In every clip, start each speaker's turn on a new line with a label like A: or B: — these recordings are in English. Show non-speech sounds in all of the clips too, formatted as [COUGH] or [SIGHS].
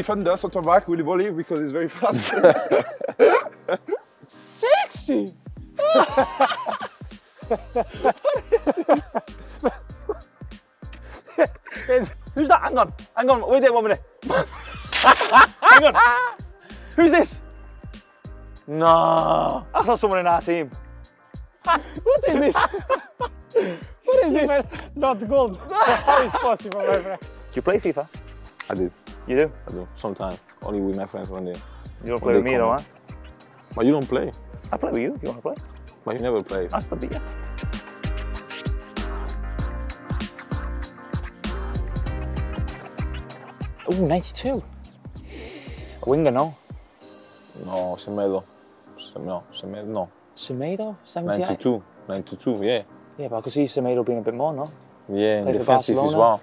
A: a defender, center back, Willy Boly, because he's very [LAUGHS] fast.
B: 60! Who's that? Hang on, hang on, wait there one minute. hang on. Who's this? No, that's not someone in our team. What is this? What is this?
C: Not gold. How is possible, my friend?
B: Do you play FIFA? You do?
D: I do. Sometimes. Only with my friends when they.
B: You don't play with me though, huh?
D: But you don't play.
B: I play with you you want to play.
D: But you never play.
B: That's probably yeah. Oh, 92. A winger, no?
D: No, Semedo. Se- No, Semedo. No.
B: Semedo, 78.
D: 92. 92. Yeah.
B: Yeah, but I could see Semedo being a bit more, no?
D: Yeah.
B: Played
D: defensive as well.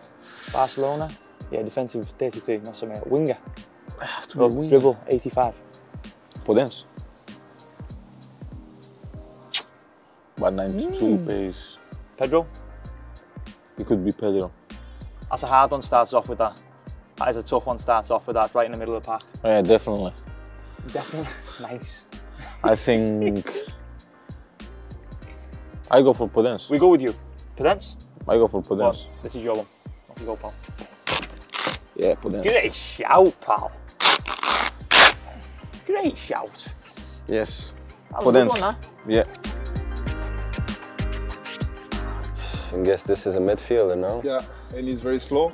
B: Barcelona. Yeah, defensive 32, not Semedo. Winger.
D: I have to
B: Oh,
D: be winger.
B: dribble 85.
D: Podence. But 92 mm. pace.
B: Pedro.
D: It could be Pedro.
B: That's a hard one. Starts off with that. That is a tough one. Starts off with that right in the middle of the pack.
D: Oh, yeah, definitely.
B: Definitely [LAUGHS] nice.
D: I think. I go for Podence.
B: We go with you. Prudence.
D: I go for
B: Come
D: Podence.
B: This is your one. Off you go, pal.
D: Yeah, Podence.
B: Great shout, pal. Great shout.
D: Yes.
B: That was a good
D: Podence.
B: one, that.
D: Yeah.
E: I guess this is a midfielder, no?
A: yeah, and he's very slow.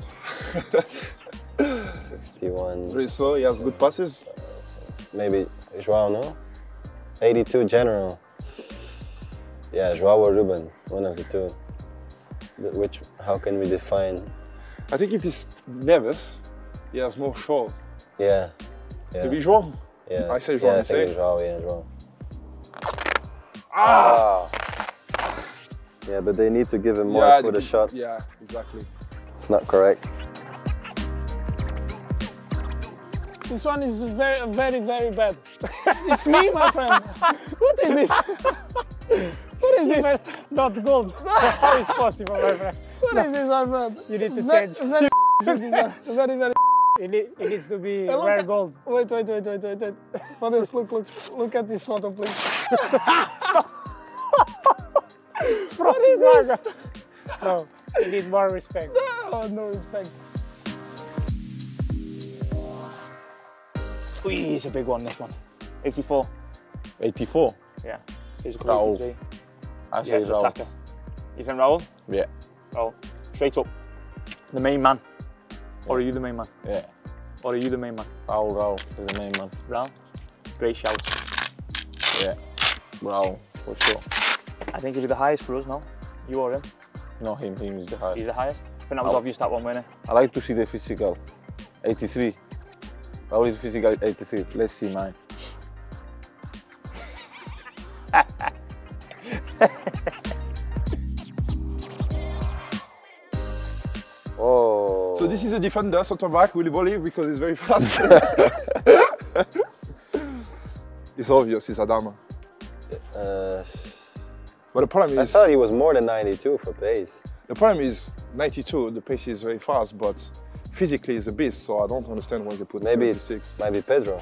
A: [LAUGHS]
E: 61.
A: Very slow, he has good passes.
E: Maybe Joao, no? 82 general. Yeah, Joao or Ruben, one of the two. Which, how can we define?
A: I think if he's nervous, he has more shot.
E: Yeah. Yeah.
A: Maybe Joao.
E: yeah.
A: I say Joao,
E: Yeah,
A: I
E: I think
A: say.
E: it's Joao, yeah, Joao. Ah! Yeah, but they need to give him more
A: yeah,
E: for the
A: they-
E: shot.
A: Yeah, exactly.
E: It's not correct.
C: This one is very, very, very bad. it's me, my friend. What is this? What is this? Not gold. [LAUGHS] How is possible, my friend? What is this, my friend? You need to Very, change. very, [LAUGHS] very, very. It, need, it needs to be look rare at- gold. Wait, wait, wait, wait, wait, wait. For this, look, look, look at this photo, please. [LAUGHS] what is this?
F: No, you need more respect. [LAUGHS]
C: Oh, no respect.
B: Ooh, it's a big one, this one. 84.
D: 84.
B: Yeah. Physical
D: Raul.
B: 83.
D: I say
B: Yes,
D: Raul.
B: attacker. You think Raul?
D: Yeah.
B: Raul. Straight up. The main man. Or are you the main man?
D: Yeah.
B: Or are you the main man?
D: Raul, Raul is the main man.
B: Raul? Great shout.
D: Yeah. Raul, for sure.
B: I think he'll be the highest for us now. You or him?
D: No, him, him is the highest.
B: He's the highest. I think that was
D: Raul.
B: obvious that one, wasn't
D: I like to see the physical. 83. Raul is physical 83. Let's see mine. [LAUGHS]
E: Oh.
A: So this is a defender, center back, Willy Boly, because he's very fast. [LAUGHS] [LAUGHS] it's obvious, it's Adama.
E: Uh,
A: But the problem is...
E: I thought he was more than 92 for pace.
A: the problem is 92, the pace is very fast, but physically he's a beast, so I don't understand why they put
E: Maybe
A: 76.
E: Maybe Pedro.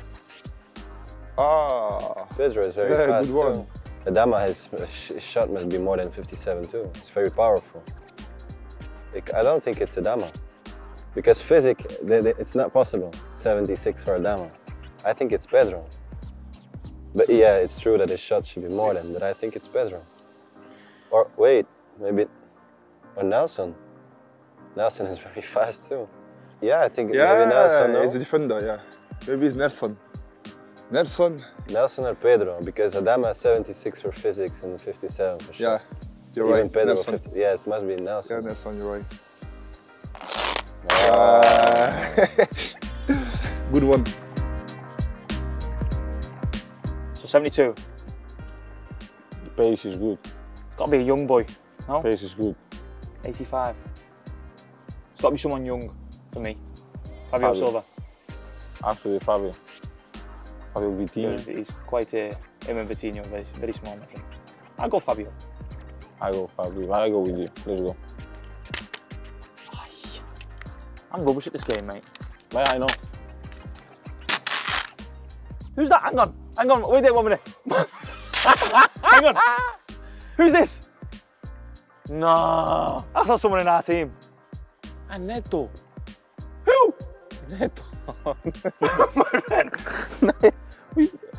A: Ah,
E: Pedro is very
A: Yeah,
E: fast
A: good one.
E: too. Adama, his, his shot must be more than 57 too. It's very powerful. I don't think it's a Adama. Because physics, it's not possible. 76 for a Adama. I think it's Pedro. But yeah, it's true that his shot should be more than, but I think it's Pedro. Or wait, maybe, or Nelson. Nelson is [LAUGHS] very fast too. Yeah, I think
A: yeah,
E: maybe Nelson, no?
A: he's a defender, yeah. Maybe it's Nelson. Nelson,
E: Nelson or Pedro, because Adama has 76 for physics and 57 for shot.
A: yeah, you're
E: Even
A: right.
E: Pedro,
A: Nelson.
E: 50, yeah, it must be Nelson.
A: Yeah, Nelson, you're right.
E: Ah, [LAUGHS]
A: Good one.
B: So 72.
D: The pace is good.
B: Got to be a young boy. No?
D: Pace is good.
B: 85. It's got to be someone young for me. Fabio
D: Fabio.
B: Silva.
D: Actually, Fabio. Fabio Vitinho.
B: He's quite a, him and Vitinho, very, very small, I think. I'll go Fabio.
D: I go Fabio. I go with you. Let's go.
B: I'm rubbish at this game, mate.
D: But I know.
B: Who's that? Hang on. Hang on. Wait there one minute. [LAUGHS] hang on. Who's this?
D: No.
B: That's not someone in our team.
D: And Neto.
B: Who?
D: Neto. [LAUGHS] [LAUGHS]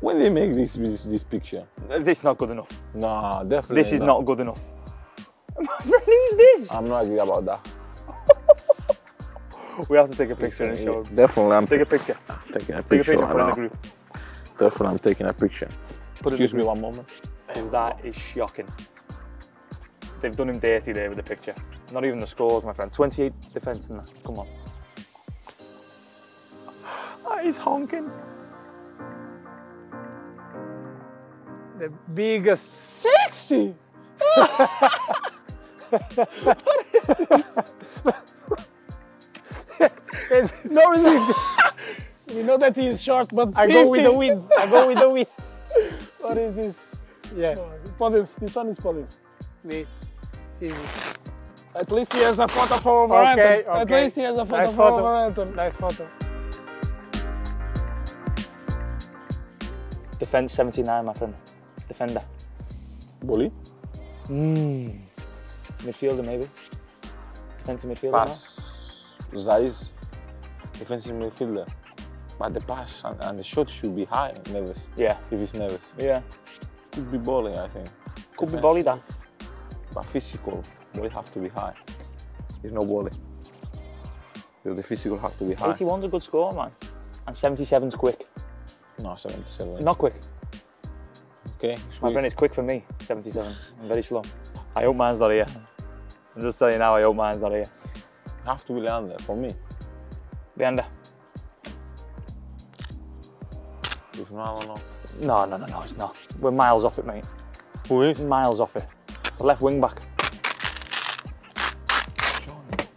D: when they make this, this this picture?
B: This is not good enough.
D: Nah, definitely.
B: This is not good enough. My friend, who's this?
D: I'm not agree about that. [LAUGHS]
B: We have to take a picture and show.
D: Definitely, I'm
B: Take a picture.
D: taking a
B: Take a
D: picture.
B: picture put in the group.
D: Definitely, I'm taking a picture.
B: Put
D: Excuse me one moment.
B: Because that is shocking. They've done him dirty there with the picture. Not even the scores, my friend. 28 defence in that. Come on. [SIGHS] That is honking.
C: The biggest
F: 60!
C: what is this [LAUGHS] no reason. we know that he is short, but
F: I go with the wind. I go with the wind.
C: What is this?
F: Yeah.
C: Police. This one is police. Me. Easy. At least he has a photo for
F: Okay,
C: Wolverhampton. At
F: okay.
C: least he has a photo
F: Nice
C: for
F: photo.
C: Wolverhampton.
F: Nice photo.
B: Defence 79, my friend. Defender.
D: Bully.
B: Mmm. Midfielder, maybe. Defensive midfielder.
D: Pass. Saïss. Defensive midfielder. But the pass and, and the shot should be high,
B: nervous. Yeah.
D: If he's nervous.
B: Yeah.
D: Could be Boly, I think.
B: Could be
D: Defensive.
B: Boly that.
D: But physical will have to be high. There's no Boly. So the physical have to be high.
B: 81's a good score, man. And 77's quick.
D: No, 77.
B: Not quick.
D: Okay.
B: My friend, it's quick for me, 77. I'm very slow. I hope mine's not here. I'm just telling you now, I hope mine's not here.
D: have to be Leander for me.
B: Leander.
D: If not, I don't.
B: No, no, no, no, it's not. We're miles off it, mate.
D: Who is?
B: Miles off it. The left wing back. Johnny.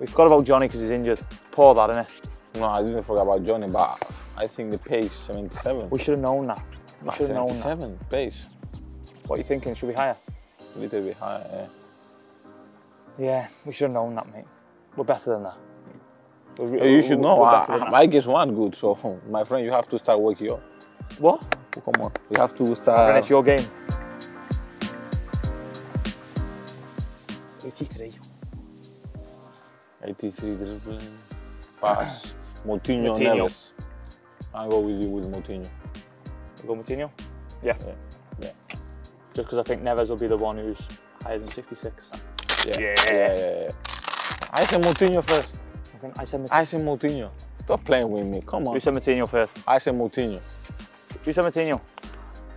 B: We forgot about Johnny because he's injured. Poor that, innit?
D: No, I didn't forget about Johnny, but I think the pace 77.
B: We should have known that. We should have known that.
D: 77 pace.
B: What are you thinking? Should be higher?
D: A little bit higher. Yeah.
B: Yeah, we should have known that, mate. We're better than that. We're re-
D: Oh, You should know. I,
B: better ah, than that.
D: I guess one good. So, [LAUGHS] my friend, you have to start working on.
B: What?
D: Oh, come on. You have to
B: Friend,
D: start.
B: it's your game. 83.
D: 83 dribbling. Pass. [COUGHS] Moutinho,
B: Moutinho.
D: Neves. I go with you with Moutinho.
B: You go Moutinho? Yeah.
D: Yeah, yeah.
B: Just because I think Neves will be the one who's higher than 66.
D: Yeah.
B: Yeah.
D: yeah, yeah, yeah. I said Moutinho first.
B: I think I said Moutinho.
D: I said Moutinho. Stop playing with me. Come on.
B: You said Moutinho first.
D: I said Moutinho
B: You said Moutinho.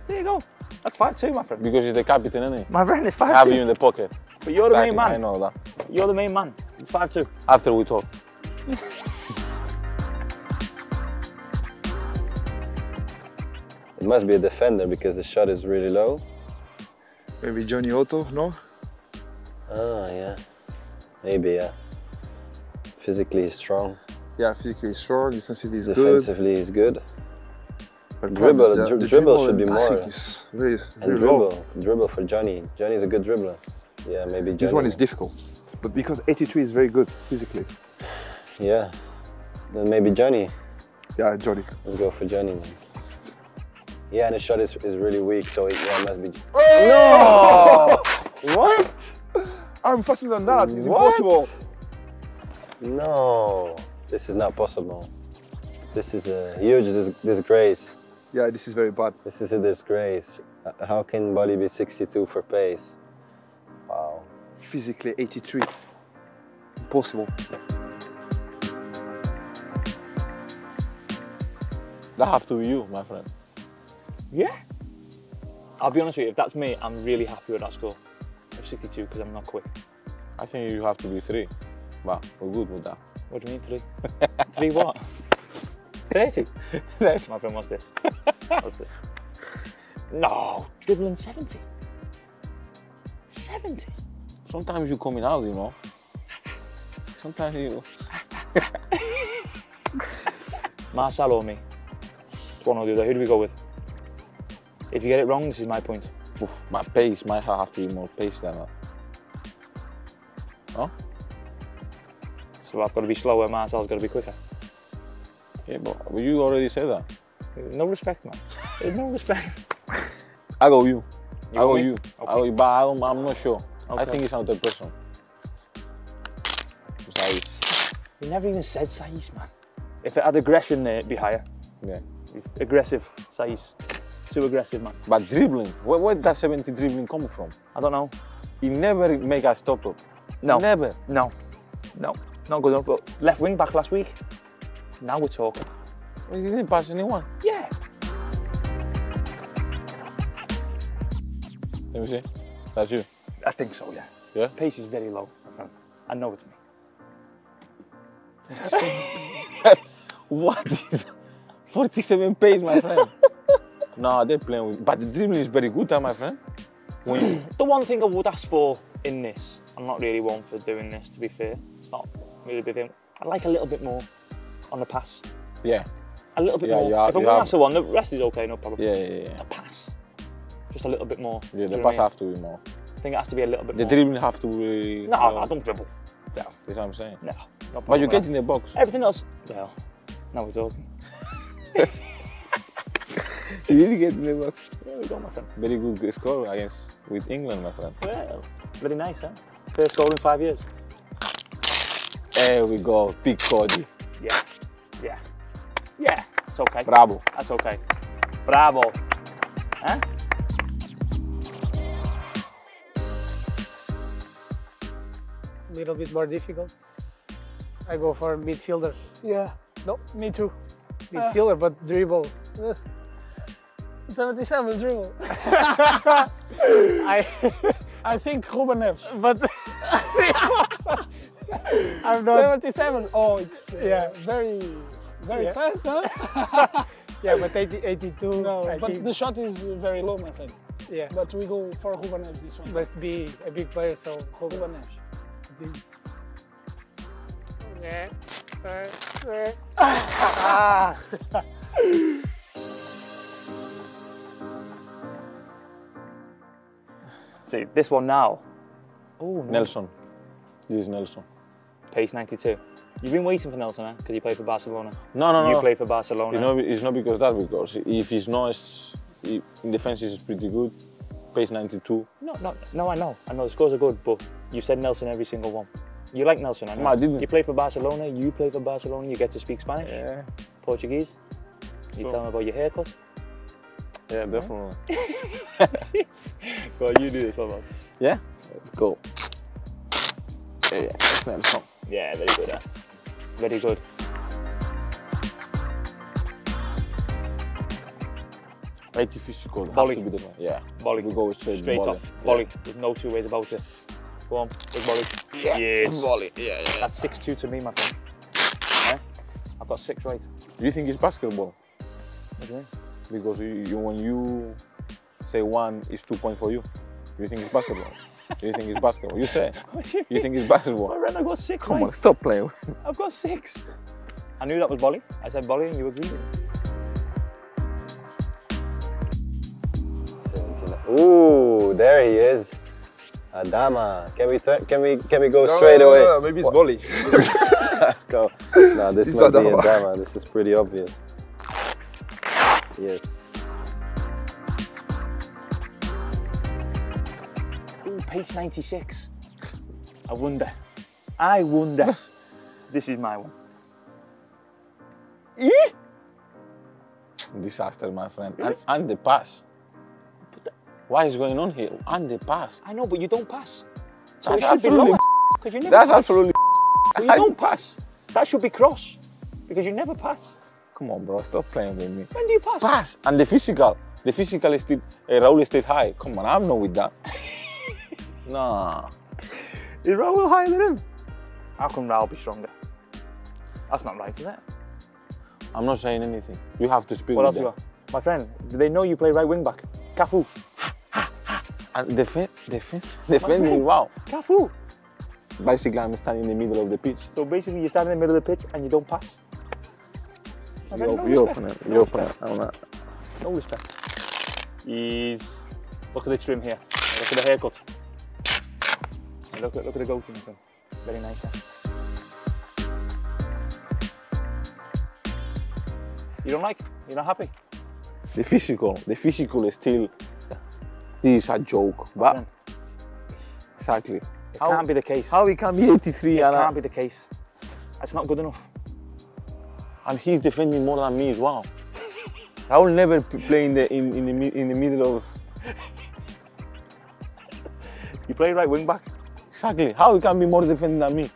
B: There you go. That's 5-2, my friend.
D: because he's the captain, isn't he?
B: My friend, it's
D: I have you in the pocket.
B: But you're the main
D: Exactly, I
B: man.
D: know that.
B: You're the main man. It's 5-2.
D: After we talk. [LAUGHS]
E: It must be a defender because the shot is really low.
A: Maybe Johnny Otto, no?
E: Ah, yeah. Maybe, yeah. Physically he's strong.
A: Yeah, physically strong, defensively is good.
E: Defensively he's good.
A: But
E: Dribble,
A: is
E: dri-
A: the, the
E: dribble
A: dribble
E: should be more.
A: is very,
E: And
A: very low.
E: dribble. Dribble for Johnny. Johnny's a good dribbler. Yeah, maybe Johnny.
A: This one is difficult. But because 83 is very good physically.
E: Yeah. Then maybe Johnny.
A: Yeah, Johnny.
E: Let's go for Johnny, man. Yeah, and the shot is, is really weak, so it yeah, must be. Oh! No! [LAUGHS]
A: What? I'm faster than that. It's
E: What?
A: impossible.
E: No, this is not possible. This is a huge dis- disgrace.
A: Yeah, this is very bad.
E: This is a disgrace. Uh, How can Boly be 62 for pace? Wow.
A: Physically 83. Impossible.
D: That have to be you, my friend.
B: Yeah. I'll be honest with you, if that's me, I'm really happy with that score of 62 because I'm not quick.
D: I think you have to be three. But we're good with that.
B: What do you mean, three? [LAUGHS] three what? 30? My friend, what's this? What's this? No, dribbling 70. 70?
D: Sometimes you coming out, you know. Sometimes you. [LAUGHS]
B: Marçal or me? It's one or the other. Who do we go with? If you get it wrong, this is my point.
D: Oof, but pace might have to be more pace than that. Huh?
B: So I've got to be slower, Marçal's got to be quicker.
D: Yeah, but you already said that.
B: No respect, man. No respect. [LAUGHS]
D: I go you.
B: You
D: I
B: go me?
D: you. I go you, but I don't, I'm not sure. I think it's another person. Size.
B: You never even said size, man. If it had aggression there, it'd be higher.
D: Yeah.
B: Aggressive size. Too aggressive, man.
D: But dribbling, where, where that 70 dribbling come from?
B: I don't know.
D: He never make a stop up.
B: No.
D: Never.
B: No. No. Not good enough. But left wing back last week. Now we're talking.
D: He didn't pass anyone.
B: Yeah.
D: Let me see. That's you.
B: I think so, yeah.
D: Yeah?
B: Pace is very low, my friend. I know it's me. [LAUGHS]
D: What is that? 47 pace, my friend. No, they're playing with. But the dribbling is very good, huh, my friend. When [CLEARS THROAT]
B: The one thing I would ask for in this, I'm not really one for doing this, to be fair. Not really big thing. I'd like a little bit more on the pass.
D: yeah,
B: A little bit
D: Yeah,
B: more.
D: have-
B: if I'm going to ask for one, the rest is okay, no problem.
D: yeah, yeah, yeah.
B: The pass. Just a little bit more.
D: Yeah, the pass
B: what
D: have to be more.
B: I think it has to be a little bit more.
D: The
B: more.
D: dribbling have to be.
B: No, I don't dribble. No,
D: That's what I'm saying.
B: no. no
D: But you get in the box.
B: Everything else, well, now we're talking. [LAUGHS] [LAUGHS]
D: You did get in the box.
B: There we go, my friend.
D: Very good score against with England, my friend.
B: Well, very nice, huh? First goal in five years.
D: There we go, big Coady.
B: Yeah, yeah, yeah. It's okay.
D: Bravo.
B: That's okay. Bravo. Huh?
F: little bit more difficult. I go for midfielder.
C: Yeah.
F: No,
C: Me too. Ah.
F: midfielder, but dribble. Uh,
C: 77 dribble. [LAUGHS]
F: I, [LAUGHS]
C: I think Ruben Neves.
F: but [LAUGHS] I'm not.
C: 77. Oh, it's uh,
F: Yeah.
C: very, very
F: Yeah.
C: fast, huh?
F: Yeah, but 80, 82.
C: no,
F: I
C: but
F: think,
C: the shot is very low, my friend.
F: yeah,
C: But we go for Ruben Neves this one.
F: must be a big player. So
C: Ruben Neves.
F: Yeah. Ah.
B: See, this one now. Oh, no.
D: Nelson. This is Nelson.
B: Pace 92. You've been waiting for Nelson, eh? huh? Because you play for Barcelona.
D: No, no, no.
B: You play for Barcelona.
D: It's not, it's not because that, because if he's not, as- he- in defense he's pretty good. Pace 92.
B: No, no, no, I know. I know the scores are good, but you said Nelson every single one. You like Nelson, I know.
D: No, I didn't.
B: You play for Barcelona, you play for Barcelona, you get to speak Spanish,
D: Yeah,
B: Portuguese. You
D: Sure.
B: tell them about your haircut.
D: Yeah, definitely. [LAUGHS] [LAUGHS]
B: On, you do this one, man.
D: Yeah, let's go. Yeah, yeah, that's Nelson.
B: Yeah, very good, huh? Very good.
D: Eighty physical. have
B: Boly.
D: to be the one. Yeah.
B: Boly.
D: We go straight,
B: Straight
D: Boly.
B: off. Boly. There's no two ways about it. Go on, big Boly.
D: Yeah.
B: Yes.
D: Boly. Yeah, yeah.
B: That's 6-2 to me, my friend. Eh? I've got six right.
D: Do you think it's basketball?
B: What do you mean?
D: Because you, you, when you say one, it's two points for you. You think it's basketball? you think it's basketball? You say.
B: You
D: You think it's basketball?
B: My friend, I got six
D: Come
B: right.
D: on, stop playing.
B: I've got six. I knew that was Boly. I said Boly and you agreed.
E: Ooh, there he is. Adama. Can we can we can we go straight
A: No, no,
E: away?
A: no, no, maybe it's Boly. [LAUGHS]
E: Go. No, this
A: It's
E: might be
A: Adama.
E: Adama. This is pretty obvious. Yes.
B: Ooh, page 96. I wonder. I wonder. [LAUGHS] this is my one.
D: Disaster, my friend. And, and the pass. What is going on here? And the pass.
B: I know, but you don't pass. So
D: That's
B: it should be
D: absolutely
B: lower. [LAUGHS] Because you never
D: That's
B: pass.
D: absolutely.
B: But you [LAUGHS] don't pass. That should be cross. Because you never pass.
D: Come on, bro. Stop playing with me.
B: When do you pass?
D: Pass. And the physical. The physical is still. Uh, Raul is still high. Come on, I'm not with that. [LAUGHS] nah.
B: Is Raul higher than him? How can Raul be stronger? That's not right, is it?
D: I'm not saying anything. You have to speak
B: What
D: with
B: else you
D: them.
B: got? My friend, do they know you play right wing back? Cafu. [LAUGHS]
D: And defend, defend, defending. Wow.
B: Cafu.
D: Basically, I'm standing in the middle of the pitch.
B: So basically, you stand in the middle of the pitch and you don't pass. My
D: You,
B: friend,
D: op-
B: no
D: you open it.
B: No
D: You open it.
B: respect.
D: I'm not.
B: No respect. He's. Look at the trim here. Look at the haircut. And look at look at the goatee, my friend. Very nice. Huh? You don't like? You're not happy?
D: the physical, the physical is still this is a joke. But exactly.
B: It
D: How-
B: can't be the case.
D: How he can be 83
B: it
D: and,
B: can't be the case. That's not good enough.
D: And he's defending more than me as well. I will never play in the in, in the in the middle of
B: You play right wing back.
D: exactly. How he can be more defending than me?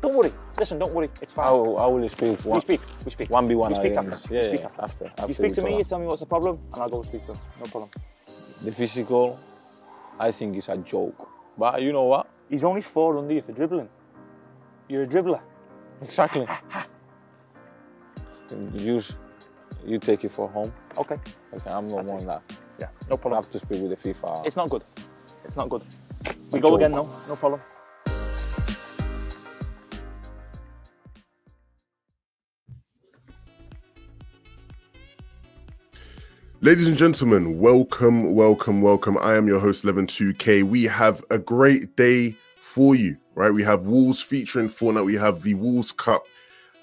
B: Don't worry. Listen, don't worry. It's
D: I
B: fine.
D: will, I will speak.
B: we speak. We speak.
D: one v one
B: We speak
D: against.
B: after.
D: Yeah,
B: We speak
D: yeah,
B: after.
D: after.
B: You speak to me, you tell me what's the problem, and I'll go speak to him. No problem.
D: The physical, I think is a joke. But you know what?
B: He's only four under you for dribbling. You're a dribbler.
D: Exactly. [LAUGHS] you, you take it for home.
B: Okay.
D: Okay, I'm not
B: That's
D: more
B: it.
D: that.
B: Yeah. No problem.
D: I have to speak with the FIFA.
B: It's not good. It's not good. We
D: A
B: go
D: joke.
B: again now. No problem.
G: Ladies and gentlemen, welcome, welcome, welcome. I am your host, Levin2K. We have a great day for you, right? We have Wolves featuring Fortnite. We have the Wolves Cup.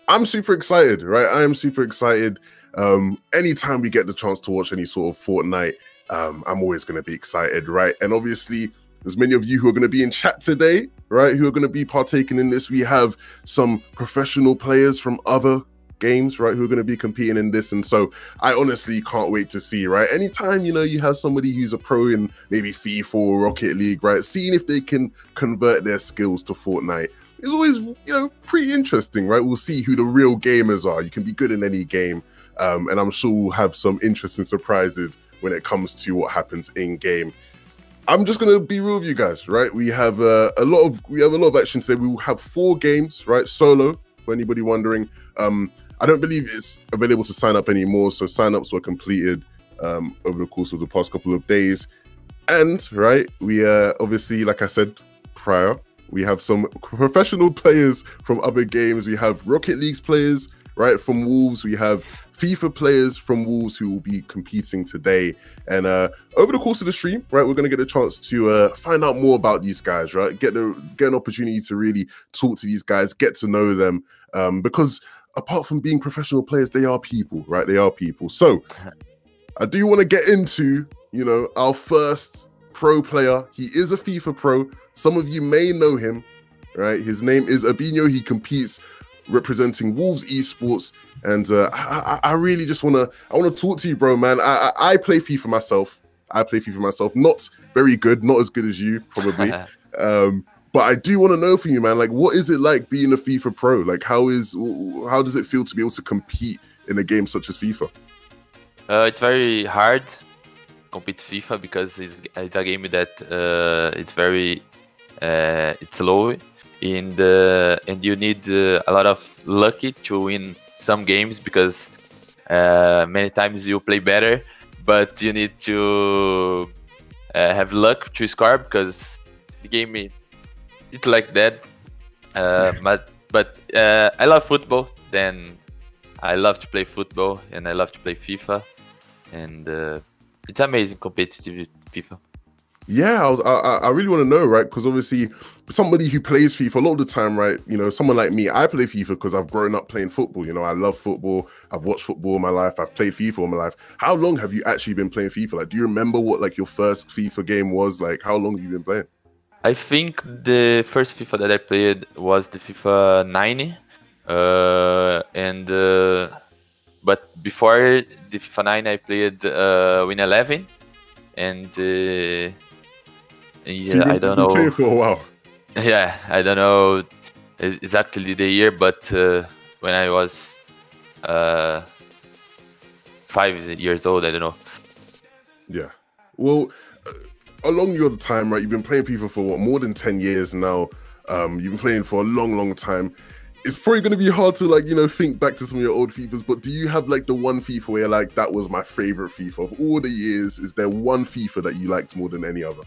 G: I'm super excited, right? I am super excited. Um, anytime we get the chance to watch any sort of Fortnite, um, I'm always going to be excited, right? And obviously, there's many of you who are going to be in chat today, right? Who are going to be partaking in this. We have some professional players from other games, right? Who are going to be competing in this. And so I honestly can't wait to see, right? Anytime, you know, you have somebody who's a pro in maybe FIFA or Rocket League, right? Seeing if they can convert their skills to Fortnite is always, you know, pretty interesting, right? We'll see who the real gamers are. You can be good in any game. Um, and I'm sure we'll have some interesting surprises when it comes to what happens in game. I'm just gonna be real with you guys, right? We have uh, a lot of we have a lot of action today. We will have four games, right? Solo for anybody wondering. Um, I don't believe it's available to sign up anymore, so sign-ups were completed um, over the course of the past couple of days. And right, we uh, obviously, like I said prior, we have some professional players from other games. We have Rocket League's players, right, from Wolves. We have FIFA players from Wolves who will be competing today. And uh, over the course of the stream, right, we're going to get a chance to uh, find out more about these guys, right? Get the get an opportunity to really talk to these guys, get to know them, um, because apart from being professional players, they are people, right? They are people. So I do want to get into, you know, our first pro player. He is a FIFA pro. Some of you may know him, right? His name is Abinho. He competes representing Wolves Esports, and uh, I, I I really just want to I want to talk to you, bro, man. I, I I play FIFA myself. I play FIFA myself. Not very good, not as good as you probably. [LAUGHS] um, but I do want to know from you, man. Like, what is it like being a FIFA pro? Like, how is how does it feel to be able to compete in a game such as FIFA?
H: Uh, it's very hard to compete FIFA because it's, it's a game that uh, it's very it's low in the and you need uh, a lot of lucky to win some games because uh, many times you play better, but you need to uh, have luck to score because the game i- it's like that. Uh, [LAUGHS] but but uh, I love football. Then I love to play football and I love to play FIFA, and uh, it's amazing competitive FIFA.
G: Yeah, I, was, I, I- really want to know, right? Because obviously, somebody who plays FIFA a lot of the time, right? You know, someone like me, I play FIFA because I've grown up playing football. You know, I love football. I've watched football all my life. I've played FIFA all my life. How long have you actually been playing FIFA? Like, do you remember what like your first FIFA game was? Like, how long have you been playing?
H: I think the first FIFA that I played was the FIFA 90, uh, and uh, but before the FIFA 9 I played uh, Win 11, and uh, yeah, I don't know.
G: for a while.
H: Yeah, I don't know exactly the year, but uh, when I was uh, five years old, I don't know.
G: Yeah. Well, uh, along your time, right? You've been playing FIFA for what, more than ten years now. Um, you've been playing for a long, long time. It's probably going to be hard to like you know think back to some of your old FIFAs. But do you have like the one FIFA where like that was my favorite FIFA of all the years? Is there one FIFA that you liked more than any other?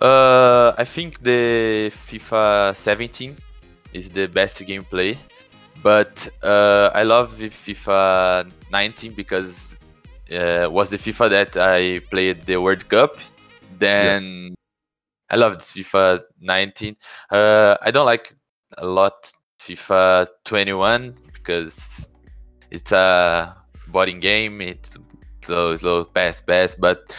H: Uh, I think the FIFA 17 is the best gameplay, but uh, I love FIFA 19 because uh, was the FIFA that I played the World Cup. Then I love FIFA 19. Uh, I don't like a lot FIFA 21 because it's a boring game. It's slow, slow, pass, pass. But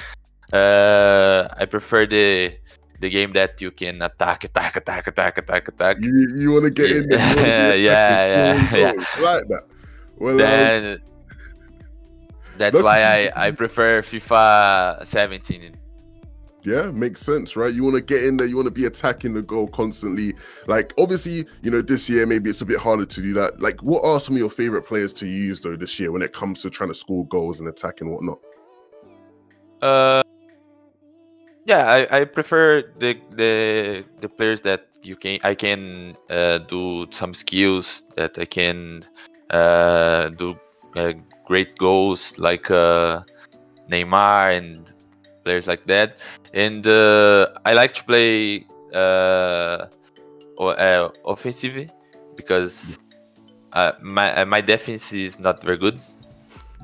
H: uh, I prefer the the game that you can attack, attack, attack, attack, attack, attack.
G: You you want to get in there?
H: Yeah, [LAUGHS] yeah,
G: goals. I like that. Well, um,
H: Then that's
G: Look-
H: why I, I prefer FIFA 17.
G: Yeah, makes sense, right? You want to get in there, you want to be attacking the goal constantly. Like, obviously, you know, this year maybe it's a bit harder to do that. Like, what are some of your favorite players to use though this year when it comes to trying to score goals and attack and whatnot?
H: Uh, yeah, I, I prefer the the the players that you can I can uh, do some skills that I can uh, do uh, great goals like uh, Neymar and players like that. And uh, I like to play uh, offensive because my my defense is not very good.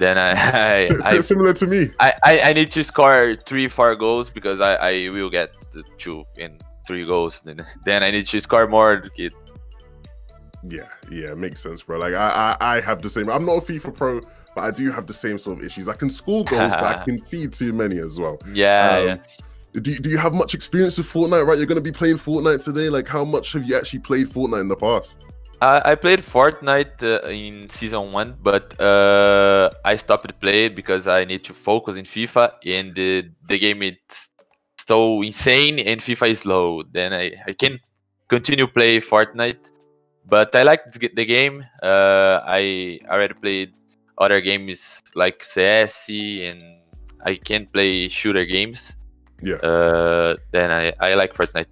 H: Then I I, I [LAUGHS]
G: Similar to me.
H: I, I, I need to score three, four goals because I, I will get the two in three goals. Then [LAUGHS] then I need to score more.
G: Yeah, yeah, makes sense, bro. Like I, I, I have the same. I'm not a FIFA pro, but I do have the same sort of issues. I can score [LAUGHS] goals, but I can see too many as well.
H: Yeah,
G: Um,
H: yeah.
G: Do you, do you have much experience with Fortnite? Right, you're going to be playing Fortnite today. Like, how much have you actually played Fortnite in the past?
H: I, I played Fortnite uh, in season one, but uh, I stopped to play because I need to focus in FIFA, and the the game is so insane, and FIFA is slow. Then I, I can continue play Fortnite, but I like the the game. Uh, I already played other games like CS, and I can't play shooter games.
G: Yeah.
H: Uh, then I, I like Fortnite.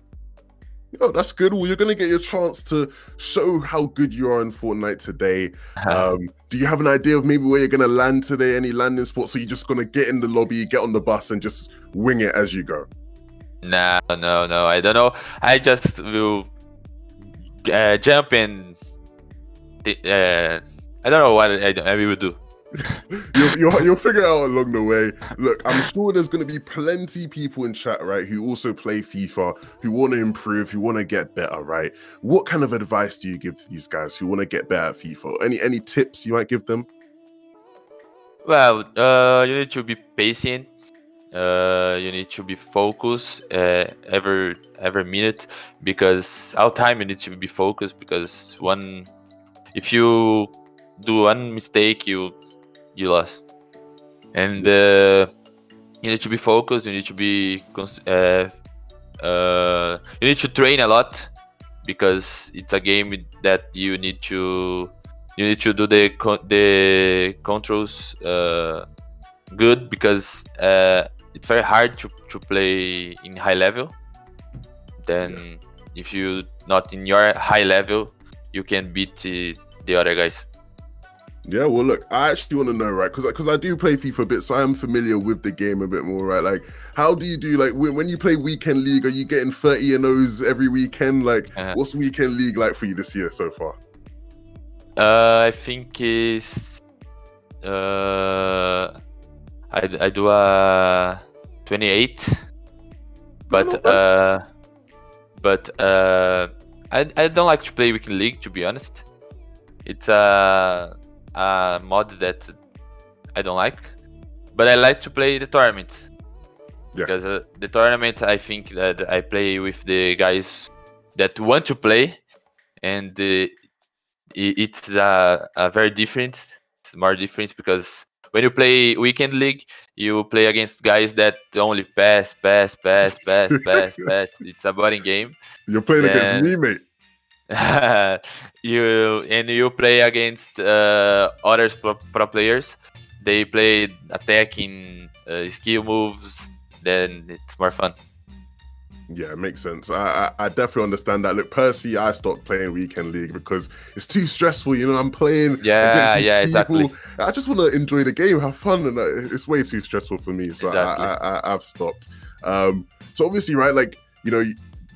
G: Oh, that's good. Well, you're going to get your chance to show how good you are in Fortnite today. Um, do you have an idea of maybe where you're going to land today? Any landing spots? Or you're just going to get in the lobby, get on the bus, and just wing it as you go?
H: No, no, no. I don't know. I just will uh, jump and uh, I don't know what I, I will do. [LAUGHS]
G: you'll, you'll, you'll figure it out along the way. Look, I'm sure there's going to be plenty people in chat, right, who also play FIFA, who want to improve, who want to get better, right? What kind of advice do you give to these guys who want to get better at FIFA? Any any tips you might give them?
H: Well, uh, you need to be patient. Uh, you need to be focused uh, every every minute because all time you need to be focused because one if you do one mistake you you lost and uh, you need to be focused you need to be uh, uh, you need to train a lot because it's a game that you need to you need to do the co- the controls uh, good because uh, it's very hard to, to play in high level. Then if you not in your high level you can beat the, the other guys
G: Yeah, well, look, I actually want to know, right? Because because I do play FIFA a bit, so I am familiar with the game a bit more, right? Like, how do you do, like, when, when you play weekend league, are you getting 30 and O's every weekend? Like,
H: Uh-huh.
G: what's weekend league like for you this year so far?
H: uh, I think is uh, I, I do a 28
G: not
H: but
G: bad.
H: uh, but uh, I, I don't like to play weekend league to be honest it's a, a mod that I don't like but I like to play the tournaments
G: Yeah.
H: because uh, the tournament I think that I play with the guys that want to play and uh, it's a, a very different it's more different because when you play weekend league you play against guys that only pass pass pass pass pass [LAUGHS] pass it's a boring game
G: You're playing
H: Yeah.
G: against me, mate. [LAUGHS]
H: you and you play against uh, other pro, pro players they play attacking uh, skill moves then it's more fun
G: Yeah, it makes sense. I, I I definitely understand that. Look, Percy, I stopped playing weekend league because it's too stressful. You know, I'm playing.
H: Yeah, yeah, exactly.
G: I just want to enjoy the game, have fun, and uh, it's way too stressful for me. So
H: Exactly.
G: I, I, I I've stopped. Um, so obviously, right, like you know,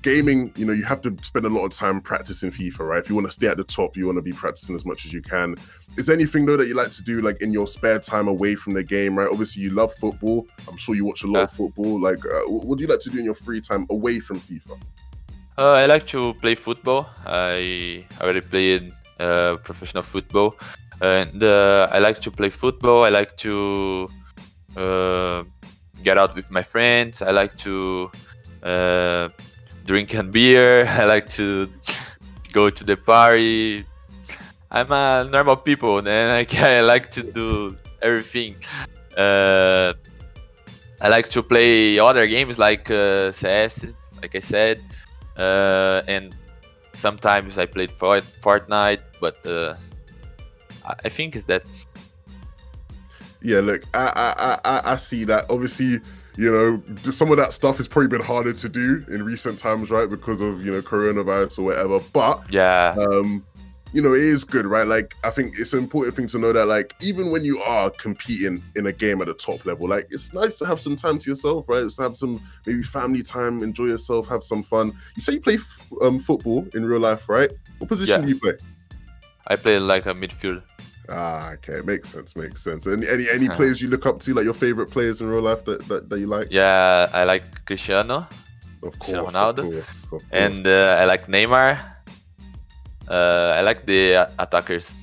G: gaming. You know, you have to spend a lot of time practicing FIFA, right? If you want to stay at the top, you want to be practicing as much as you can. Is there anything though that you like to do, like in your spare time away from the game, right? Obviously, you love football. I'm sure you watch a lot of football. Like, uh, what do you like to do in your free time away from FIFA?
H: Uh, I like to play football. I already played uh, professional football, and uh, I like to play football. I like to uh, get out with my friends. I like to drink a beer. [LAUGHS] I like to go to the party. I'm a normal people, and I, [LAUGHS] I like to do everything. Uh, I like to play other games like uh, CS, like I said, uh, and sometimes I played Fort- Fortnite, but uh, I think is that
G: Yeah, look, I I, I- I see that. Obviously, you know, some of that stuff has probably been harder to do in recent times, right? Because of you know coronavirus or whatever. But
H: yeah,
G: um, you know, it is good, right? Like, I think it's an important thing to know that, like, even when you are competing in a game at the top level, like, it's nice to have some time to yourself, right? Just have some maybe family time, enjoy yourself, have some fun. You say you play f- um, football in real life, right? What position
H: Yeah.
G: do you play?
H: I play like a midfield.
G: Ah, okay, makes sense, makes sense. Any any any [LAUGHS] players you look up to, like your favorite players in real life that that, that you like?
H: Yeah, I like Cristiano
G: Of
H: Cristiano
G: course,
H: Ronaldo.
G: of course, of course.
H: and uh, I like Neymar. Uh, I like the attackers.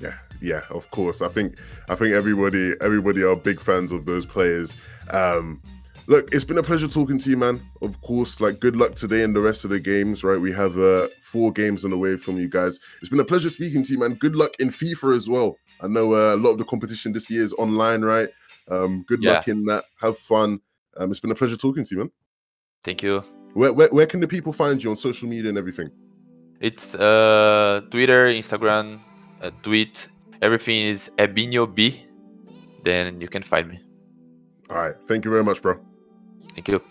G: Yeah, yeah, of course. I think I think everybody everybody are big fans of those players. Um look, it's been a pleasure talking to you, man. Of course, like good luck today and the rest of the games, right? We have uh four games on the way from you guys. It's been a pleasure speaking to you, man. Good luck in FIFA as well. I know uh, a lot of the competition this year is online, right? Um good luck in that. Have fun. Um it's been a pleasure talking to you, man.
H: Thank you.
G: Where, where, where can the people find you on social media and everything?
H: It's uh, Twitter, Instagram, uh, tweet. Everything is Ebinho B. Then you can find me.
G: All right. Thank you very much, bro.
H: Thank you.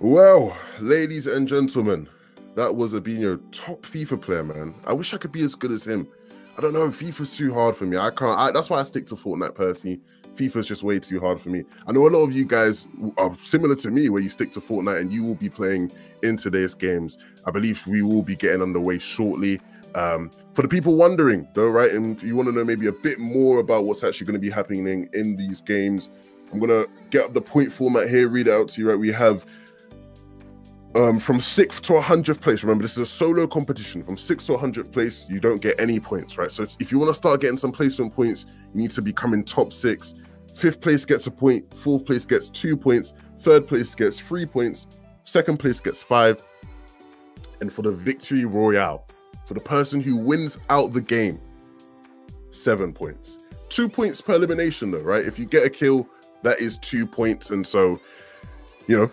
G: Well, ladies and gentlemen, that was Abinho, top FIFA player, man. I wish I could be as good as him. I don't know. FIFA's too hard for me. I can't. I, that's why I stick to Fortnite personally. FIFA's just way too hard for me. I know a lot of you guys are similar to me, where you stick to Fortnite and you will be playing in today's games. I believe we will be getting underway shortly. Um, for the people wondering, though, right, and you want to know maybe a bit more about what's actually going to be happening in these games, I'm gonna get up the point format here, read it out to you. Right, we have um, from sixth to 100th place. Remember, this is a solo competition. From sixth to 100th place, you don't get any points, right? So if you want to start getting some placement points, you need to become in top six. Fifth place gets a point. Fourth place gets two points. Third place gets three points. Second place gets five. And for the victory royale, for the person who wins out the game, seven points. Two points per elimination, though, right? If you get a kill, that is two points. And so, you know,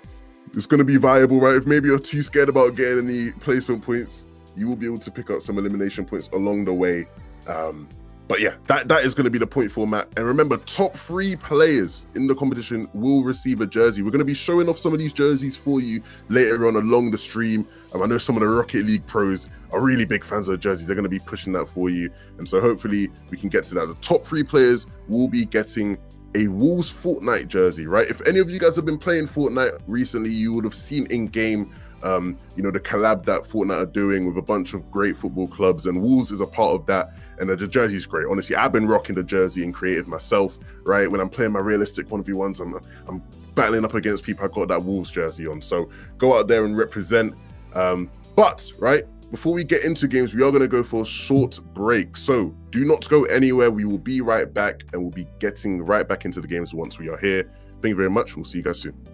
G: it's going to be viable, right? If maybe you're too scared about getting any placement points, you will be able to pick up some elimination points along the way. Um, but yeah, that, that is going to be the point format. And remember, top three players in the competition will receive a jersey. We're going to be showing off some of these jerseys for you later on along the stream. Um, I know some of the Rocket League pros are really big fans of the jerseys. They're going to be pushing that for you. And so hopefully we can get to that. The top three players will be getting a Wolves Fortnite jersey, right? If any of you guys have been playing Fortnite recently, you would have seen in game, um, you know, the collab that Fortnite are doing with a bunch of great football clubs, and Wolves is a part of that. And the jersey's great. Honestly, I've been rocking the jersey in creative myself, right? When I'm playing my realistic one v ones, I'm I'm battling up against people. I got that Wolves jersey on, so go out there and represent. Um, but right before we get into games, we are going to go for a short break. So do not go anywhere. We will be right back and we'll be getting right back into the games once we are here. Thank you very much. We'll see you guys soon.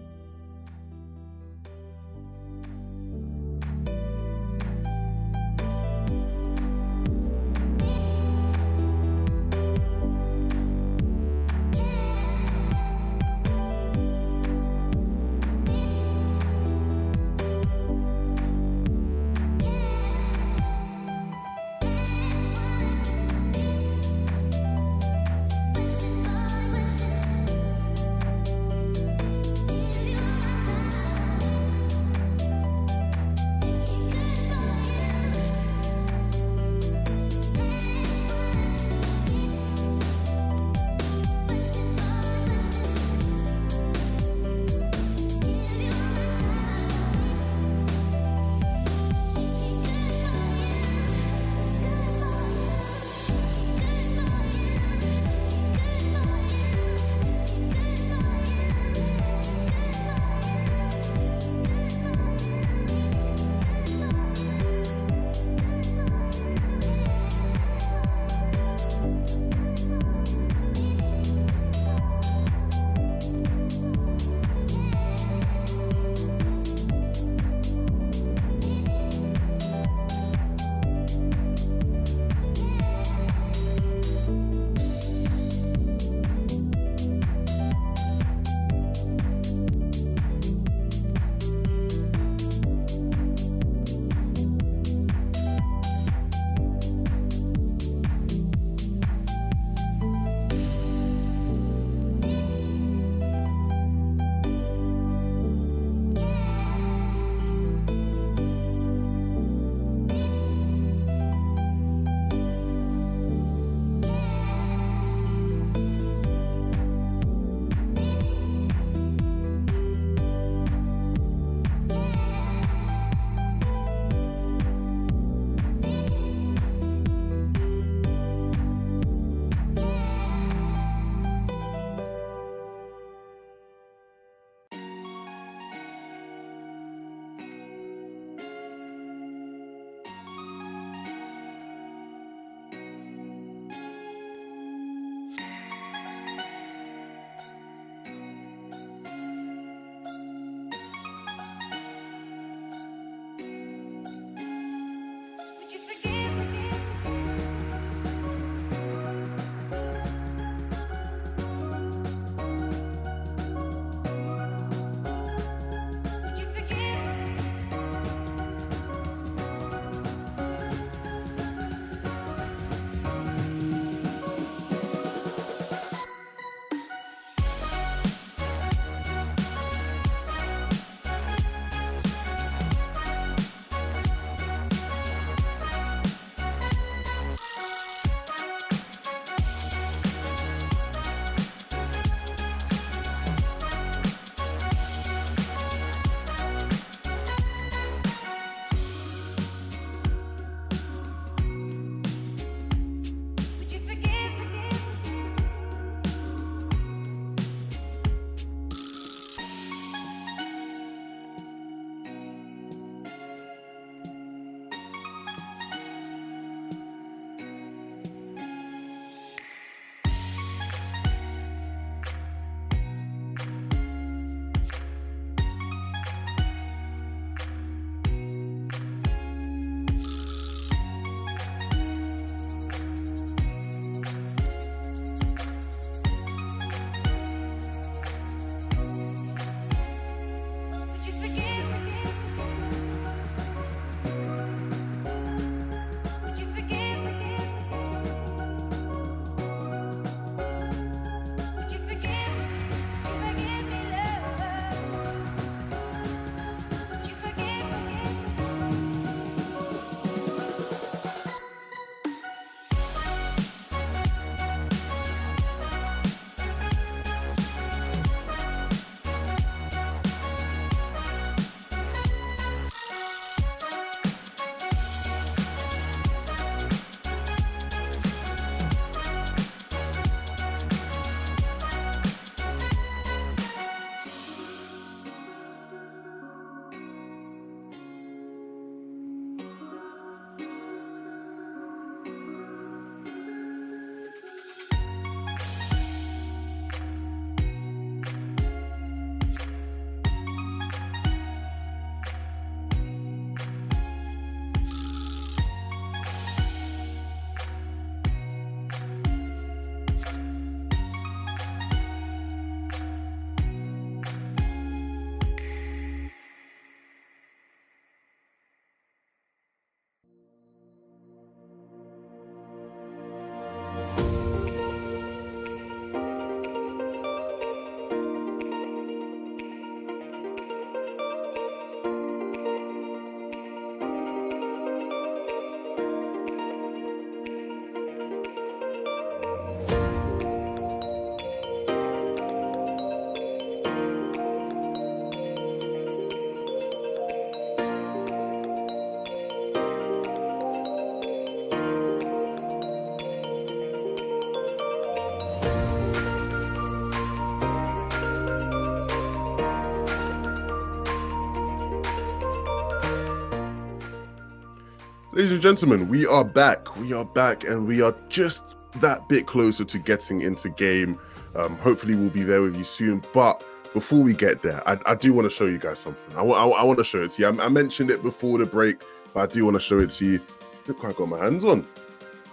G: Ladies and gentlemen, we are back. We are back, and we are just that bit closer to getting into game. Um, hopefully, we'll be there with you soon. But before we get there, I, I do want to show you guys something. I, I, I want to show it to you. I, I mentioned it before the break, but I do want to show it to you. Look I got my hands on.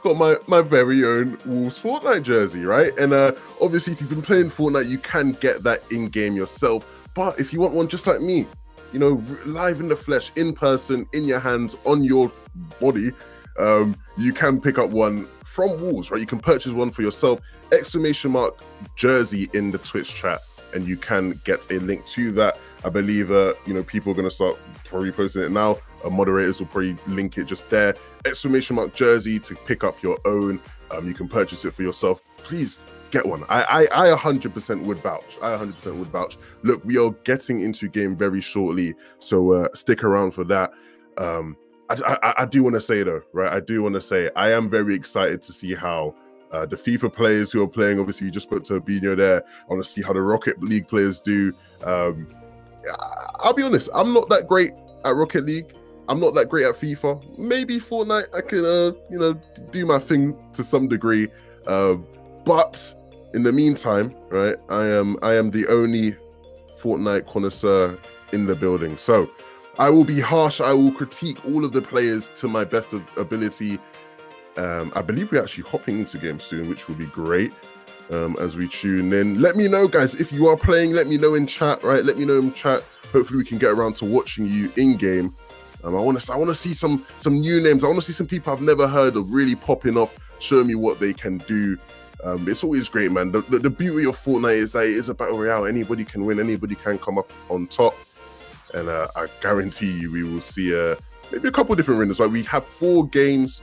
G: Got my my very own Wolves Fortnite jersey, right? And uh, obviously, if you've been playing Fortnite, you can get that in game yourself. But if you want one just like me, you know, live in the flesh, in person, in your hands, on your body, um, you can pick up one from Wolves, right? You can purchase one for yourself. Exclamation mark jersey in the Twitch chat, and you can get a link to that. I believe, uh, you know, people are going to start probably posting it now. Uh, moderators will probably link it just there. Exclamation mark jersey to pick up your own. Um, you can purchase it for yourself. Please get one. I, I, I 100% would vouch. I 100% would vouch. Look, we are getting into game very shortly, so uh, stick around for that. Um, I, I, I do want to say though, right? I do want to say I am very excited to see how uh, the FIFA players who are playing. Obviously, you just put Turbino there. I want to see how the Rocket League players do. Um, I'll be honest, I'm not that great at Rocket League. I'm not that great at FIFA. Maybe Fortnite, I can, uh, you know, do my thing to some degree. Uh, but in the meantime, right, I am I am the only Fortnite connoisseur in the building. So I will be harsh. I will critique all of the players to my best of ability. Um, I believe we're actually hopping into game soon, which will be great um, as we tune in. Let me know, guys, if you are playing. Let me know in chat, right? Let me know in chat. Hopefully, we can get around to watching you in game. Um, I want to, I want to see some some new names. I want to see some people I've never heard of really popping off, showing me what they can do. Um, it's always great, man. The, the, the beauty of Fortnite is that it is a battle royale. Anybody can win. Anybody can come up on top. And uh, I guarantee you, we will see uh, maybe a couple different winners. Like we have four games,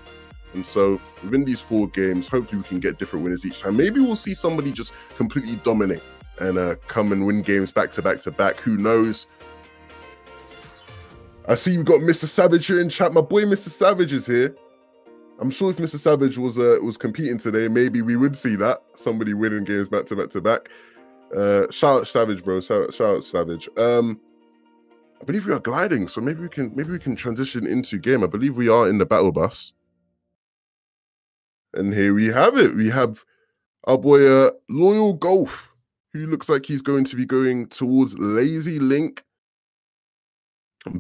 G: and so within these four games, hopefully we can get different winners each time. Maybe we'll see somebody just completely dominate and uh, come and win games back to back to back. Who knows? I see you've got Mr. Savage here in chat. My boy, Mr. Savage is here. I'm sure if Mr. Savage was uh, was competing today, maybe we would see that somebody winning games back to back to back. Uh, shout out Savage, bro. Shout, shout out Savage. Um, I believe we are gliding, so maybe we can maybe we can transition into game. I believe we are in the battle bus, and here we have it. We have our boy uh, Loyal Golf, who looks like he's going to be going towards Lazy Lake.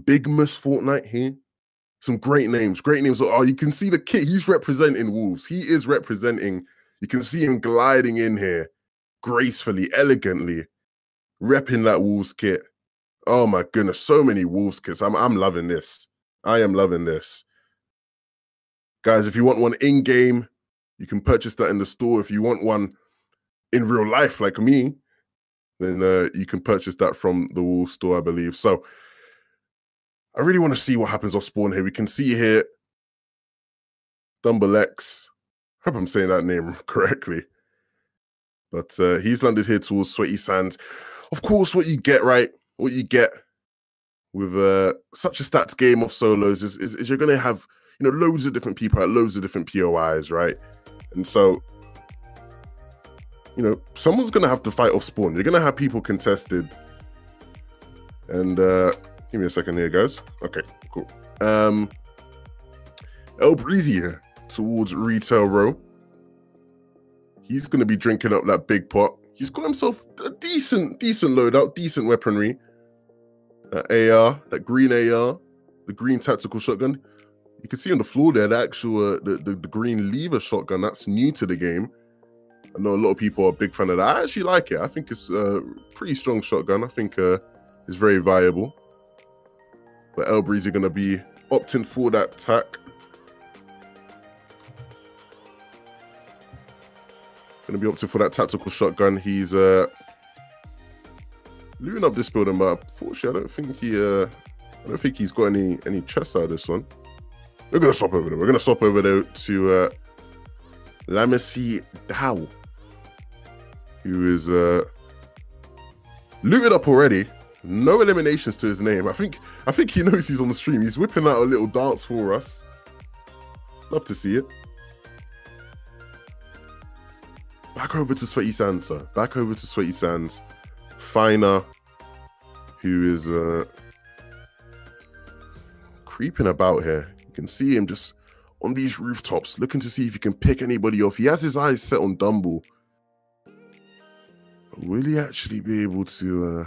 G: Big Mus Fortnite here. Some great names, great names. Oh, you can see the kit. He's representing Wolves. He is representing. You can see him gliding in here gracefully, elegantly, repping that Wolves kit. Oh my goodness, so many Wolves kits. I'm I'm loving this. I am loving this. Guys, if you want one in game, you can purchase that in the store. If you want one in real life, like me, then uh, you can purchase that from the Wolves store, I believe. So I really want to see what happens off spawn here. We can see here Dumble X. Hope I'm saying that name [LAUGHS] correctly. But uh, he's landed here towards Sweaty Sands. Of course, what you get, right? What you get with uh, such a stats game of solos is, is, is you're going to have, you know, loads of different people at loads of different POIs, right? And so, you know, someone's going to have to fight off spawn. You're going to have people contested. And uh, give me a second here, guys. Okay, cool. Um, El Breezy towards Retail Row. He's going to be drinking up that big pot. He's got himself a decent, decent loadout, decent weaponry. That AR, that green AR, the green tactical shotgun. You can see on the floor there the actual uh, the, the the green lever shotgun. That's new to the game. I know a lot of people are a big fan of that. I actually like it. I think it's a pretty strong shotgun. I think uh, it's very viable. But El Breezy going to be opting for that tack. Going to be opting for that tactical shotgun. He's uh, looting up this building, but unfortunately, I don't think he. Uh, I don't think he's got any any chests out of this one. We're gonna stop over there. We're gonna stop over there to uh, Lamisi Dow, who is uh, looted up already. No eliminations to his name. I think I think he knows he's on the stream. He's whipping out a little dance for us. Love to see it. Back over to Sweaty Sands, sir. Back over to Sweaty Sands. Finer, who is uh creeping about here. You can see him just on these rooftops, looking to see if he can pick anybody off. He has his eyes set on Dumble. Will he actually be able to uh,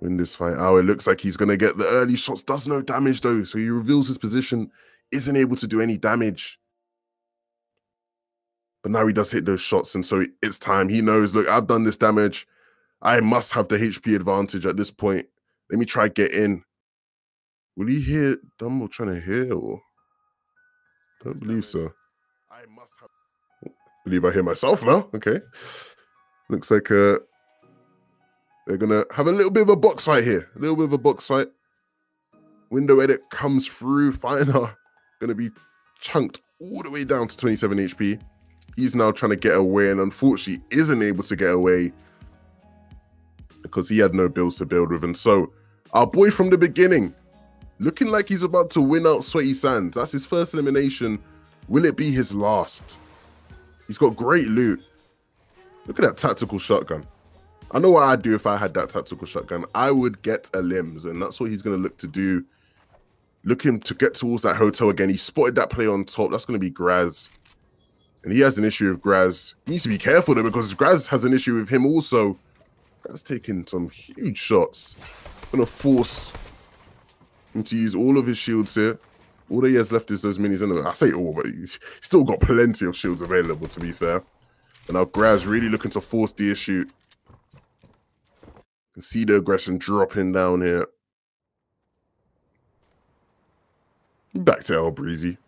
G: win this fight? Oh, it looks like he's going to get the early shots. Does no damage though, so he reveals his position, isn't able to do any damage. But now he does hit those shots, and so it's time. He knows, look, I've done this damage. I must have the HP advantage at this point. Let me try to get in. Will he hear Dumble trying to heal? Don't believe so. I must have believe I hear myself now. Okay. Looks like uh they're gonna have a little bit of a box fight here. A little bit of a box fight. Window edit comes through. Fighter [LAUGHS] gonna be chunked all the way down to 27 HP. He's now trying to get away and unfortunately isn't able to get away because he had no bills to build with. And so our boy from the beginning, looking like he's about to win out Sweaty Sands. That's his first elimination. Will it be his last? He's got great loot. Look at that tactical shotgun. I know what I'd do if I had that tactical shotgun. I would get a limbs, and that's what he's going to look to do. Looking to get towards that hotel again. He spotted that play on top. That's going to be Graz. And he has an issue with Graz. He needs to be careful though, because Graz has an issue with him also. Graz taking some huge shots. Gonna force him to use all of his shields here. All that he has left is those minis. And I say all, but he's still got plenty of shields available, to be fair. And now Graz really looking to force the issue. Can see the aggression dropping down here. Back to El Breezy.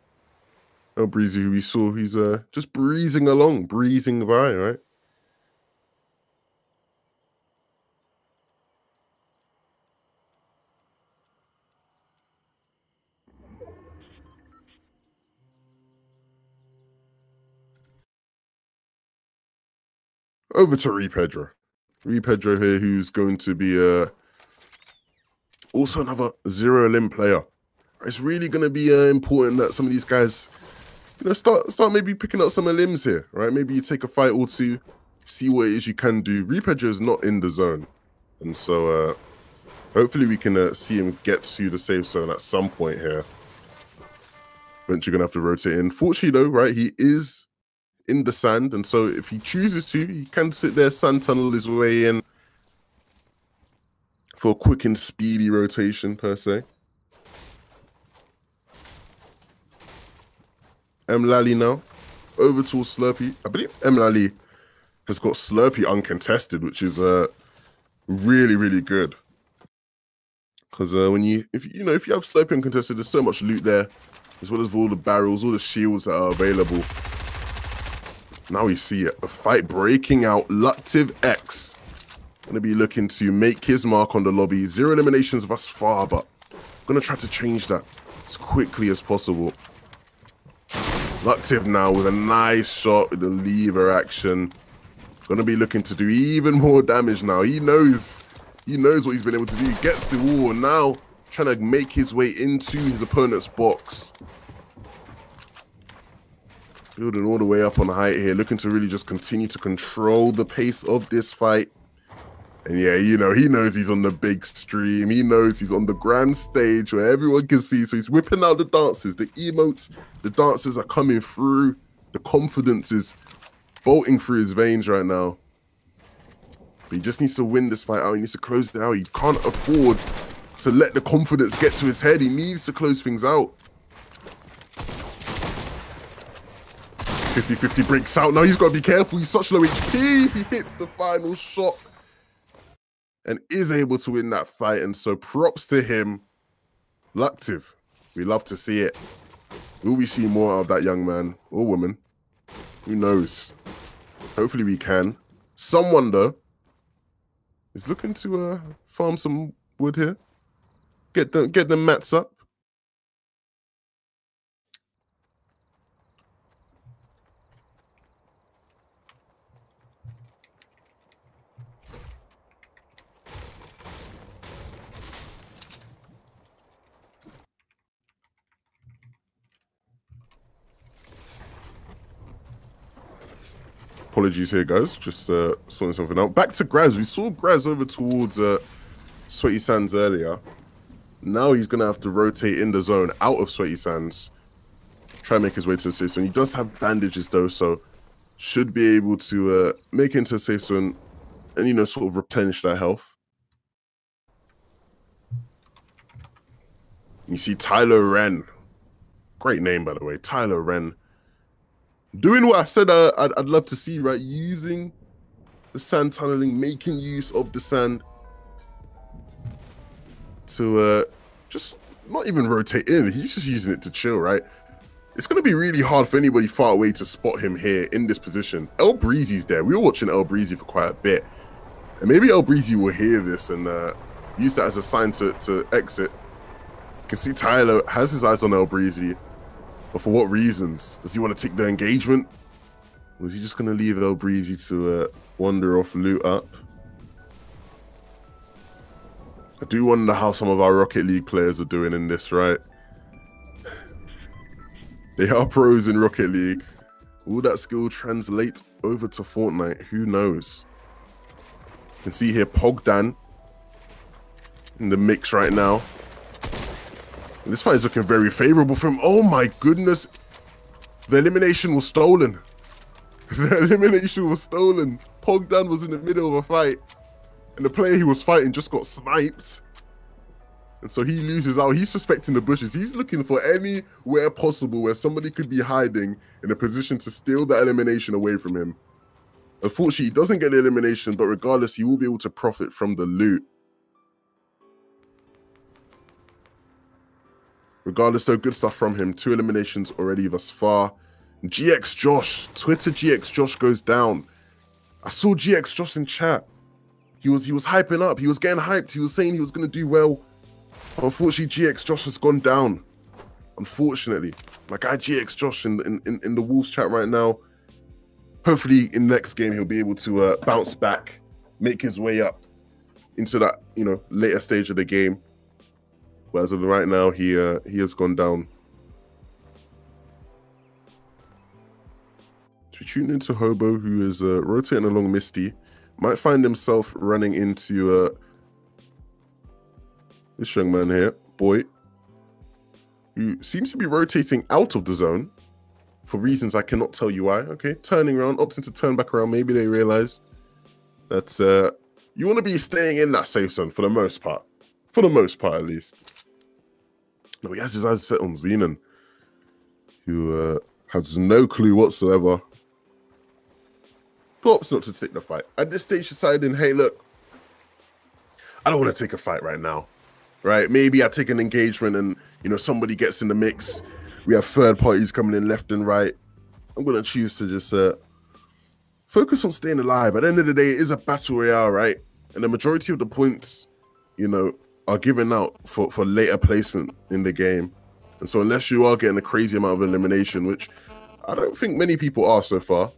G: El Breezy, who we saw, he's uh, just breezing along, breezing by, right? over to Repedro. Repedro here, who's going to be uh, also another zero limb player. It's really going to be uh, important that some of these guys, you know, start start maybe picking up some of limbs here, right? Maybe you take a fight or two, see what it is you can do. Repedro is not in the zone, and so uh, hopefully we can uh, see him get to the safe zone at some point here. Eventually, gonna have to rotate in. Fortunately, though, right, he is in the sand, and so if he chooses to, he can sit there, sand tunnel his way in for a quick and speedy rotation per se. M Lally now over to Slurpy. I believe M Lally has got Slurpy uncontested, which is uh really really good. Because uh, when you if you know if you have Slurpy uncontested, there's so much loot there, as well as all the barrels, all the shields that are available. Now we see it. A fight breaking out. Luctive X going to be looking to make his mark on the lobby. Zero eliminations thus far, but going to try to change that as quickly as possible. Luctive now with a nice shot with the lever action. Going to be looking to do even more damage now. He knows. He knows what he's been able to do. He gets the wall. Now trying to make his way into his opponent's box. Building all the way up on the height here, looking to really just continue to control the pace of this fight. And yeah, you know, he knows he's on the big stream. He knows he's on the grand stage where everyone can see. So he's whipping out the dances, the emotes, the dancers are coming through. The confidence is bolting through his veins right now. But he just needs to win this fight out. He needs to close it out. He can't afford to let the confidence get to his head. He needs to close things out. 50-50 breaks out. Now he's got to be careful. He's such low HP. He hits the final shot and is able to win that fight. And so props to him. Luctive. We love to see it. Will we see more of that young man or woman? Who knows? Hopefully we can. Someone, though, is looking to uh, farm some wood here. Get the, get the mats up. Apologies here, guys. Just uh, sorting something out. Back to Graz. We saw Graz over towards uh, Sweaty Sands earlier. Now he's gonna have to rotate in the zone out of Sweaty Sands. Try and make his way to the safe zone. He does have bandages though, so should be able to uh, make it into a safe zone and you know sort of replenish that health. You see Tyler Wren. Great name, by the way. Tyler Wren. Doing what I said uh, I'd, I'd love to see, right? Using the sand tunneling, making use of the sand to uh, just not even rotate in. He's just using it to chill, right? It's going to be really hard for anybody far away to spot him here in this position. El Breezy's there. We were watching El Breezy for quite a bit. And maybe El Breezy will hear this and uh, use that as a sign to, to exit. You can see Tyler has his eyes on El Breezy. But for what reasons? Does he want to take the engagement? Or is he just going to leave El Breezy to uh, wander off, loot up? I do wonder how some of our Rocket League players are doing in this, right? [SIGHS] They are pros in Rocket League. Will that skill translate over to Fortnite? Who knows? You can see here Pogdan in the mix right now. And this fight is looking very favorable for him. Oh my goodness. The elimination was stolen. [LAUGHS] The elimination was stolen. Pogdan was in the middle of a fight. And the player he was fighting just got sniped. And so he loses out. He's suspecting the bushes. He's looking for anywhere possible where somebody could be hiding in a position to steal the elimination away from him. Unfortunately, he doesn't get the elimination, but regardless, he will be able to profit from the loot. Regardless, though, good stuff from him. Two eliminations already thus far. GX Josh, Twitter GX Josh goes down. I saw GX Josh in chat. He was he was hyping up. He was getting hyped. He was saying he was going to do well. Unfortunately, GX Josh has gone down. Unfortunately, my guy GX Josh in in, in the Wolves chat right now. Hopefully, in next game he'll be able to uh, bounce back, make his way up into that you know later stage of the game. But as of right now, he uh, he has gone down. So tune into Hobo, who is uh, rotating along Misty, might find himself running into uh, this young man here, boy, who seems to be rotating out of the zone for reasons I cannot tell you why. Okay, turning around, opting to turn back around. Maybe they realized that uh, you want to be staying in that safe zone for the most part. For the most part, at least. No, he has his eyes set on Xenon, who uh, has no clue whatsoever. Opts not to take the fight. At this stage, deciding, hey, look, I don't want to take a fight right now right? Maybe I take an engagement and you know somebody gets in the mix. We have third parties coming in left and right. I'm gonna choose to just uh, focus on staying alive. At the end of the day, it is a battle royale, right? And the majority of the points, you know, are given out for for later placement in the game. And so unless you are getting a crazy amount of elimination, which I don't think many people are so far,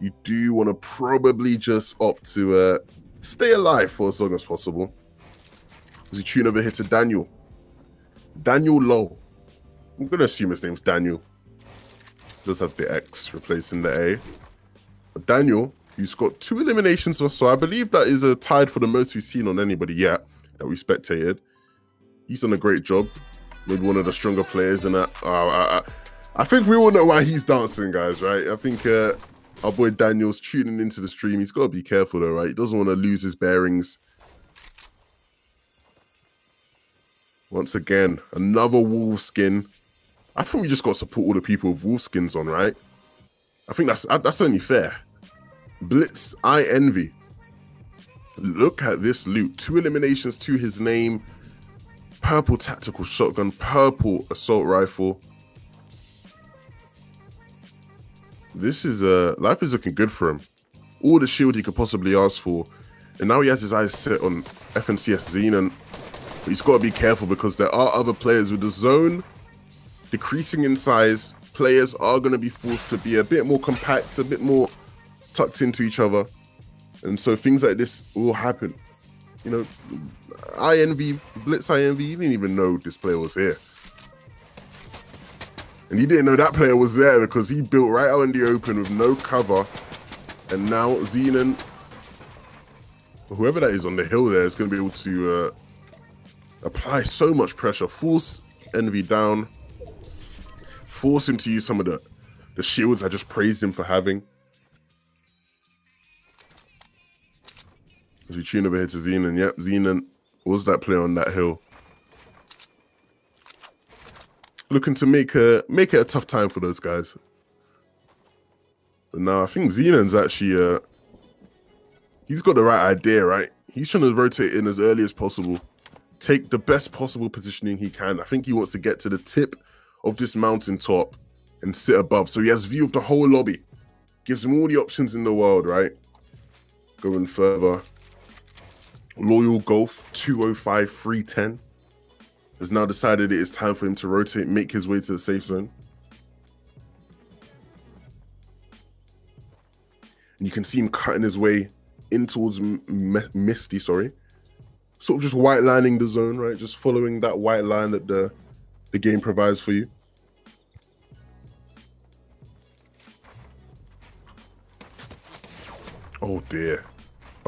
G: you do want to probably just opt to uh, stay alive for as long as possible. There's a tune over here to Daniel. Daniel Low. I'm going to assume his name's Daniel. He does have the X replacing the A. But Daniel, who's got two eliminations or so, I believe that is a tied for the most we've seen on anybody yet that we spectated. He's done a great job. Maybe one of the stronger players in that. Uh, I, I, think we all know why he's dancing, guys, right? I think uh, our boy Daniel's tuning into the stream. He's got to be careful, though, right? He doesn't want to lose his bearings Once again, another wolf skin. I think we just got to support all the people with wolf skins on, right? I think that's that's only fair. Blitz, INV. Look at this loot. Two eliminations to his name. Purple tactical shotgun, purple assault rifle. This is uh life is looking good for him. All the shield he could possibly ask for. And now he has his eyes set on FNCS Xenon but he's got to be careful because there are other players with the zone decreasing in size. Players are going to be forced to be a bit more compact, a bit more tucked into each other. And so things like this will happen. You know, INV, Blitz INV, You didn't even know this player was here. And you didn't know that player was there because he built right out in the open with no cover. And now Xenon, whoever that is on the hill there, is going to be able to uh, apply so much pressure, force Envy down, force him to use some of the, the shields I just praised him for having. As we tune over here to Xenon, yep, Xenon was that play on that hill. Looking to make a make it a tough time for those guys. But now I think Xenon's actually uh he's got the right idea, right? He's trying to rotate in as early as possible. Take the best possible positioning he can. I think he wants to get to the tip of this mountain top and sit above. So he has view of the whole lobby. Gives him all the options in the world, right? Going further. Loyal Golf 205 310 has now decided it is time for him to rotate, make his way to the safe zone. And you can see him cutting his way in towards Misty, sorry. Sort of just white lining the zone, right? Just following that white line that the the game provides for you. Oh dear.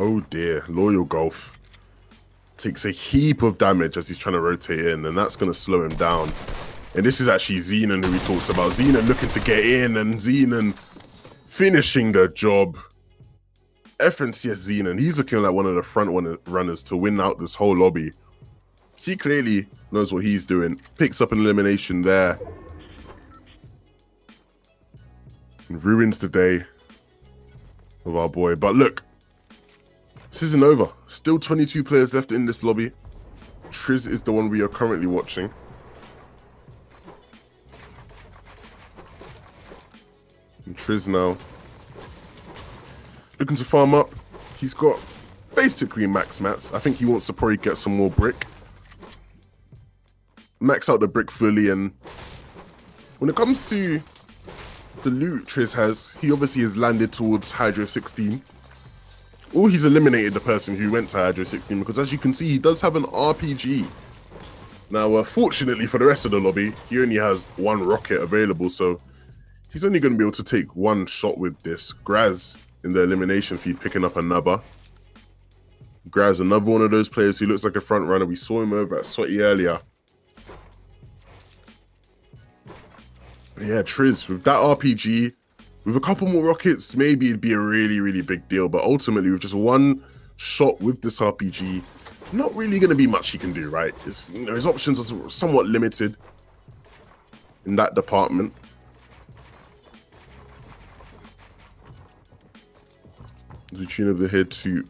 G: Oh dear. Loyal Golf takes a heap of damage as he's trying to rotate in, and that's going to slow him down. And this is actually Xenon who we talked about. Xenon looking to get in, and Xenon finishing the job. FNCS Xenon, he's looking like one of the front runners to win out this whole lobby. He clearly knows what he's doing. Picks up an elimination there. And ruins the day of our boy. But look, isn't over. Still 22 players left in this lobby. Triz is the one we are currently watching. And Triz now looking to farm up. He's got basically max mats. I think he wants to probably get some more brick. Max out the brick fully and when it comes to the loot Triz has, he obviously has landed towards Hydro 16 or he's eliminated the person who went to Hydro 16 because as you can see, he does have an RPG. Now, uh, fortunately for the rest of the lobby, he only has one rocket available, so he's only going to be able to take one shot with this. Graz in the elimination feed picking up another. Graz, another one of those players who looks like a front runner. We saw him over at Sweaty earlier. But yeah, Triz, with that RPG, with a couple more rockets, maybe it'd be a really, really big deal. But ultimately, with just one shot with this RPG, not really going to be much he can do, right? His, you know, his options are somewhat limited in that department. We tune over here to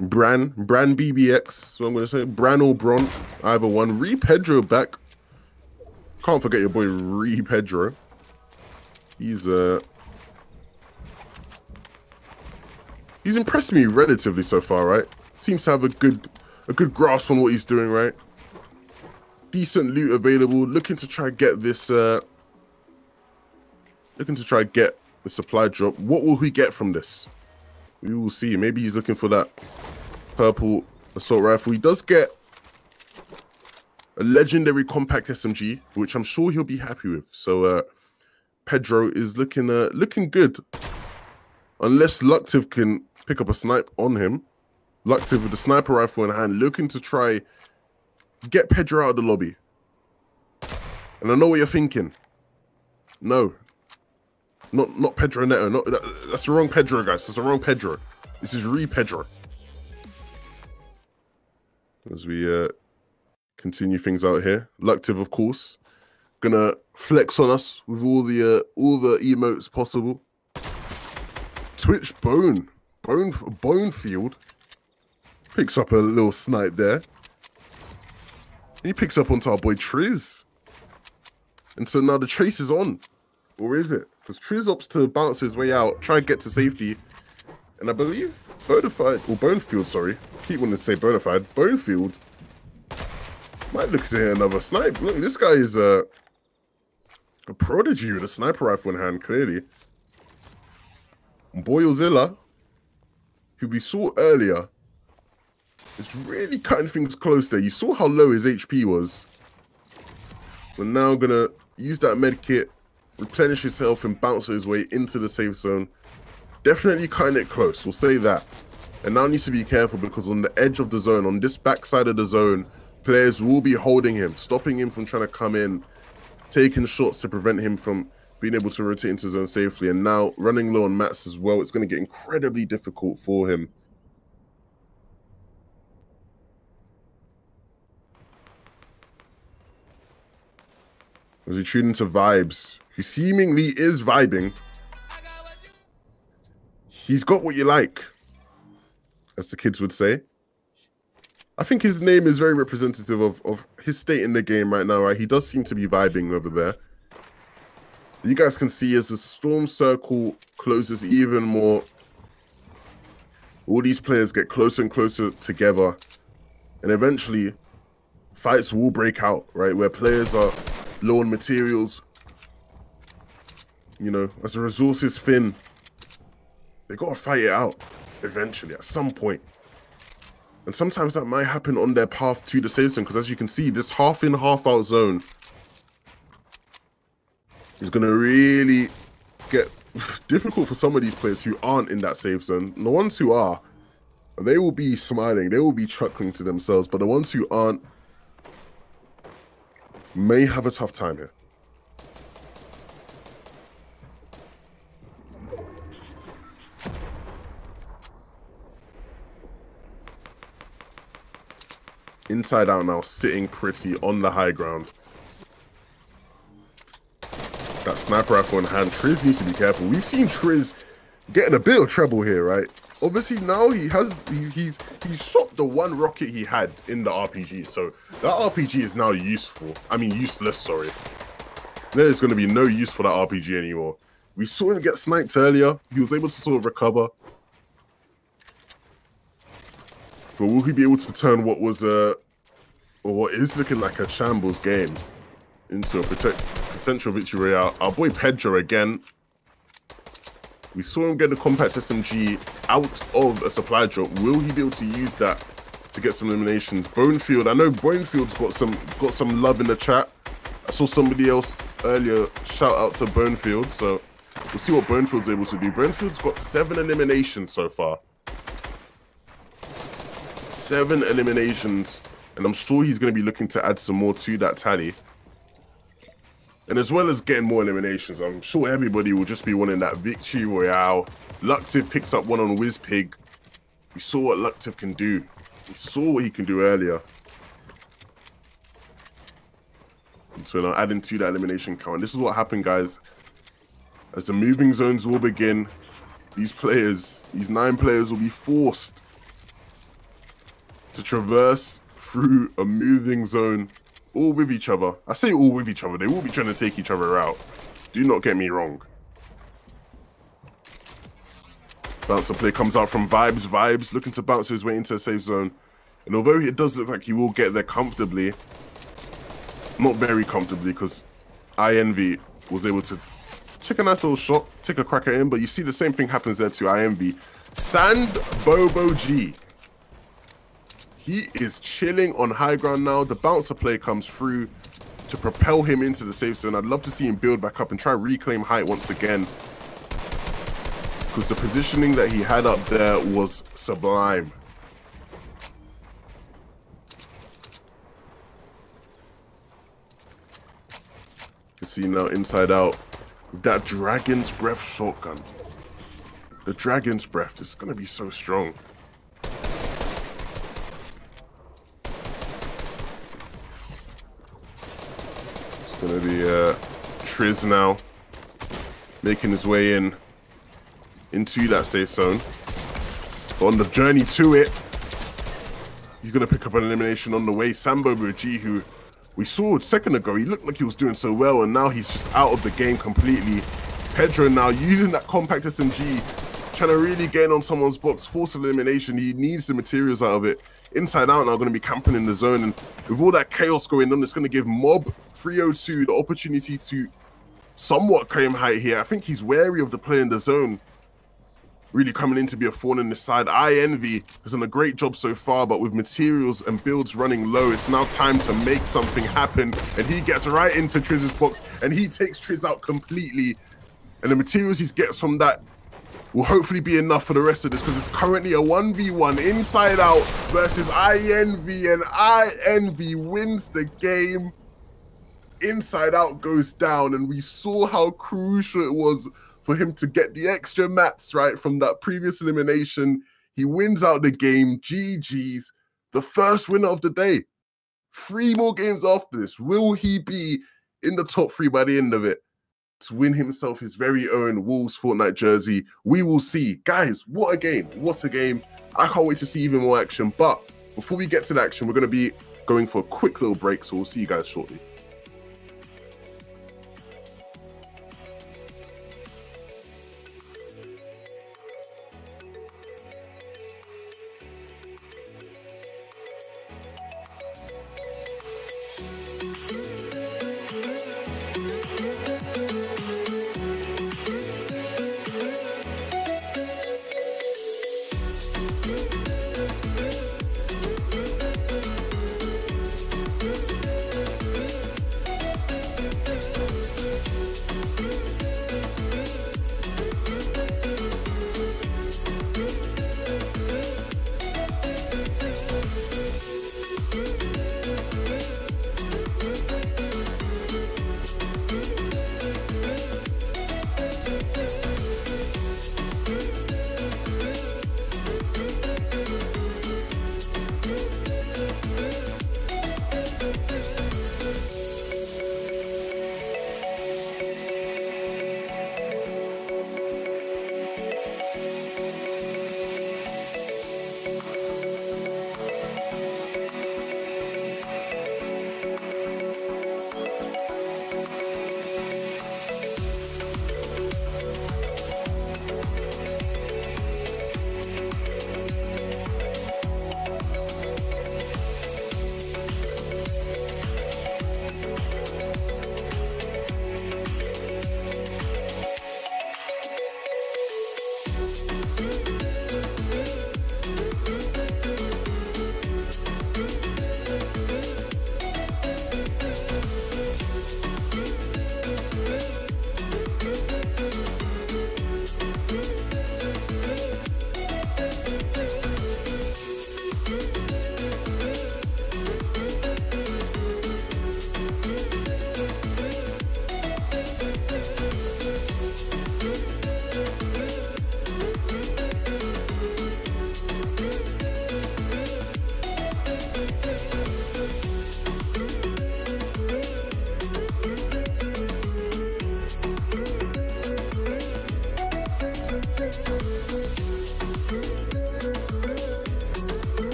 G: Bran, Bran BBX. So I'm going to say Bran or Bron, either one. Re Pedro back. Can't forget your boy Re Pedro. He's uh he's impressed me relatively so far, right? Seems to have a good a good grasp on what he's doing, right? Decent loot available. Looking to try get this uh looking to try get the supply drop. What will he get from this? We will see. Maybe he's looking for that purple assault rifle. He does get a legendary compact SMG, which I'm sure he'll be happy with. So uh Pedro is looking uh, looking good. Unless Luctive can pick up a snipe on him. Luctive with the sniper rifle in hand, looking to try get Pedro out of the lobby. And I know what you're thinking. No. Not not Pedro Neto. Not, that, that's the wrong Pedro, guys. That's the wrong Pedro. This is re Pedro. As we uh, continue things out here. Luctive, of course, gonna flex on us with all the uh, all the emotes possible. Twitch Bone, Bone Bonefield picks up a little snipe there. And he picks up onto our boy Triz. And so now the chase is on. Or is it? Because Triz opts to bounce his way out, try and get to safety. And I believe Bonafide, or Bonefield, sorry. Keep wanting to say Bonafide. Bonefield might look to hit another snipe. Look, this guy is uh, a prodigy with a sniper rifle in hand, clearly. Boyozilla, who we saw earlier, is really cutting things close there. You saw how low his HP was. We're now going to use that med kit, replenish his health, and bounce his way into the safe zone. Definitely cutting it close, we'll say that. and now needs to be careful because on the edge of the zone, on this backside of the zone, players will be holding him, stopping him from trying to come in, taking shots to prevent him from being able to rotate into zone safely. And now running low on mats as well, it's going to get incredibly difficult for him. As we tune into vibes, he seemingly is vibing. He's got what you like, as the kids would say. I think his name is very representative of, of his state in the game right now, right? He does seem to be vibing over there. You guys can see as the storm circle closes even more, all these players get closer and closer together. And eventually, fights will break out, right? Where players are low on materials. You know, as the resources thin, they gotta fight it out eventually at some point. And sometimes that might happen on their path to the safe zone, because as you can see, this half in, half out zone is gonna really get [LAUGHS] difficult for some of these players who aren't in that safe zone. The ones who are, they will be smiling, they will be chuckling to themselves, but the ones who aren't may have a tough time here. Inside out now, sitting pretty on the high ground. That sniper rifle in hand. Triz needs to be careful. We've seen Triz getting a bit of trouble here, right? Obviously now he has he's he's he's shot the one rocket he had in the RPG, so that RPG is now useful. I mean useless, sorry. There is going to be no use for that RPG anymore. We saw him get sniped earlier. He was able to sort of recover. But will he be able to turn what was a, or what is looking like a shambles game into a protect, potential victory royale? Our boy Pedro again. We saw him get the compact SMG out of a supply drop. Will he be able to use that to get some eliminations? Bonefield, I know Bonefield's got some got some love in the chat. I saw somebody else earlier shout out to Bonefield, so we'll see what Bonefield's able to do. Bonefield's got seven eliminations so far seven eliminations, and I'm sure he's going to be looking to add some more to that tally. And as well as getting more eliminations, I'm sure everybody will just be wanting that victory royale. Luctive picks up one on Wizpig. We saw what Luctive can do. We saw what he can do earlier. So now adding to that elimination count. This is what happened, guys. As the moving zones will begin, these players, these nine players will be forced to traverse through a moving zone all with each other. I say all with each other. They will be trying to take each other out. Do not get me wrong. Bouncer play comes out from Vibes. Vibes looking to bounce his way into a safe zone. And although it does look like he will get there comfortably, not very comfortably because INV was able to take a nice little shot, take a crack at him, but you see the same thing happens there to INV. Sand Bobo G he is chilling on high ground now. The bouncer play comes through to propel him into the safe zone. I'd love to see him build back up and try reclaim height once again. Because the positioning that he had up there was sublime. You can see now inside out with that Dragon's Breath shotgun. The Dragon's Breath is going to be so strong. Gonna be uh, Triz now making his way in into that safe zone. But on the journey to it, he's gonna pick up an elimination on the way. Sambo G, who we saw a second ago, he looked like he was doing so well, and now he's just out of the game completely. Pedro now using that compact SMG, trying to really gain on someone's box, force elimination. He needs the materials out of it. Inside Out now going to be camping in the zone, and with all that chaos going on, it's going to give Mob 302 the opportunity to somewhat claim height here. I think he's wary of the play in the zone really coming in to be a thorn in the side. INV has done a great job so far, but with materials and builds running low, it's now time to make something happen. And he gets right into Triz's box and he takes Triz out completely. And the materials he gets from that will hopefully be enough for the rest of this because it's currently a 1v1 inside out versus INV and INV wins the game. Inside out goes down and we saw how crucial it was for him to get the extra mats right from that previous elimination. He wins out the game. GG's, the first winner of the day. Three more games after this. Will he be in the top three by the end of it? To win himself his very own Wolves Fortnite jersey. We will see. Guys, what a game. What a game. I can't wait to see even more action. But before we get to the action, we're going to be going for a quick little break. So we'll see you guys shortly.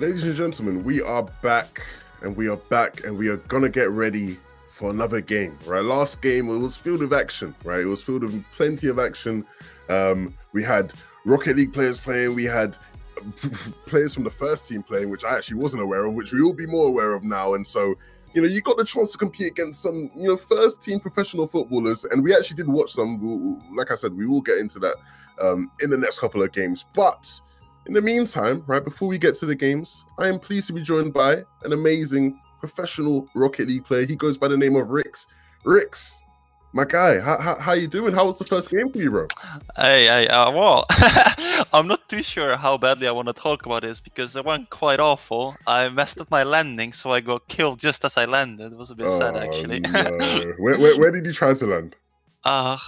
G: Ladies and gentlemen, we are back and we are back and we are gonna get ready for another game, right? Last game it was filled with action, right? It was filled with plenty of action. Um, we had Rocket League players playing, we had [LAUGHS] players from the first team playing, which I actually wasn't aware of, which we will be more aware of now. And so, you know, you got the chance to compete against some, you know, first team professional footballers, and we actually did watch some. Like I said, we will get into that um, in the next couple of games, but in the meantime, right before we get to the games, I am pleased to be joined by an amazing professional Rocket League player. He goes by the name of Rix. Rix, my guy, how, how, how you doing? How was the first game for you, bro?
I: Hey, hey, uh, well, [LAUGHS] I'm not too sure how badly I want to talk about this because it went quite awful. I messed up my landing, so I got killed just as I landed. It was a bit sad, actually.
G: Oh, no. [LAUGHS] where, where, where did you try to land?
I: Uh,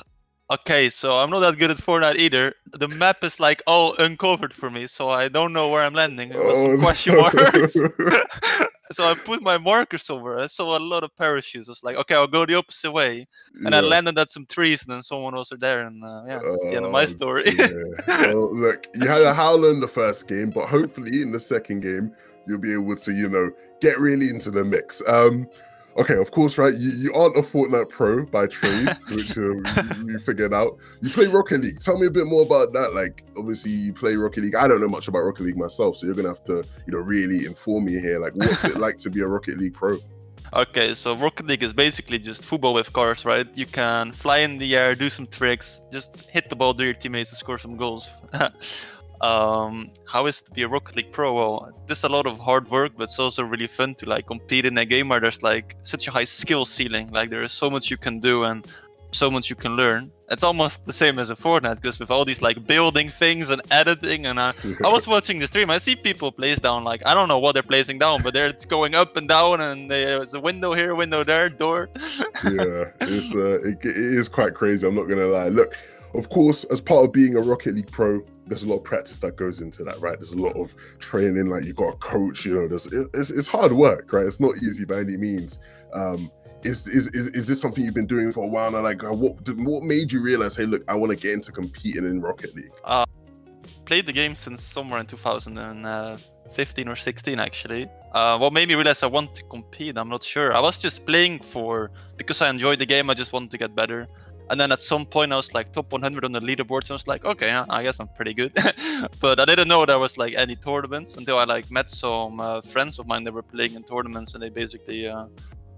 I: Okay, so I'm not that good at Fortnite either. The map is like all uncovered for me, so I don't know where I'm landing. It was
G: Oh,
I: some question
G: no.
I: marks. [LAUGHS] [LAUGHS] so I put my marker somewhere. I saw a lot of parachutes. I was like, okay, I'll go the opposite way. And I landed at some trees, and then someone was there, and uh, yeah, that's the end of my
G: Oh,
I: story.
G: yeah. Well, [LAUGHS] look, you had a howler in the first game, but hopefully in the second game you'll be able to, you know, get really into the mix. Um, okay, of course, right? You, you aren't a Fortnite pro by trade, [LAUGHS] which uh, you, you figured out. You play Rocket League. Tell me a bit more about that. Like, obviously, you play Rocket League. I don't know much about Rocket League myself, so you're gonna have to, you know, really inform me here. Like, what's it like to be a Rocket League pro? [LAUGHS]
I: Okay, so Rocket League is basically just football with cars, right? You can fly in the air, do some tricks, just hit the ball to your teammates and score some goals. [LAUGHS] um, how is it to be a Rocket League pro? Well, there's a lot of hard work, but it's also really fun to like compete in a game where there's like such a high skill ceiling. Like there is so much you can do and so much you can learn. It's almost the same as a Fortnite, because with all these like building things and editing, and uh, I was [LAUGHS] watching the stream. I see people place down like I don't know what they're placing down, but they're it's going up and down, and there's a window here, window there, door. [LAUGHS]
G: yeah, it's uh, it, it is quite crazy. I'm not gonna lie. Look, of course, as part of being a Rocket League pro, there's a lot of practice that goes into that, right? There's a lot of training. Like you got a coach, you know. There's it's, it's hard work, right? It's not easy by any means. Um, is, is is is this something you've been doing for a while now? Like, uh, what did- what made you realize? Hey, look, I want to get into competing in Rocket League.
I: Played the game since somewhere in 2015 or 16 actually. Uh, what made me realize I want to compete? I'm not sure. I was just playing for because I enjoyed the game. I just wanted to get better. And then at some point I was like top 100 on the leaderboard, so I was like, okay, I- guess I'm pretty good. [LAUGHS] but I didn't know there was like any tournaments until I like met some uh, friends of mine that were playing in tournaments, and they basically uh,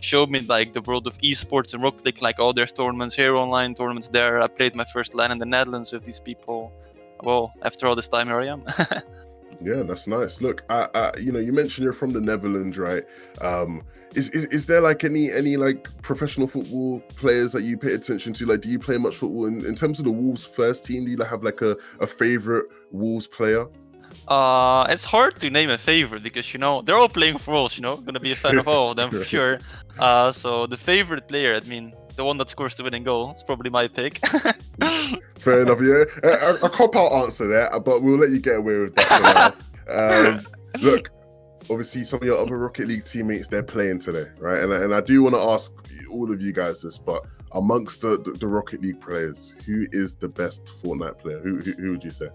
I: showed me like the world of esports and Rocket League, like all their tournaments here online, tournaments there. I played my first LAN in the Netherlands with these people. Well, after all this time, here I am. [LAUGHS]
G: Yeah, that's nice. Look, I, I, you know, you mentioned you're from the Netherlands, right? Um, is, is is there like any any like professional football players that you pay attention to? Like, do you play much football in, in terms of the Wolves first team? Do you have like a, a favorite Wolves player?
I: Uh, it's hard to name a favorite because you know they're all playing for Wolves. You know, gonna be a fan of all of them for [LAUGHS] sure. Uh, so the favorite player, I mean, the one that scores the winning goal, it's probably my pick. [LAUGHS]
G: Fair enough. Yeah, a, a, cop out answer there, but we'll let you get away with that for now. [LAUGHS] Um, look, obviously, some of your other Rocket League teammates they're playing today, right? And and I do want to ask all of you guys this, but amongst the, the, the Rocket League players, who is the best Fortnite player? Who who, who would you say?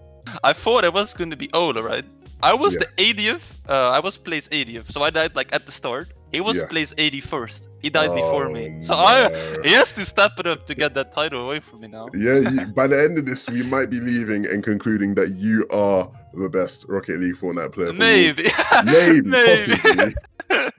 I: I thought it was going to be Ola, right? I was
G: Yeah.
I: the 80th. Uh, I was placed 80th, so I died like at the start. He was
G: Yeah.
I: placed 81st. He died before me,
G: Oh,
I: so I he has to step it up to get that title away from me now. [LAUGHS]
G: Yeah, you, by the end of this, we might be leaving and concluding that you are the best Rocket League Fortnite player. for [LAUGHS]
I: Maybe,
G: maybe,
I: maybe. [LAUGHS]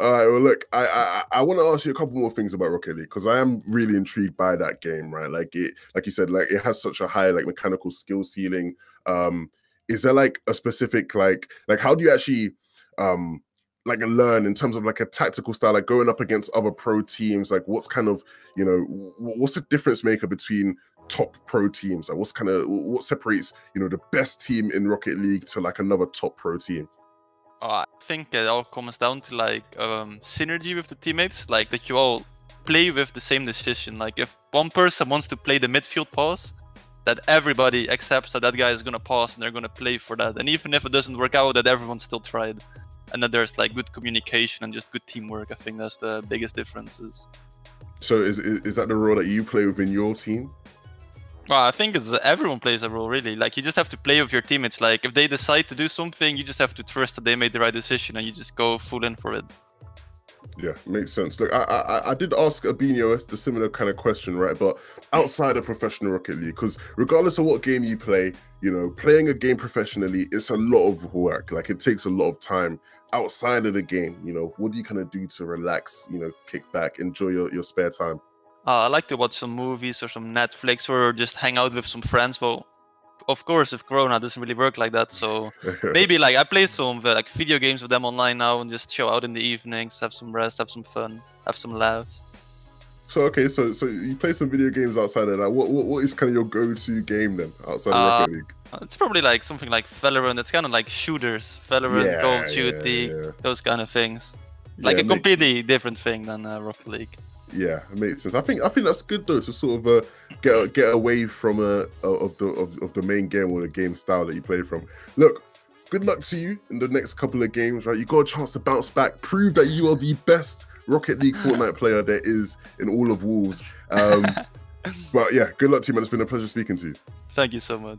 G: All right. Well, look, I I, I want to ask you a couple more things about Rocket League because I am really intrigued by that game. Right, like it, like you said, like it has such a high like mechanical skill ceiling. Um, is there like a specific like like how do you actually um like learn in terms of like a tactical style, like going up against other pro teams? Like, what's kind of you know what's the difference maker between top pro teams? Like, what's kind of what separates you know the best team in Rocket League to like another top pro team?
I: Uh, I think it all comes down to like um, synergy with the teammates, like that you all play with the same decision. Like if one person wants to play the midfield pass, that everybody accepts that that guy is gonna pass and they're gonna play for that. And even if it doesn't work out, that everyone still tried, and that there's like good communication and just good teamwork. I think that's the biggest differences.
G: So is, is is that the role that you play within your team?
I: Well, I think it's everyone plays a role really. Like you just have to play with your teammates. Like if they decide to do something, you just have to trust that they made the right decision, and you just go full in for it.
G: Yeah, makes sense. Look, I I, I did ask Abinio the similar kind of question, right? But outside of professional Rocket League, because regardless of what game you play, you know, playing a game professionally, it's a lot of work. Like it takes a lot of time outside of the game. You know, what do you kind of do to relax? You know, kick back, enjoy your, your spare time.
I: Uh, I like to watch some movies or some Netflix or just hang out with some friends. Well, of course, if Corona doesn't really work like that, so [LAUGHS] maybe like I play some uh, like video games with them online now and just chill out in the evenings, have some rest, have some fun, have some laughs.
G: So okay, so so you play some video games outside of that. What what, what is kind of your go-to game then outside of
I: Uh,
G: Rocket League?
I: It's probably like something like Valorant. It's kind of like shooters, Valorant,
G: Yeah,
I: Call of Duty,
G: yeah.
I: those kind of things. Like
G: Yeah,
I: a completely different thing than uh, Rocket League.
G: Yeah, it makes sense. I think I think that's good though to sort of uh, get get away from uh, of the of, of the main game or the game style that you play from. Look, good luck to you in the next couple of games. Right, you got a chance to bounce back, prove that you are the best Rocket League Fortnite [LAUGHS] player there is in all of Wolves. Um, [LAUGHS] but yeah, good luck to you, man. It's been a pleasure speaking to you.
I: Thank you so much.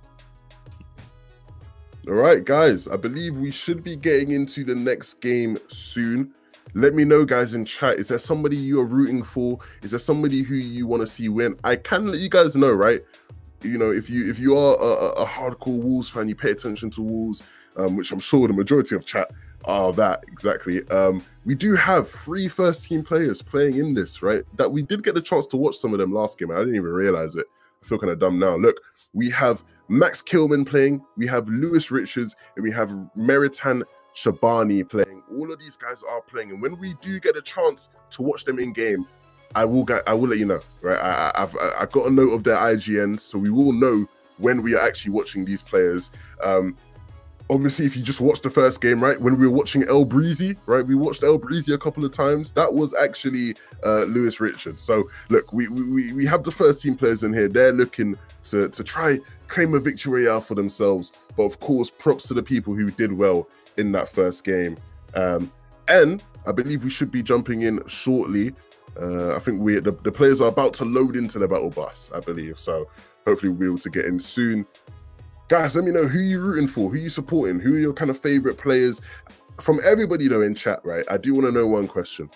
G: All right, guys, I believe we should be getting into the next game soon. Let me know, guys, in chat. Is there somebody you are rooting for? Is there somebody who you want to see win? I can let you guys know, right? You know, if you if you are a, a- hardcore Wolves fan, you pay attention to Wolves, um, which I'm sure the majority of chat are that exactly. Um, we do have three first team players playing in this, right? That we did get a chance to watch some of them last game. I didn't even realize it. I feel kind of dumb now. Look, we have Max Kilman playing, we have Lewis Richards, and we have Meritan Shabani playing. All of these guys are playing, and when we do get a chance to watch them in game, I will get, I will let you know. Right, I, I've I- got a note of their IGN, so we will know when we are actually watching these players. Um, obviously, if you just watched the first game, right, when we were watching El Breezy, right, we watched El Breezy a couple of times. That was actually uh, Lewis Richards. So look, we, we we- we have the first team players in here. They're looking to to try claim a victory out for themselves. But of course, props to the people who did well in that first game. Um, and I believe we should be jumping in shortly. Uh, I think we the, the players are about to load into the battle bus, I believe. So hopefully we'll be able to get in soon. Guys, let me know who you're rooting for, who you're supporting, who are your kind of favorite players. From everybody though in chat, right? I do want to know one question.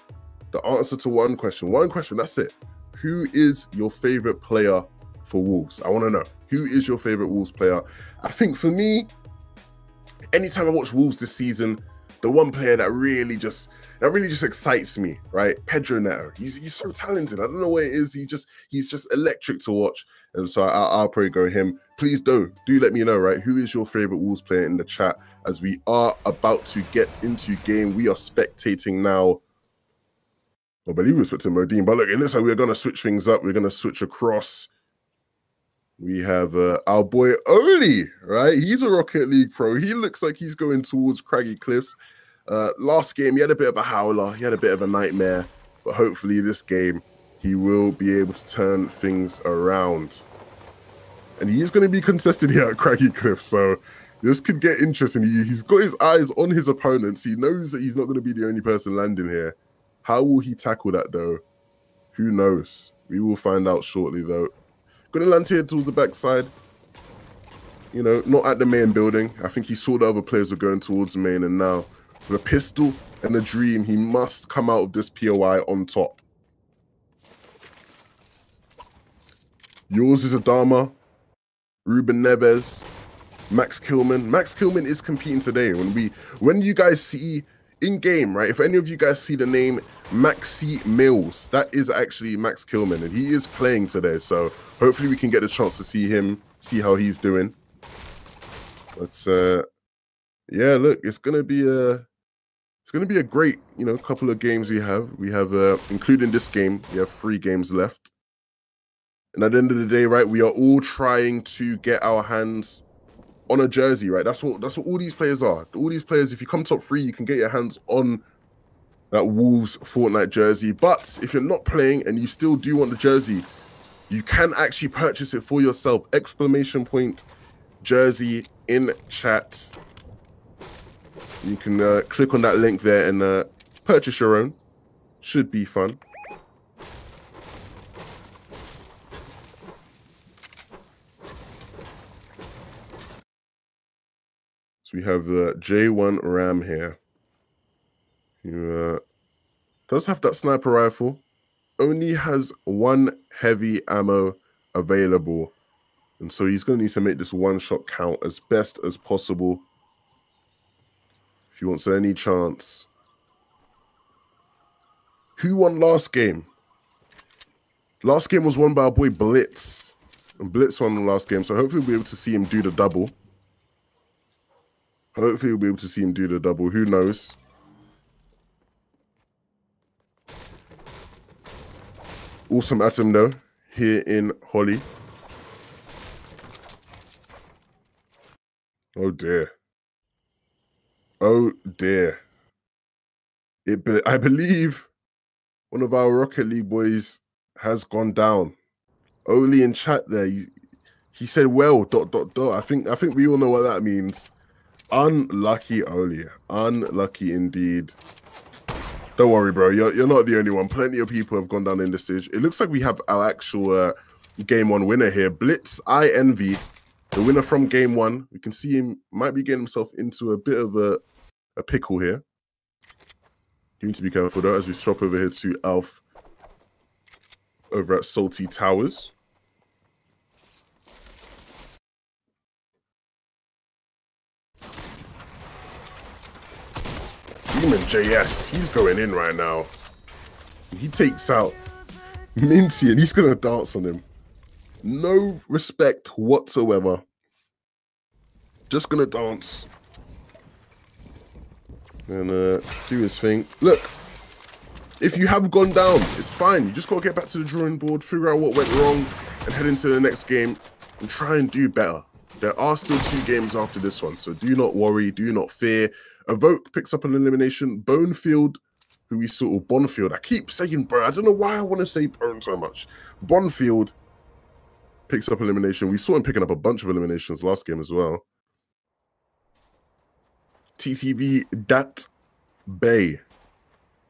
G: The answer to one question. One question, that's it. Who is your favorite player for Wolves? I want to know. Who is your favorite Wolves player? I think for me, anytime I watch Wolves this season, the one player that really just that really just excites me, right? Pedro Neto. He's he's so talented. I don't know what it is. He just he's just electric to watch, and so I, I'll probably go him. Please do do let me know, right? Who is your favorite Wolves player in the chat? As we are about to get into game, we are spectating now. I believe we're switching Modine, but look, it looks like we're gonna switch things up. We're gonna switch across. We have uh, our boy Oli, right? He's a Rocket League pro. He looks like he's going towards Craggy Cliffs. Uh, last game, he had a bit of a howler. He had a bit of a nightmare, but hopefully this game, he will be able to turn things around. And he is going to be contested here at Craggy Cliffs, so this could get interesting. He, he's got his eyes on his opponents. He knows that he's not going to be the only person landing here. How will he tackle that, though? Who knows? We will find out shortly, though. Gonna land here towards the backside. You know, not at the main building. I think he saw the other players were going towards the main, and now with a pistol and a dream, he must come out of this POI on top. Yours is Adama, Ruben Neves, Max Kilman. Max Kilman is competing today. When we, when you guys see in game, right? If any of you guys see the name Maxi Mills, that is actually Max Kilman, and he is playing today. So hopefully we can get a chance to see him, see how he's doing. But uh, yeah, look, it's gonna be a, it's gonna be a great, you know, couple of games we have. We have, uh, including this game, we have three games left. And at the end of the day, right, we are all trying to get our hands on a jersey, right? That's what that's what all these players are. All these players, if you come top three, you can get your hands on that Wolves Fortnite jersey. But if you're not playing and you still do want the jersey, you can actually purchase it for yourself. Exclamation point jersey in chat. You can uh, click on that link there and uh, purchase your own. Should be fun. So we have uh, J1 Ram here. Who uh, does have that sniper rifle. Only has one heavy ammo available. And so he's going to need to make this one shot count as best as possible. If he wants any chance. Who won last game? Last game was won by our boy Blitz. And Blitz won the last game. So hopefully we'll be able to see him do the double. Hopefully we'll be able to see him do the double. Who knows? Awesome Atom though, here in Holly. Oh dear. Oh dear. It be, I believe one of our Rocket League boys has gone down. Only in chat there, he, he said, "Well, dot dot dot." I think I think we all know what that means. Unlucky, Oli. Unlucky indeed. Don't worry, bro. You're, you're not the only one. Plenty of people have gone down in this stage. It looks like we have our actual uh, game one winner here. Blitz INV, the winner from game one. We can see him might be getting himself into a bit of a, a pickle here. You need to be careful though as we swap over here to Alf over at Salty Towers. Demon JS, he's going in right now. He takes out Minty and he's gonna dance on him. No respect whatsoever. Just gonna dance. And uh, do his thing. Look, if you have gone down, it's fine. You just gotta get back to the drawing board, figure out what went wrong, and head into the next game and try and do better. There are still two games after this one, so do not worry, do not fear. Evoke picks up an elimination. Bonefield, who we saw, or Bonfield. I keep saying bro. I don't know why I want to say Bone so much. Bonfield picks up elimination. We saw him picking up a bunch of eliminations last game as well. TTV Dat Bay.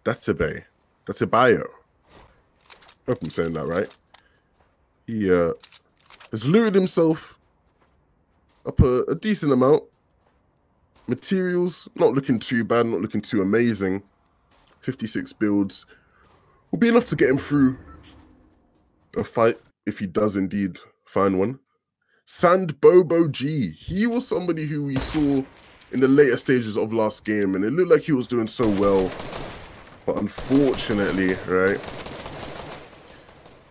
G: That's a Bay. That's a bio. Hope I'm saying that right. He uh, has looted himself up a, a decent amount. Materials, not looking too bad, not looking too amazing. 56 builds will be enough to get him through a fight if he does indeed find one. Sand Bobo G. He was somebody who we saw in the later stages of last game, and it looked like he was doing so well. But unfortunately, right,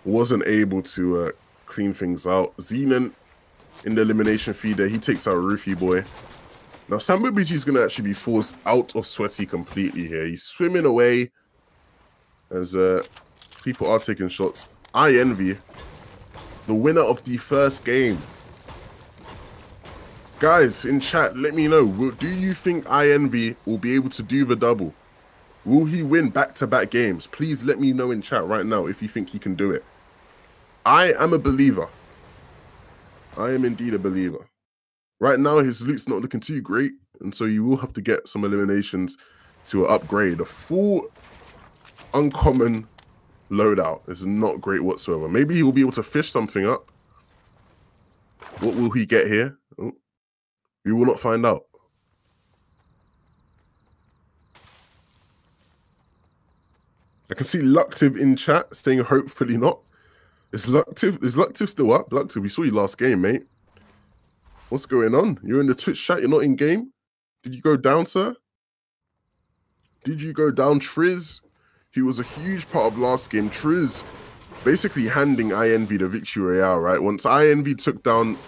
G: wasn't able to uh, clean things out. Zenon in the elimination feeder, he takes out Roofy Boy. Now, Sambo BG is going to actually be forced out of Sweaty completely here. He's swimming away as uh, people are taking shots. INV the winner of the first game. Guys, in chat, let me know. Do you think INV will be able to do the double? Will he win back-to-back -back games? Please let me know in chat right now if you think he can do it. I am a believer. I am indeed a believer. Right now, his loot's not looking too great, and so you will have to get some eliminations to upgrade. A full uncommon loadout is not great whatsoever. Maybe he will be able to fish something up. What will he get here? Oh, we will not find out. I can see Luctive in chat saying hopefully not. Is Luctive is Luctive still up? Luctive, we saw you last game, mate. What's going on? You're in the Twitch chat, you're not in game? Did you go down, sir? Did you go down, Triz? He was a huge part of last game. Triz basically handing INV the victory royale, right? Once INV took down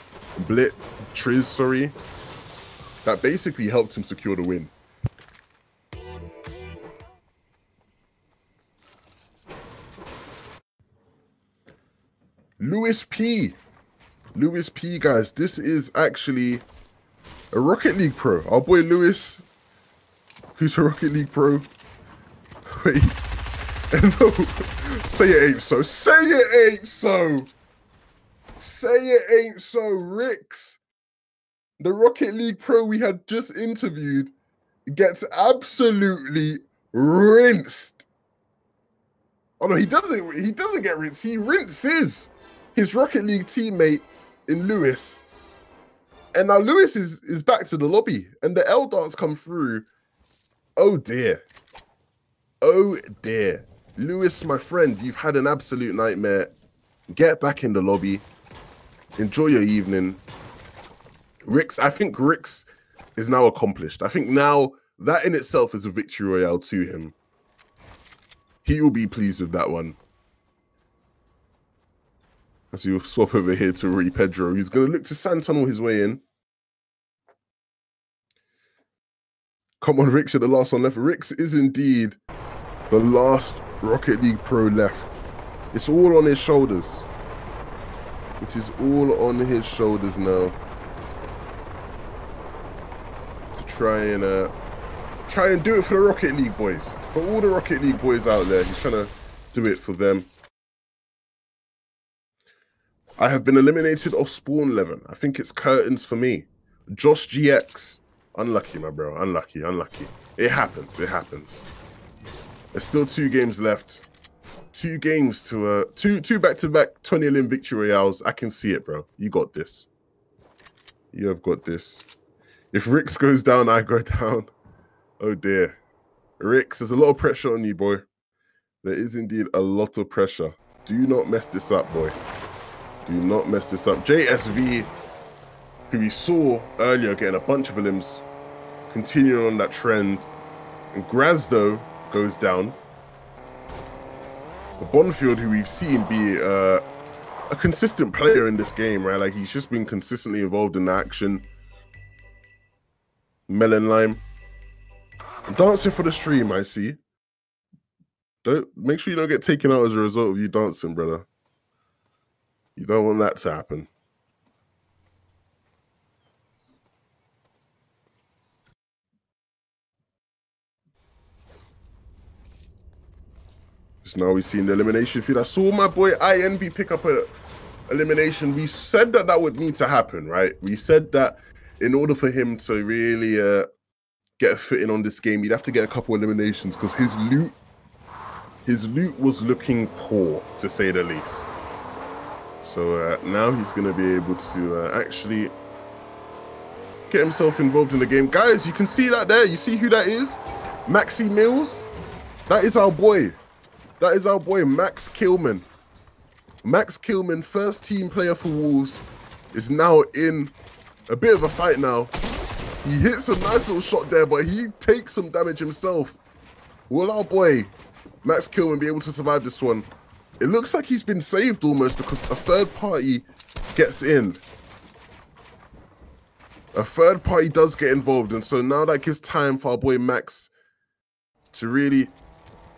G: Blit, Triz, sorry, that basically helped him secure the win. Lewis P. Lewis P, guys. This is actually a Rocket League pro. Our boy Lewis, who's a Rocket League pro. [LAUGHS] Wait. [LAUGHS] no. Say it ain't so. Say it ain't so. Say it ain't so. Rix, the Rocket League pro we had just interviewed, gets absolutely rinsed. Oh no, he doesn't. He doesn't get rinsed. He rinses his Rocket League teammate in Lewis. And now Lewis is is back to the lobby, and the L darts come through. Oh dear. Oh dear. Lewis, my friend, you've had an absolute nightmare. Get back in the lobby. Enjoy your evening. Rix, I think Rix is now accomplished. I think now that in itself is a victory royale to him. He will be pleased with that one. As you swap over here to Rui Pedro, he's going to look to sand tunnel his way in. Come on, Rix, you're the last one left. Rix is indeed the last Rocket League pro left. It's all on his shoulders. It is all on his shoulders now. To try and uh, try and do it for the Rocket League boys. For all the Rocket League boys out there, he's trying to do it for them. I have been eliminated off Spawn 11. I think it's curtains for me. Josh GX. Unlucky, my bro. Unlucky, unlucky. It happens. It happens. There's still two games left. Two games to uh two two back to back 20 lim victory royales. I can see it, bro. You got this. You have got this. If Rix goes down, I go [LAUGHS] down. Oh dear. Rix, there's a lot of pressure on you, boy. There is indeed a lot of pressure. Do not mess this up, boy. Do not mess this up. JSV, who we saw earlier getting a bunch of limbs, continuing on that trend. And Grazdo goes down. The Bonfield, who we've seen be uh, a consistent player in this game, right? Like he's just been consistently involved in the action. Melon Lime. Dancing for the stream, I see. Don't make sure you don't get taken out as a result of you dancing, brother. You don't want that to happen. Just now we've seen the elimination feed. I saw my boy INV pick up a elimination. We said that that would need to happen, right? We said that in order for him to really uh, get a footing on this game, he'd have to get a couple eliminations because his loot, his loot was looking poor to say the least. So uh, now he's going to be able to uh, actually get himself involved in the game. Guys, you can see that there. You see who that is? Maxi Mills. That is our boy. That is our boy, Max Kilman. Max Kilman, first team player for Wolves, is now in a bit of a fight now. He hits a nice little shot there, but he takes some damage himself. Will our boy, Max Kilman, be able to survive this one? It looks like he's been saved almost because a third party gets in. A third party does get involved, and so now that gives time for our boy Max to really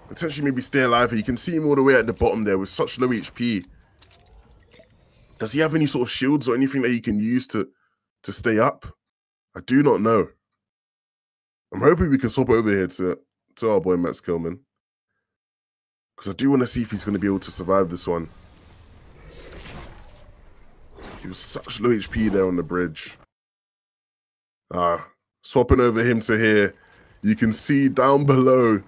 G: potentially maybe stay alive. You can see him all the way at the bottom there with such low HP. Does he have any sort of shields or anything that he can use to to stay up? I do not know. I'm hoping we can swap over here to, to our boy Max Kilman. Because I do want to see if he's going to be able to survive this one. He was such low HP there on the bridge. Ah, swapping over him to here. You can see down below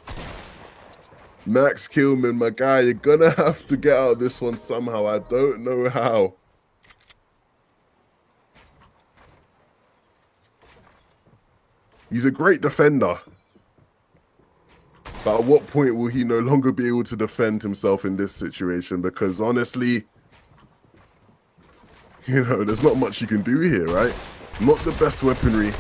G: Max Kilman, my guy, you're gonna have to get out of this one somehow. I don't know how. He's a great defender. But at what point will he no longer be able to defend himself in this situation? Because honestly, you know, there's not much you can do here, right? Not the best weaponry.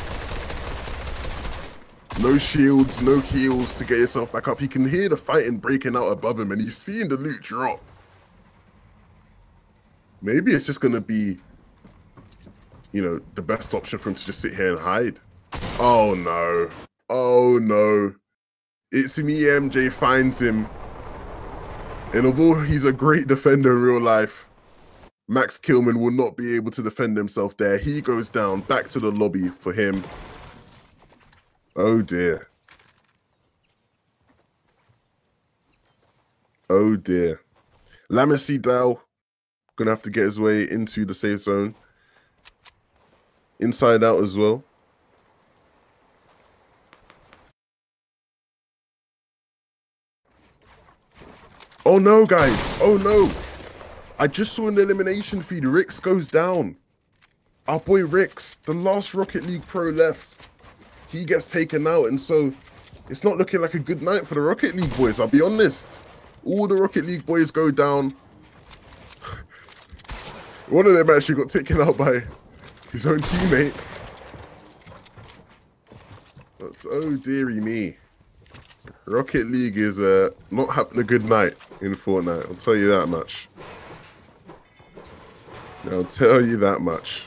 G: No shields, no heals to get yourself back up. He can hear the fighting breaking out above him and he's seeing the loot drop. Maybe it's just going to be, you know, the best option for him to just sit here and hide. Oh no. Oh no. It's an EMJ finds him. And although he's a great defender in real life, Max Kilman will not be able to defend himself there. He goes down back to the lobby for him. Oh dear. Oh dear. Lamisi Dow gonna have to get his way into the safe zone. Inside out as well. Oh no, guys. Oh no. I just saw an elimination feed. Rix goes down. our boy Rix, the last Rocket League pro left, he gets taken out, and so it's not looking like a good night for the Rocket League boys. I'll be honest. All the Rocket League boys go down. [SIGHS] One of them actually got taken out by his own teammate. That's oh dearie me. Rocket League is uh, not having a good night in Fortnite. I'll tell you that much. I'll tell you that much.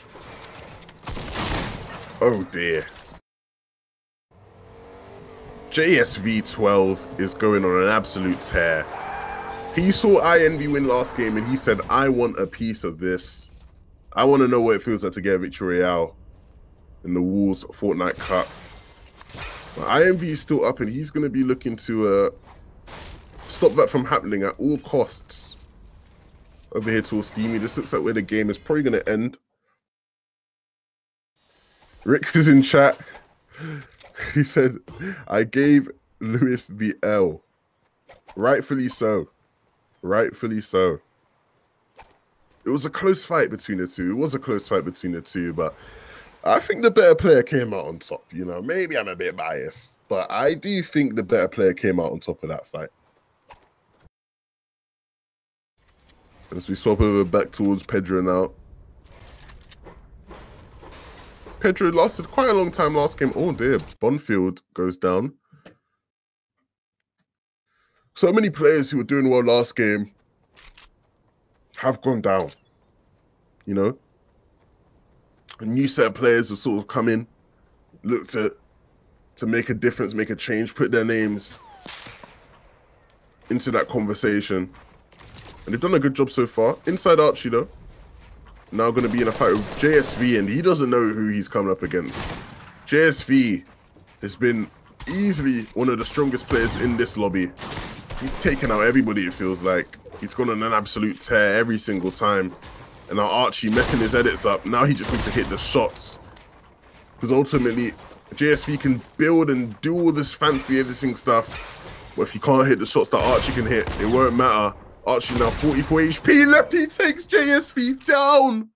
G: Oh dear. JSV12 is going on an absolute tear. He saw INV win last game and he said, I want a piece of this. I want to know what it feels like to get a victory royale in the Wolves Fortnite Cup. But INV is still up and he's going to be looking to uh, stop that from happening at all costs. Over here towards Steamy. This looks like where the game is probably going to end. Rick is in chat. [LAUGHS] He said, I gave Lewis the L. Rightfully so. Rightfully so. It was a close fight between the two. It was a close fight between the two, but I think the better player came out on top. You know, maybe I'm a bit biased, but I do think the better player came out on top of that fight. As we swap over back towards Pedro now. Pedro lasted quite a long time last game. Oh dear, Bonfield goes down. So many players who were doing well last game have gone down. You know, a new set of players have sort of come in, look to to make a difference, make a change, put their names into that conversation. And they've done a good job so far. Inside Archie though, now going to be in a fight with JSV and he doesn't know who he's coming up against. JSV has been easily one of the strongest players in this lobby. He's taken out everybody it feels like. He's gone on an absolute tear every single time. And now Archie messing his edits up. Now he just needs to hit the shots. Because ultimately, JSV can build and do all this fancy editing stuff. But if you can't hit the shots that Archie can hit, it won't matter. Archie now 44 HP left. He takes JSV down.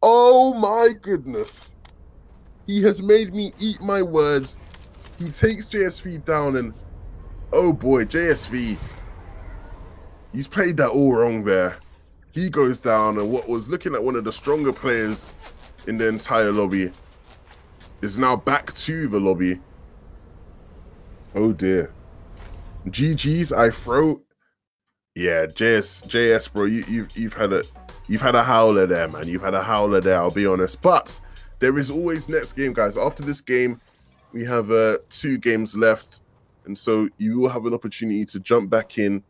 G: Oh my goodness. He has made me eat my words. He takes JSV down and oh boy, JSV. He's played that all wrong there. He goes down, and what was looking at one of the stronger players in the entire lobby is now back to the lobby. Oh dear. GG's, I throw. Yeah, JS, JS, bro, you, you've you've had a you've had a howler there, man. You've had a howler there. I'll be honest, but there is always next game, guys. After this game, we have uh, two games left, and so you will have an opportunity to jump back in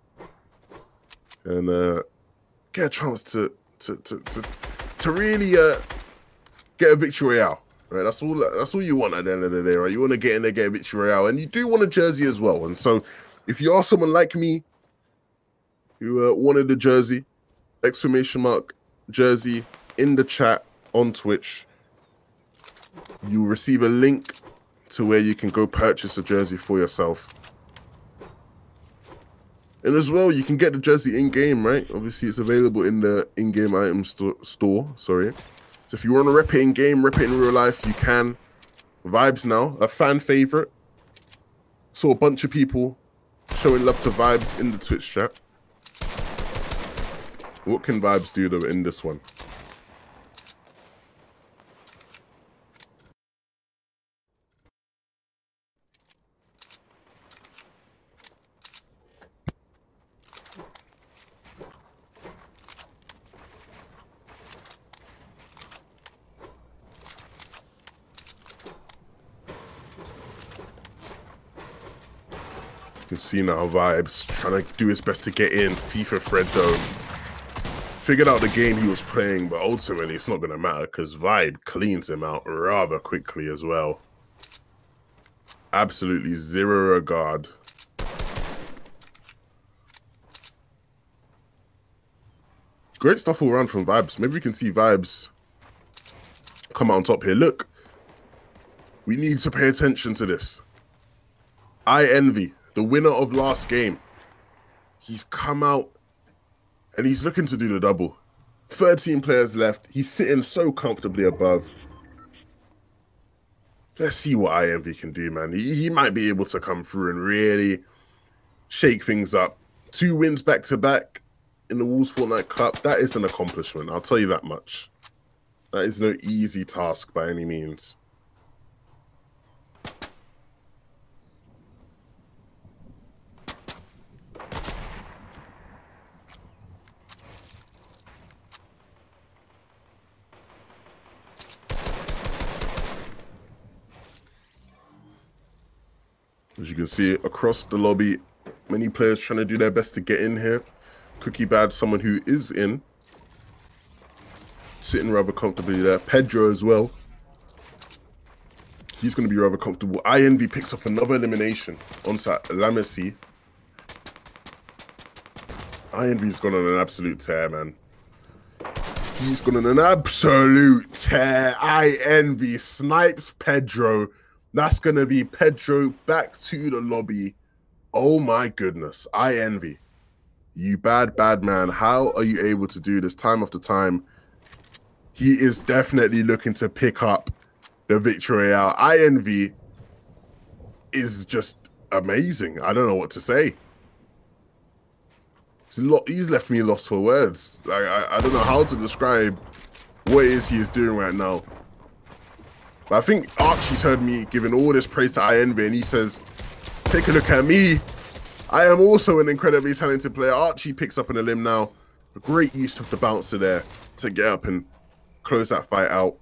G: and uh, get a chance to to to to, to really uh, get a victory out. Right, that's all. That's all you want at the end of the day, right? You want to get in there, get a victory royale, and you do want a jersey as well. And so, if you are someone like me who uh, wanted a jersey, exclamation mark jersey in the chat on Twitch, you receive a link to where you can go purchase a jersey for yourself. And as well, you can get the jersey in game, right? Obviously, it's available in the in game item sto store. Sorry. So if you want to rep it in game, rep it in real life, you can. Vibes now, a fan favorite. Saw a bunch of people showing love to Vibes in the Twitch chat. What can Vibes do though in this one? See vibes trying to do his best to get in. FIFA Fred though figured out the game he was playing, but ultimately it's not gonna matter because Vibe cleans him out rather quickly as well. Absolutely zero regard. Great stuff all around from Vibes. Maybe we can see Vibes come out on top here. Look, we need to pay attention to this. INV the winner of last game, he's come out and he's looking to do the double. 13 players left. He's sitting so comfortably above. Let's see what INV can do, man. He, he might be able to come through and really shake things up. Two wins back to back in the Wolves Fortnite Cup. That is an accomplishment. I'll tell you that much. That is no easy task by any means. As you can see across the lobby, many players trying to do their best to get in here. Cookie Bad, someone who is in. Sitting rather comfortably there. Pedro as well. He's going to be rather comfortable. INV picks up another elimination onto Lamasi. INV's gone on an absolute tear, man. He's gone on an absolute tear. INV snipes Pedro. That's going to be Pedro back to the lobby. Oh my goodness. INV. You bad, bad man. How are you able to do this time after time? He is definitely looking to pick up the victory Royale. INV is just amazing. I don't know what to say. It's a Lot, he's left me lost for words. Like, I, I don't know how to describe what it is he is doing right now. But I think Archie's heard me giving all this praise to INV and he says, take a look at me. I am also an incredibly talented player. Archie picks up an limb now. A great use of the bouncer there to get up and close that fight out.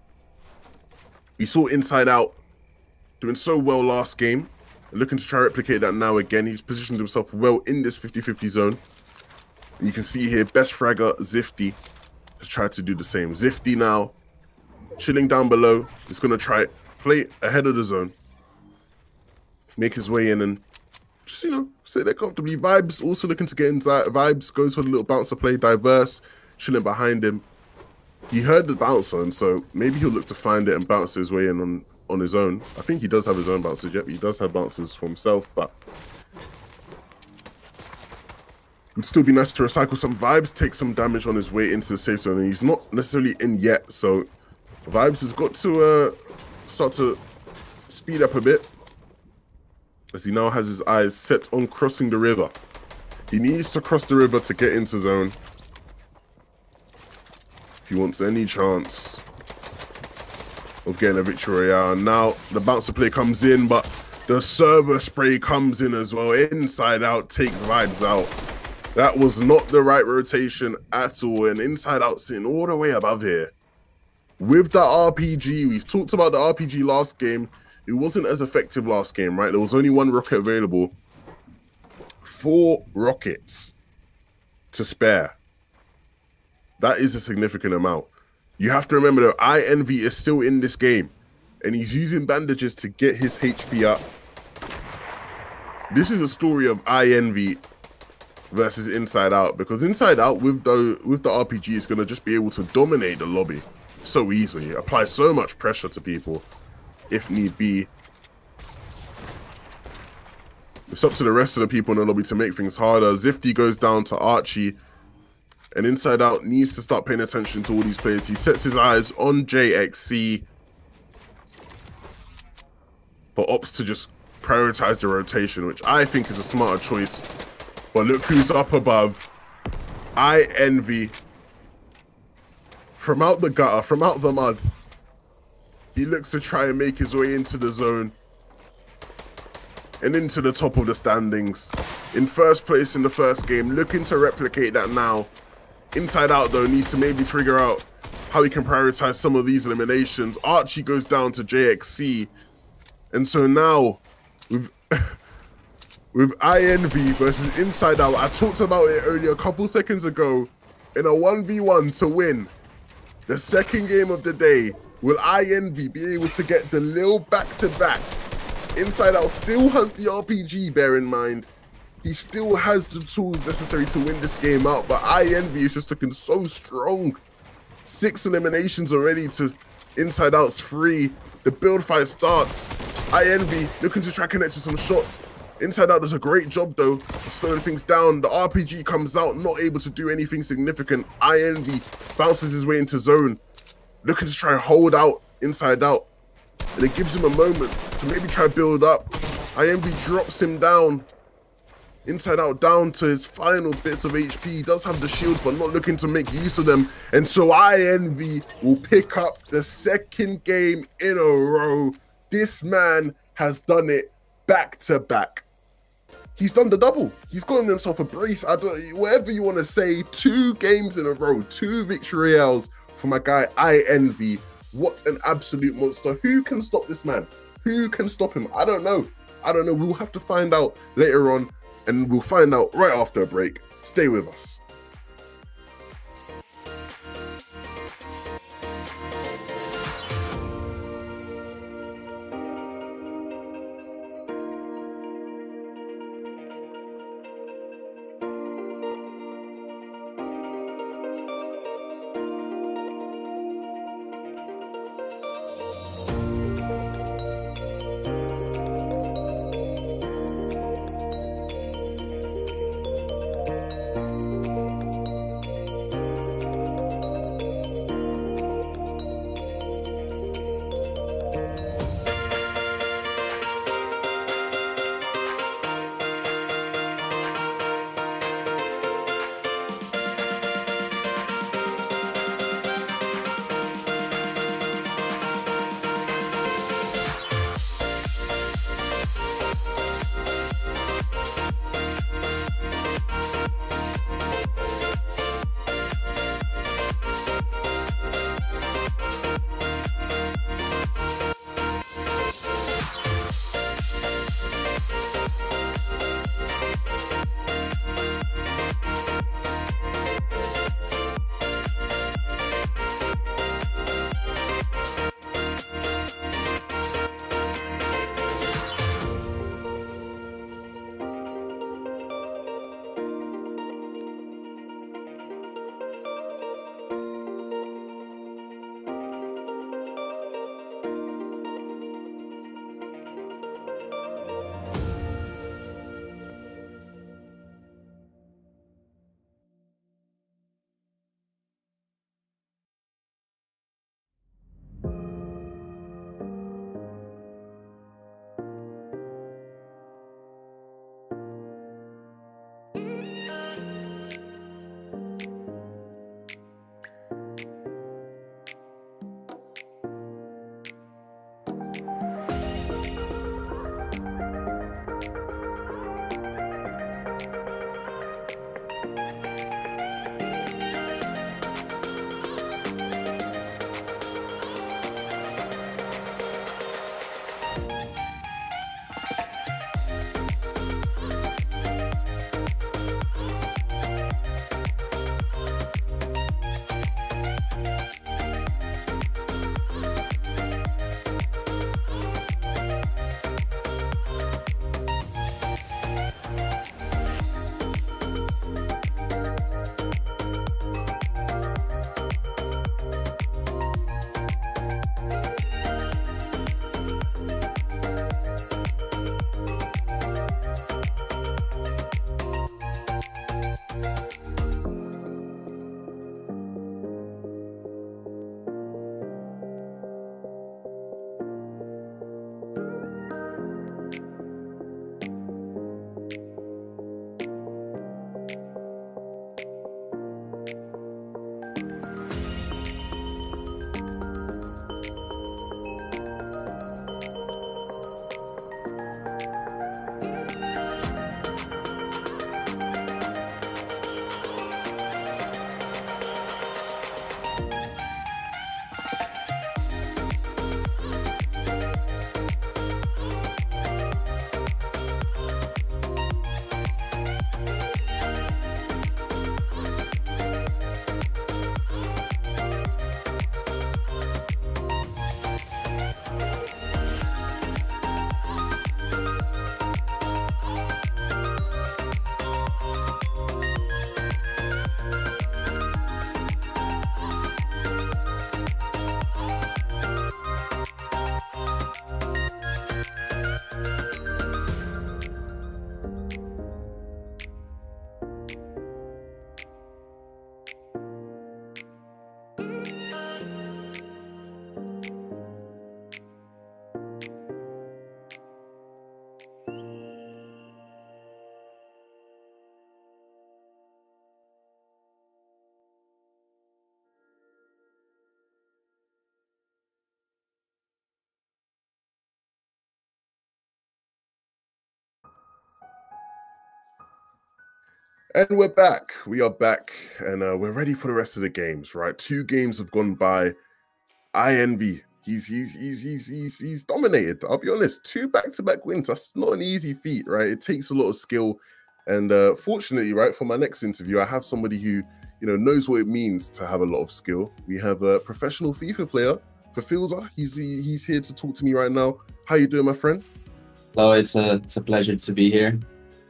G: We saw Inside Out doing so well last game. Looking to try replicate that now again. He's positioned himself well in this 50-50 zone. And you can see here, best fragger, Zifty, has tried to do the same. Zifty now chilling down below. He's going to try play ahead of the zone. Make his way in and just, you know, sit there comfortably. Vibes also looking to get inside. Vibes goes for the little bouncer play. Diverse, chilling behind him. He heard the bouncer, and so maybe he'll look to find it and bounce his way in on, on his own. I think he does have his own bouncers. Yep, he does have bouncers for himself, but It'd still be nice to recycle some vibes, take some damage on his way into the safe zone. And he's not necessarily in yet, so Vibes has got to uh, start to speed up a bit as he now has his eyes set on crossing the river. He needs to cross the river to get into zone. If he wants any chance of getting a victory Royale. Now the bouncer play comes in, but the server spray comes in as well. Inside out takes vibes out. That was not the right rotation at all. And inside out sitting all the way above here with that RPG, we talked about the RPG last game. It wasn't as effective last game, right? There was only one rocket available. Four rockets to spare. That is a significant amount. You have to remember that INV is still in this game. And he's using bandages to get his HP up. This is a story of INV versus Inside Out. Because Inside Out with the with the RPG is gonna just be able to dominate the lobby so easily, apply so much pressure to people if need be. It's up to the rest of the people in the lobby to make things harder. Zifty goes down to Archie. And Inside Out needs to start paying attention to all these players. He sets his eyes on JXC. But opts to just prioritize the rotation, which I think is a smarter choice. But look who's up above. INV from out the gutter, from out the mud. He looks to try and make his way into the zone and into the top of the standings. In first place in the first game, looking to replicate that now. Inside out though, needs to maybe figure out how he can prioritize some of these eliminations. Archie goes down to JXC. And so now, with [LAUGHS] with INV versus Inside Out, I talked about it only a couple seconds ago, in a 1v1 to win. The second game of the day, will INV be able to get the Lil back-to-back? Inside Out still has the RPG, bear in mind. He still has the tools necessary to win this game out, but INV is just looking so strong. Six eliminations already to Inside Out's three. The build fight starts. INV looking to try connect to some shots. Inside Out does a great job though, slowing things down. The RPG comes out, not able to do anything significant. INV bounces his way into zone, looking to try and hold out Inside Out. And it gives him a moment to maybe try build up. INV drops him down. Inside Out down to his final bits of HP. He does have the shields, but not looking to make use of them. And so INV will pick up the second game in a row. This man has done it back to back. He's done the double. He's gotten himself a brace. I don't, whatever you want to say. Two games in a row, two victory royales for my guy INV. What an absolute monster. Who can stop this man? Who can stop him? I don't know. I don't know. We'll have to find out later on, and we'll find out right after a break. Stay with us. And we're back. We are back, and uh, we're ready for the rest of the games. Right, two games have gone by. INV. He's he's he's he's he's he's dominated. I'll be honest. Two back-to-back wins. That's not an easy feat, right? It takes a lot of skill. And uh, fortunately, right, for my next interview, I have somebody who you know knows what it means to have a lot of skill. We have a professional FIFA player, Fifilza. He's he's here to talk to me right now. How you doing, my friend?
J: Hello, it's a it's a pleasure to be here.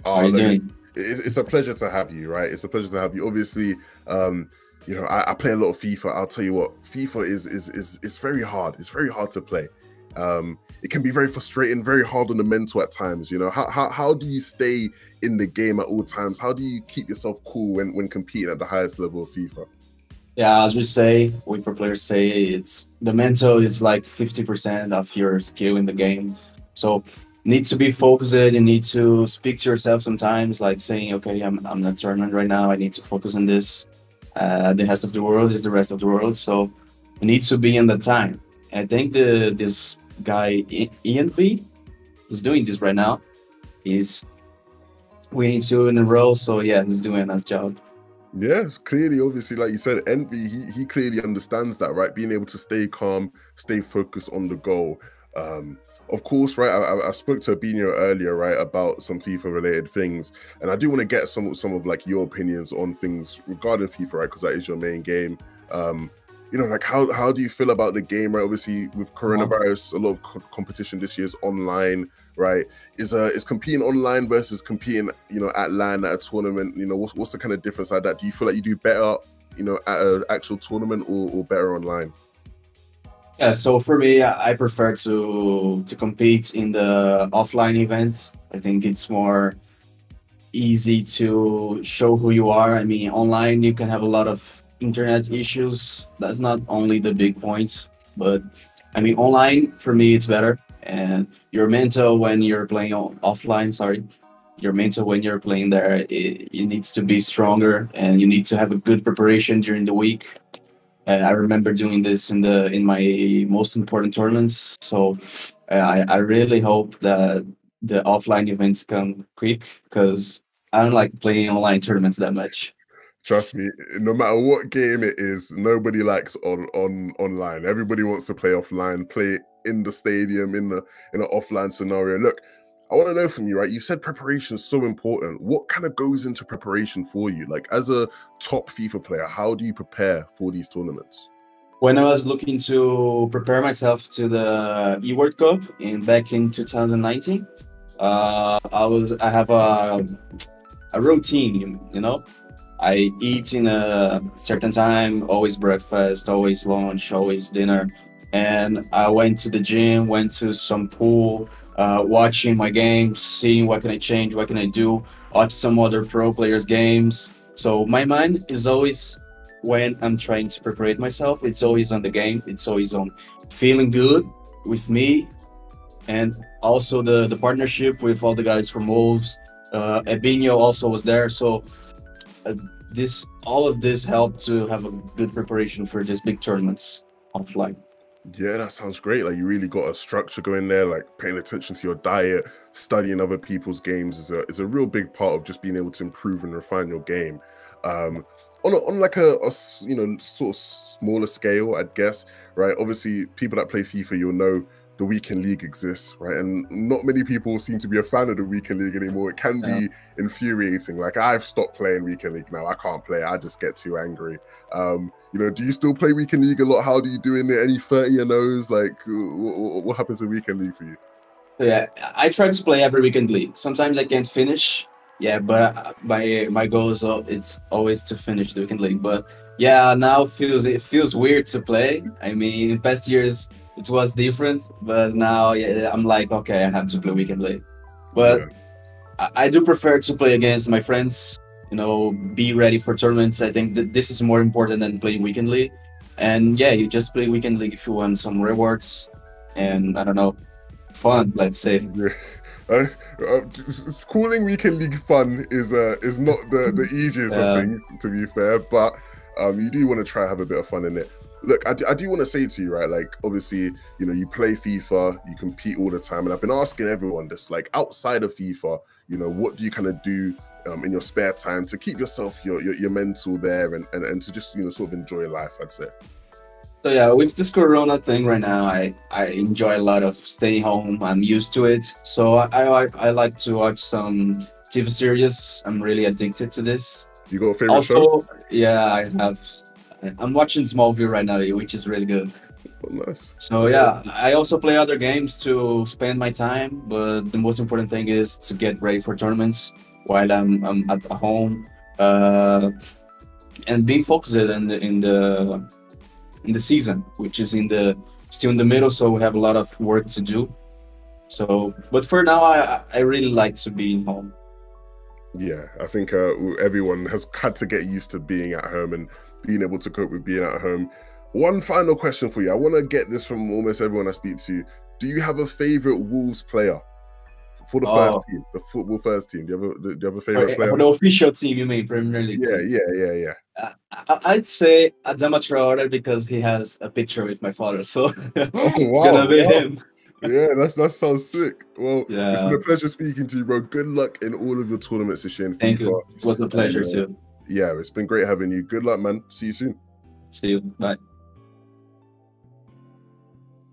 G: Oh,
J: How are you doing?
G: It's, it's a pleasure to have you, right? It's a pleasure to have you. Obviously, um, you know, I, I play a lot of FIFA. I'll tell you what, FIFA is is is is very hard. It's very hard to play. Um, it can be very frustrating, very hard on the mental at times. You know, how how how do you stay in the game at all times? How do you keep yourself cool when when competing at the highest level of FIFA?
J: Yeah, as we say, we pro players say it's the mental is like fifty percent of your skill in the game. So need to be focused. You need to speak to yourself sometimes, like saying, "Okay, I'm I'm a tournament right now. I need to focus on this. Uh, the rest of the world is the rest of the world. So it needs to be in the time." I think the this guy Ian V is doing this right now. He's winning two in a row. So yeah, he's doing a nice job.
G: Yes, clearly, obviously, like you said, Envy, he, he clearly understands that, right? Being able to stay calm, stay focused on the goal. Um, of course, right. I, I- spoke to Ebinho earlier, right, about some FIFA related things, and I do want to get some some of like your opinions on things regarding FIFA, right? Because that is your main game. Um, you know, like how how do you feel about the game, right? Obviously, with coronavirus, a lot of co- competition this year is online, right? Is uh is competing online versus competing, you know, at LAN at a tournament. You know, what's what's the kind of difference like that? Do you feel like you do better, you know, at an actual tournament or, or better online?
J: Yeah, so for me, I prefer to to compete in the offline event. I think it's more easy to show who you are. I mean, online you can have a lot of internet issues. That's not only the big points, but I mean, online for me it's better. And your mental when you're playing offline, sorry, your mental when you're playing there, it, it needs to be stronger, and you need to have a good preparation during the week. I remember doing this in the in my most important tournaments. So uh, I I really hope that the offline events come quick because I don't like playing online tournaments that much.
G: Trust me, no matter what game it is, nobody likes on on online. Everybody wants to play offline, play in the stadium, in the in an offline scenario. Look, I want to know from you, right? You said preparation is so important. What kind of goes into preparation for you? Like as a top FIFA player, how do you prepare for these tournaments?
J: When I was looking to prepare myself to the E World Cup in back in 2019, uh, I was I have a a routine, you, you know. I eat in a certain time, always breakfast, always lunch, always dinner. And I went to the gym, went to some pool, uh, watching my games, seeing what can I change, what can I do, watch some other pro players' games. So my mind is always when I'm trying to prepare myself, it's always on the game, it's always on feeling good with me and also the the partnership with all the guys from Wolves. Uh, Ebinho also was there, so uh, this all of this helped to have a good preparation for these big tournaments offline.
G: Yeah, that sounds great. Like you really got a structure going there, like paying attention to your diet, studying other people's games is a is a real big part of just being able to improve and refine your game. Um, on a, on like a you know sort of smaller scale, I'd guess, right? Obviously, people that play FIFA, you'll know the weekend league exists, right? And not many people seem to be a fan of the weekend league anymore. It can be infuriating. Like I've stopped playing weekend league now. I can't play. I just get too angry. Um, you know, do you still play weekend league a lot? How do you do in it? Any thirty and O's? Like, what, what happens in weekend league for you?
J: Yeah, I try to play every weekend league. Sometimes I can't finish. Yeah, but my my goal is it's always to finish the weekend league. But yeah, now feels it feels weird to play. I mean, in past years it was different, but now yeah, I'm like okay, I have to play weekend league. But I, I do prefer to play against my friends. You know, be ready for tournaments. I think that this is more important than playing weekend league. And yeah, you just play weekend league if you want some rewards and I don't know, fun. Let's say.
G: Uh, uh, calling weekend league fun is uh, is not the the easiest
J: Yeah.
G: of things to be fair, but um, you do want to try have a bit of fun in it. Look, I do, I do want to say to you, right? Like, obviously, you know, you play FIFA, you compete all the time, and I've been asking everyone this, like, outside of FIFA, you know, what do you kind of do um, in your spare time to keep yourself your your, your mental there and, and and to just you know sort of enjoy life. I'd say.
J: So yeah, with this Corona thing right now, I I enjoy a lot of staying home. I'm used to it, so I I, I like to watch some TV series. I'm really addicted to this.
G: You got a favorite
J: Also,
G: show?
J: yeah, I have. I'm watching Smallville right now, which is really good.
G: Nice.
J: So yeah, I also play other games to spend my time, but the most important thing is to get ready for tournaments while I'm, I'm at home, uh, and being focused in the in the in the season, which is in the still in the middle, so we have a lot of work to do. So, but for now, I I really like to be home.
G: Yeah, I think uh, everyone has had to get used to being at home and being able to cope with being at home. One final question for you. I want to get this from almost everyone I speak to. Do you have a favorite Wolves player for the
J: Oh.
G: first team, the football first team? Do you have a, do you have a favorite
J: For,
G: player?
J: for the official team, you mean Premier League?
G: Yeah,
J: team.
G: yeah, yeah, yeah.
J: I- I'd say Adama Traore because he has a picture with my father, so [LAUGHS] it's
G: wow,
J: gonna be
G: wow.
J: him.
G: Yeah, that's that sounds sick. Well, it's
J: Yeah.
G: been a pleasure speaking to you, bro. Good luck in all of your tournaments this year in
J: Thank
G: FIFA.
J: you. It was a pleasure
G: And, uh,
J: too.
G: Yeah, it's been great having you. Good luck, man. See you soon.
J: See you. Bye.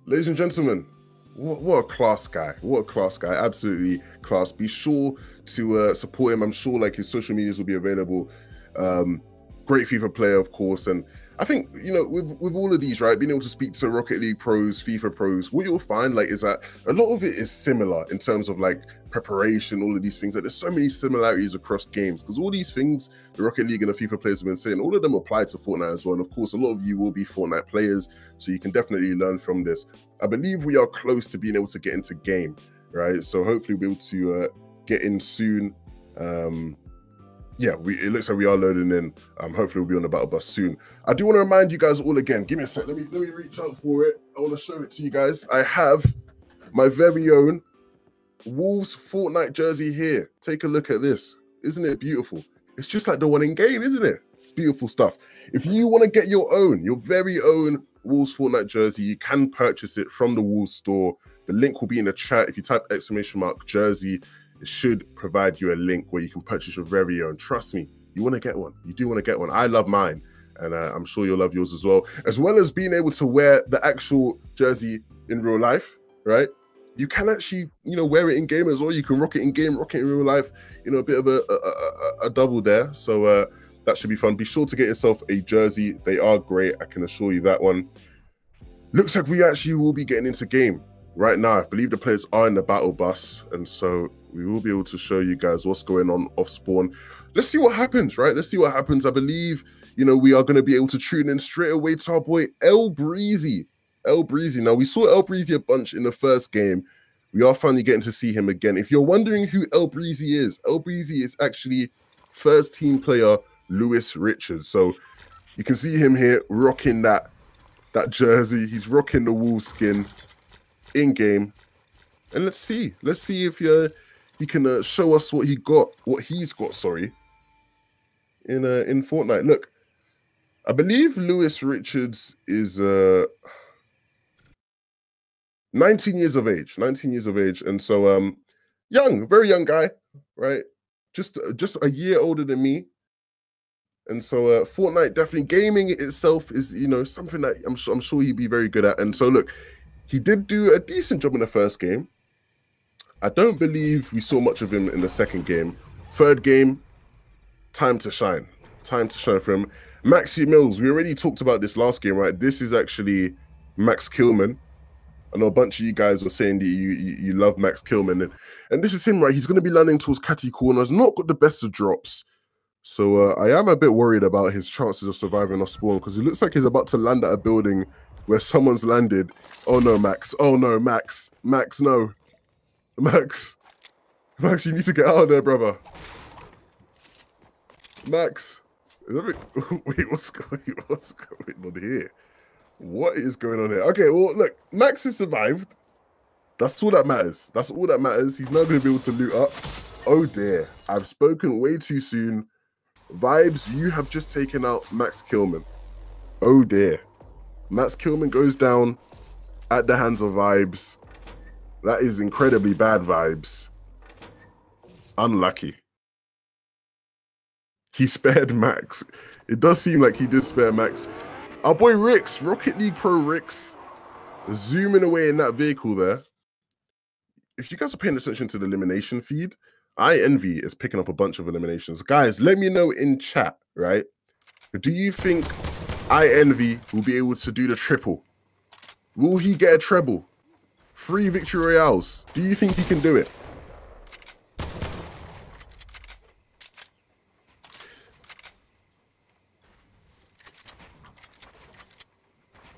G: Ladies and gentlemen, what, what a class guy. What a class guy. Absolutely class. Be sure to uh, support him. I'm sure like his social medias will be available. Um, great FIFA player, of course. And I think, you know, with, with all of these, right, being able to speak to Rocket League pros, FIFA pros, what you'll find like is that a lot of it is similar in terms of like preparation, all of these things. Like there's so many similarities across games because all these things the Rocket League and the FIFA players have been saying, all of them apply to Fortnite as well. And of course, a lot of you will be Fortnite players, so you can definitely learn from this. I believe we are close to being able to get into game, right? So hopefully we'll be able to uh, get in soon. Um, yeah, we it looks like we are loading in. Um, hopefully we'll be on the battle bus soon. I do want to remind you guys all again. Give me a sec. Let me let me reach out for it. I want to show it to you guys. I have my very own Wolves Fortnite jersey here. Take a look at this. Isn't it beautiful? It's just like the one in game, isn't it? Beautiful stuff. If you want to get your own, your very own Wolves Fortnite jersey, you can purchase it from the Wolves store. The link will be in the chat. If you type exclamation mark jersey, it should provide you a link where you can purchase your very own. Trust me, you want to get one. You do want to get one. I love mine, and uh, I'm sure you'll love yours as well. As well as being able to wear the actual jersey in real life, right? You can actually, you know, wear it in game as well. You can rock it in game, rock it in real life. You know, a bit of a a, a, a double there. So uh, that should be fun. Be sure to get yourself a jersey. They are great. I can assure you that one. Looks like we actually will be getting into game right now. I believe the players are in the battle bus, and so we will be able to show you guys what's going on off spawn. Let's see what happens, right? Let's see what happens. I believe, you know, we are going to be able to tune in straight away to our boy El Breezy. El Breezy. Now, we saw El Breezy a bunch in the first game. We are finally getting to see him again. If you're wondering who El Breezy is, El Breezy is actually first team player Lewis Richards. So you can see him here rocking that that jersey. He's rocking the wool skin in game. And let's see. Let's see if uh, he can uh, show us what he got, what he's got, sorry, in uh, in Fortnite. Look, I believe Lewis Richards is uh 19 years of age, 19 years of age. And so um young, very young guy, right? Just just a year older than me. And so uh Fortnite definitely gaming itself is, you know, something that I'm sure I'm sure he'd be very good at. And so look, he did do a decent job in the first game. I don't believe we saw much of him in the second game. Third game, time to shine. Time to shine for him. Maxi Mills, we already talked about this last game, right? This is actually Max Kilman. I know a bunch of you guys were saying that you you, you love Max Kilman, and, and this is him, right? He's going to be landing towards catty corners, not got the best of drops. So uh, I am a bit worried about his chances of surviving off spawn because it looks like he's about to land at a building where someone's landed. Oh no, Max. Oh no, Max. Max, no. Max. Max, you need to get out of there, brother. Max. [LAUGHS] Wait, what's going what's going on here? What is going on here? Okay, well, look, Max has survived. That's all that matters. That's all that matters. He's now going to be able to loot up. Oh dear, I've spoken way too soon. Vibes, you have just taken out Max Kilman. Oh dear. Max Kilman goes down at the hands of Vibes. That is incredibly bad vibes. Unlucky. he spared Max. It does seem like he did spare Max. Our boy Rix, Rocket League Pro Rix, zooming away in that vehicle there. If you guys are paying attention to the elimination feed, INV is picking up a bunch of eliminations. Guys, let me know in chat, right? Do you think INV will be able to do the triple? Will he get a treble? Three victory royales. Do you think he can do it?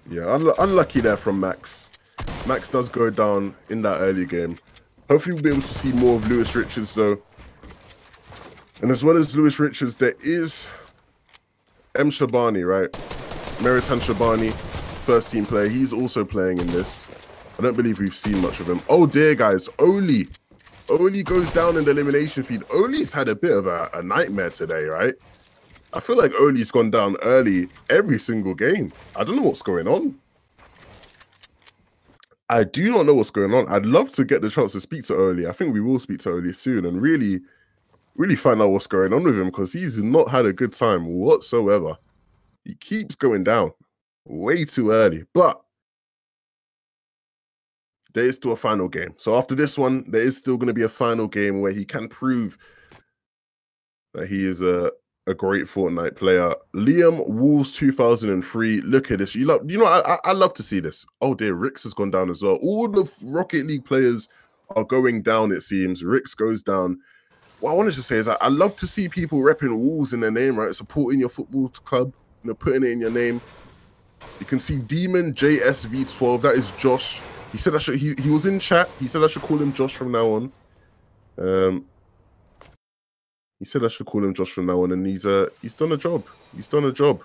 G: Yeah, un unlucky there from Max. Max does go down in that early game. Hopefully we'll be able to see more of Lewis Richards though. And as well as Lewis Richards, there is M. Shabani, right? Meritan Shabani, first team player. He's also playing in this. I don't believe we've seen much of him. Oh dear, guys. Oli. Oli goes down in the elimination feed. Oli's had a bit of a, a nightmare today, right? I feel like Oli's gone down early every single game. I don't know what's going on. I do not know what's going on. I'd love to get the chance to speak to Oli. I think we will speak to Oli soon and really, really find out what's going on with him because he's not had a good time whatsoever. He keeps going down way too early. But there is still a final game. So after this one, there is still going to be a final game where he can prove that he is a a great Fortnite player. Liam Wolves 2003. Look at this. You love, you know, I, I love to see this. Oh dear, Rix has gone down as well. All the Rocket League players are going down. It seems Rix goes down. What I wanted to say is I, I love to see people repping Wolves in their name, right? Supporting your football club, you know, putting it in your name. You can see Demon JSV12. That is Josh. He said I should. He, he was in chat. He said I should call him Josh from now on. Um, he said I should call him Josh from now on, and he's uh he's done a job. He's done a job.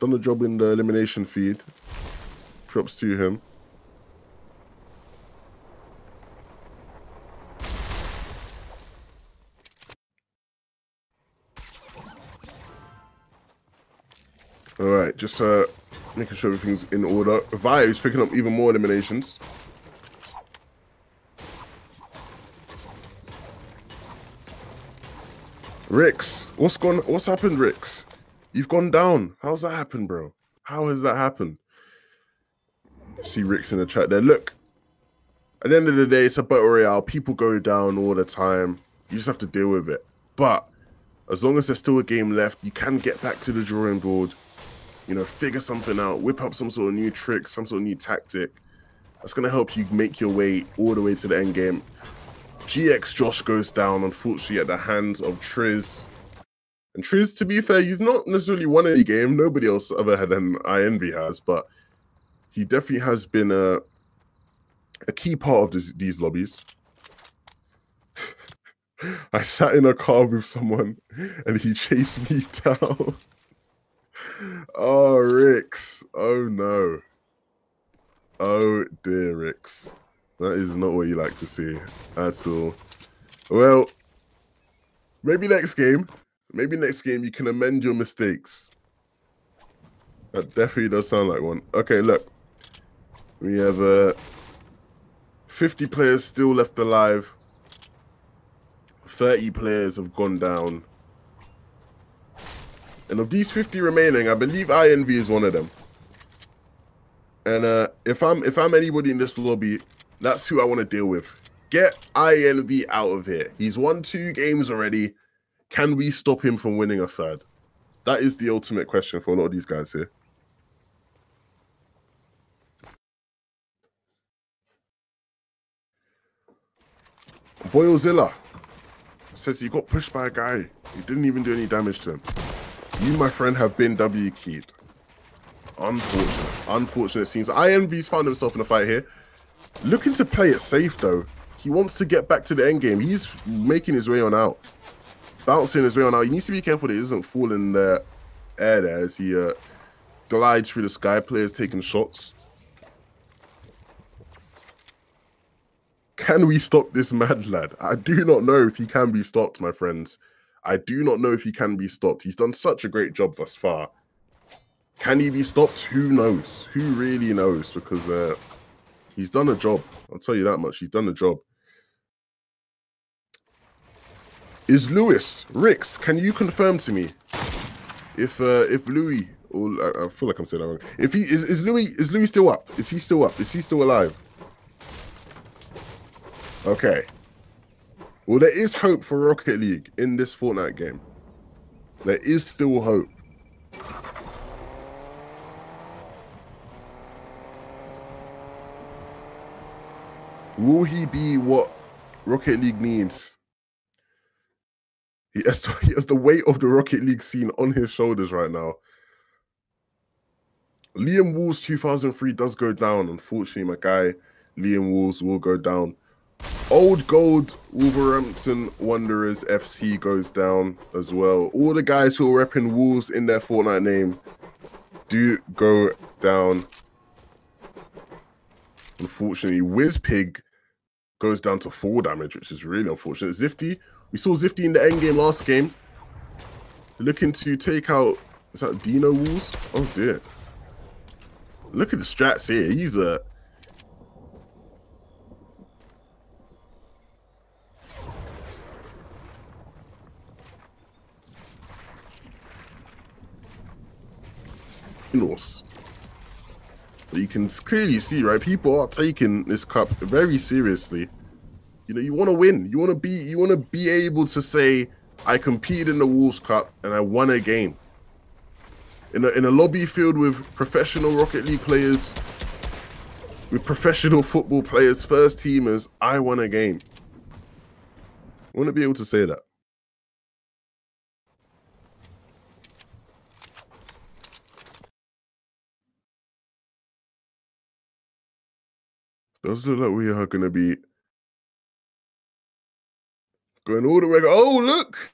G: Done a job in the elimination feed. Props to him. All right, just uh making sure everything's in order. Vi is picking up even more eliminations. Rix, what's gone? What's happened, Rix? You've gone down. How's that happened, bro? How has that happened? See Rix in the chat there. Look, at the end of the day, it's a battle royale. People go down all the time. You just have to deal with it. But as long as there's still a game left, you can get back to the drawing board. You know, figure something out, whip up some sort of new trick, some sort of new tactic. That's gonna help you make your way all the way to the end game. GX Josh goes down, unfortunately, at the hands of Triz. And Triz, to be fair, he's not necessarily won any game. Nobody else ever other than INV has, but he definitely has been a, a key part of this, these lobbies. [LAUGHS] I sat in a car with someone and he [LAUGHS] chased me down. Oh, Rix. Oh, no. Oh, dear, Rix. That is not what you like to see at all. Well, maybe next game, maybe next game you can amend your mistakes. That definitely does sound like one. Okay, look. We have uh, 50 players still left alive. 30 players have gone down. And of these 50 remaining, I believe INV is one of them. And uh, if I'm if I'm anybody in this lobby, that's who I want to deal with. Get INV out of here. He's won two games already. Can we stop him from winning a third? That is the ultimate question for a lot of these guys here. Boyozilla says he got pushed by a guy. He didn't even do any damage to him. You, my friend, have been W keyed. Unfortunate. Unfortunate scenes. INV's found himself in a fight here. Looking to play it safe though. He wants to get back to the end game. He's making his way on out. Bouncing his way on out. He needs to be careful that he doesn't fall in the air there as he uh, glides through the sky. Players taking shots. Can we stop this [LAUGHS] mad lad? I do not know if he can be stopped, my friends. I do not know if he can be stopped. He's done such a great job thus far. Can he be stopped? Who knows? Who really knows? Because uh, He's done a job. I'll tell you that much. He's done a job. Is Lewis Rix? Can you confirm to me if uh, if Louis or I, I feel like I'm saying that wrong. If he is is Louis is Louis still up? Is he still up? Is he still alive? Okay. Well, there is hope for Rocket League in this Fortnite game. There is still hope. Will he be what Rocket League needs? He has, to, [LAUGHS] he has the weight of the Rocket League scene on his shoulders right now. Liam Walls 2003 does go down. Unfortunately, my guy Liam Walls will go down. Old Gold Wolverhampton Wanderers FC goes down as well. All the guys who are repping Wolves in their Fortnite name do go down. Unfortunately, Wizpig goes down to four damage, which is really unfortunate. Zifty, we saw Zifty in the end game last game. Looking to take out is that Dino Wolves? Oh dear. Look at the strats here. He's a But you can clearly see, right? People are taking this cup very seriously. You know, you want to win. You want to be. You want to be able to say, "I competed in the Wolves Cup and I won a game." In a in a lobby filled with professional Rocket League players, with professional [LAUGHS] football players, first teamers, I won a game. I want to be able to say that. Does look like we are going to be going all the way. Oh, look!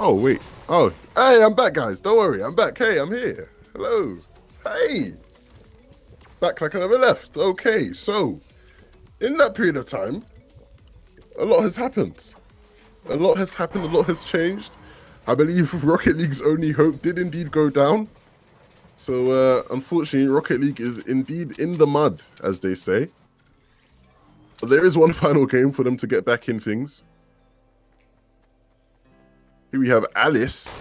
G: Oh wait. Oh, hey, I'm back, guys. Don't worry, I'm back. Hey, I'm here. Hello. Hey. Back like I never left. Okay, so in that period of time, a lot has happened. A lot has happened. A lot has changed. I believe [LAUGHS] Rocket League's only hope did indeed go down. So uh, unfortunately, Rocket League is indeed in the mud, as they say. But there is one [LAUGHS] final game for them to get back in things. Here we have Alice.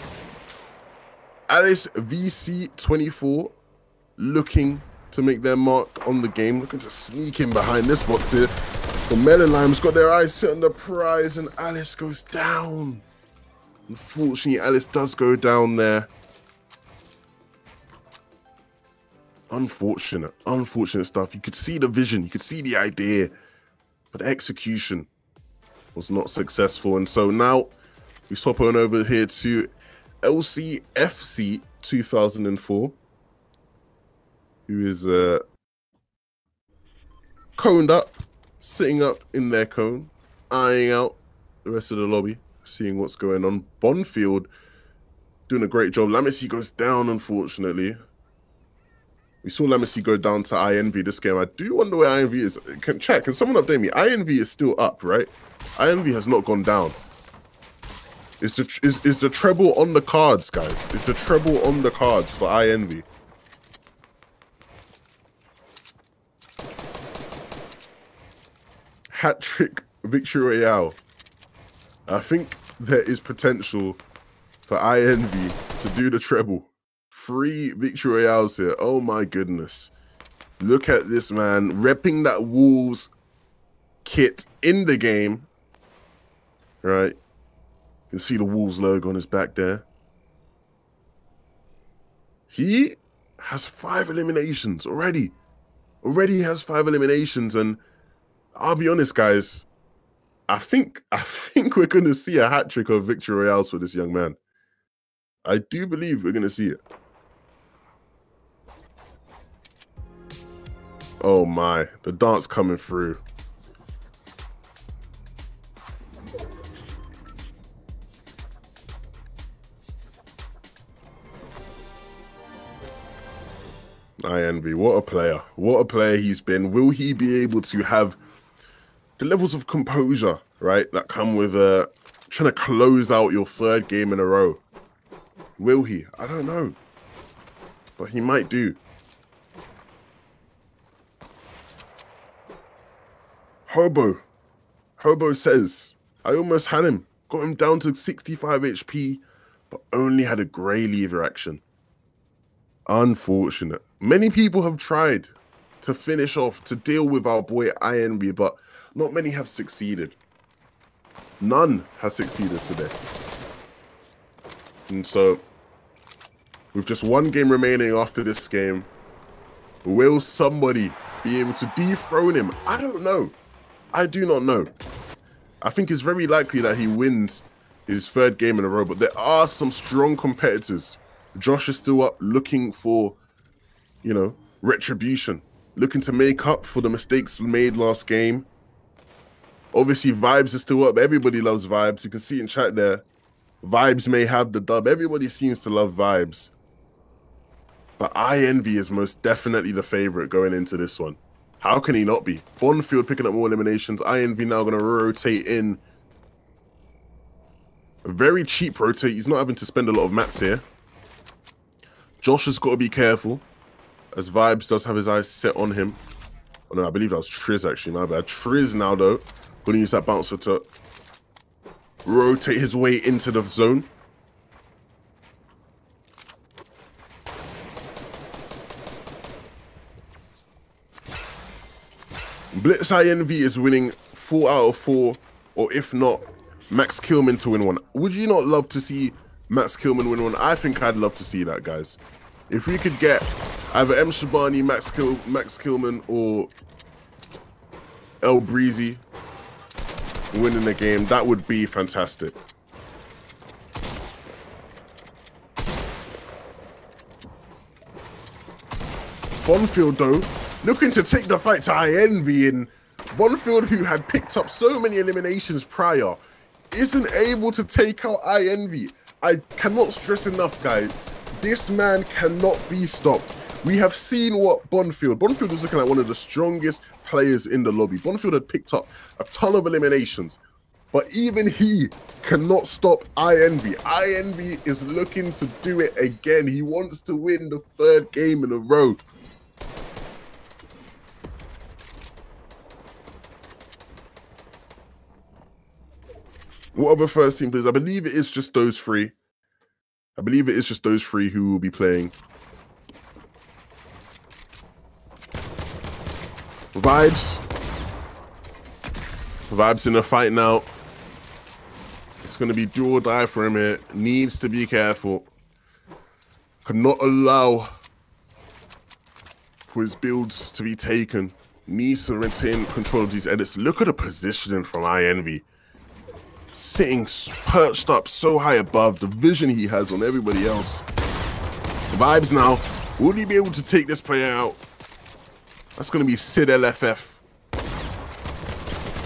G: Alice VC24 looking to make their mark on the game, looking to sneak in behind this box here. The Melon Lime's got their eyes set on the prize, and Alice goes down. Unfortunately, Alice does go down there. Unfortunate, unfortunate stuff. You could see the vision, you could see the idea, but the execution was not successful. And so now we swap on over here to LCFC 2004, who is uh, coned up, sitting up in their cone, eyeing out the rest of the lobby, seeing what's going on. Bonfield doing a great job. Lamissy goes down, unfortunately. We saw Lamissy go down to INV this game. I do wonder where INV is. Can check. Can someone update me? INV is still up, right? INV has not gone down. Is the is, is the treble on the cards, guys? Is the treble on the cards for INV? Hat trick victory royale. I think there is potential for INV to do the treble. Three victory royales here. Oh my goodness. Look at this man repping that Wolves kit in the game. Right. You can see the Wolves logo on his back there. He has five eliminations already. Already has five eliminations, and I'll be honest, guys. I think [LAUGHS] I think we're gonna see a hat trick of victory royales for this young man. I do believe we're gonna see it. Oh my, the dance coming through. INV. What a player. What a player he's been. Will he be able to have the levels of composure, right, that come with uh, trying to close out your third game in a row? Will he? I don't know. But he might do. Hobo. Hobo says, I almost had him. Got him down to 65 HP, but only had a grey lever action. Unfortunate. Many people have tried to finish off, to deal with our boy INV, but not many have succeeded. None has succeeded today. And so, with just one game remaining after this game, will somebody be able to dethrone him? I don't know. I do not know. I think it's very likely that he wins his third game in a row, but there are some strong competitors. Josh is still up looking for, you know, retribution, looking to make up for the mistakes made last game. Obviously, Vibes is still up. Everybody loves Vibes. You can see in chat there. Vibes may have the dub. Everybody seems to love Vibes. But INV is most definitely the favorite going into this one. How can he not be? Bonfield picking up more eliminations. INV now going to rotate in. A very cheap rotate. He's not having to spend a lot of mats here. Josh has got to be careful. As Vibes does have his eyes set on him. Oh no, I believe that was Triz actually, my bad. Triz now though, gonna use that bouncer to rotate his way into the zone. Blitz INV is winning four out of four, or if not, Max Kilman to win one. Would you not love to see Max Kilman win one? I think I'd love to see that, guys. If we could get either M. Shabani, Max, Kil Max Kilman, or El Breezy winning the game, that would be fantastic. Bonfield, though, looking to take the fight to INV in Bonfield, who had picked up so many eliminations prior, isn't able to take out INV. I cannot stress enough, guys. This man cannot be stopped. We have seen what Bonfield. Bonfield was looking like one of the strongest players in the lobby. Bonfield had picked up a ton of eliminations, but even he cannot stop INV. INV is looking to do it again. He wants to win the third game in a row. What other first team players? I believe it is just those three. I believe it is just those three who will be playing. Vibes. Vibes in a fight now. It's going to be do or die for him here. Needs to be careful. Cannot allow for his builds to be taken. Needs to retain control of these edits. Look at the positioning from INV sitting perched up so high above the vision he has on everybody else. The vibes now. Will he be able to take this player out? That's going to be Sid LFF.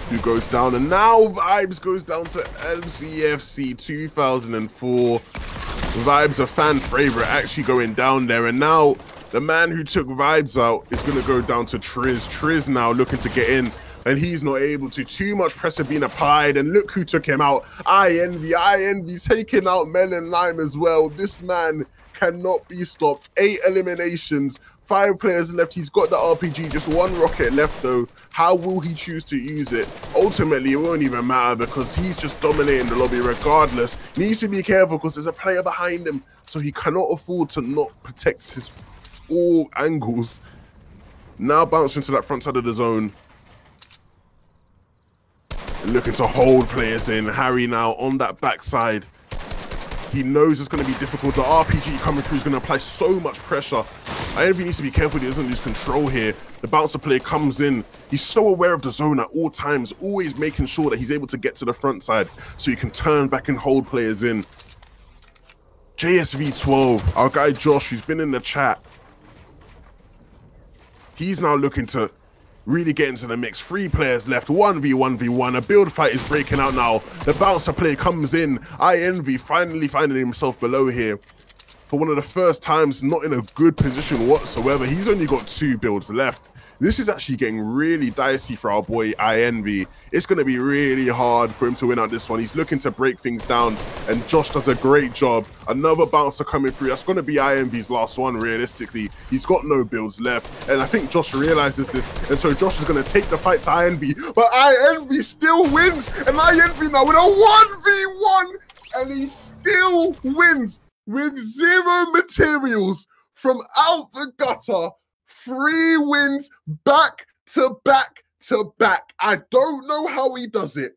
G: Who goes down. And now Vibes goes down to LCFC 2004. Vibes a fan favorite actually going down there. And now the man who took Vibes out is going to go down to Triz. Triz now looking to get in and he's not able to. Too much pressure being applied, and look who took him out. INV, I envy, taking out Melon Lime as well. This man cannot be stopped. Eight eliminations, five players left. He's got the RPG, just one rocket left though. How will he choose to use it? Ultimately, it won't even matter because he's just dominating the lobby regardless. Needs to be careful because there's a player behind him, so he cannot afford to not protect his all angles. Now bouncing to that front side of the zone looking to hold players in. Harry now on that backside. He knows it's going to be difficult. The RPG coming through is going to apply so much pressure. I he needs to be careful he doesn't lose control here. The bouncer player comes in. He's so aware of the zone at all times, always making sure that he's able to get to the front side so he can turn back and hold players in. JSV12, our guy Josh, who's been in the chat, he's now looking to really get into the mix. Three players left, 1v, 1v1. A build fight is breaking out now. The bouncer play comes in. INV finally finding himself below here. For one of the first times, not in a good position whatsoever. He's only got two builds left. This is actually getting really dicey for our boy INV. It's going to be really hard for him to win out this one. He's looking to break things down, and Josh does a great job. Another bouncer coming through. That's going to be INV's last one, realistically. He's got no builds left, and I think Josh realizes this, and so Josh is going to take the fight to INV, but INV still wins, and INV now with a 1v1, and he still wins with zero materials from out the gutter Three wins back to back to back. I don't know how he does it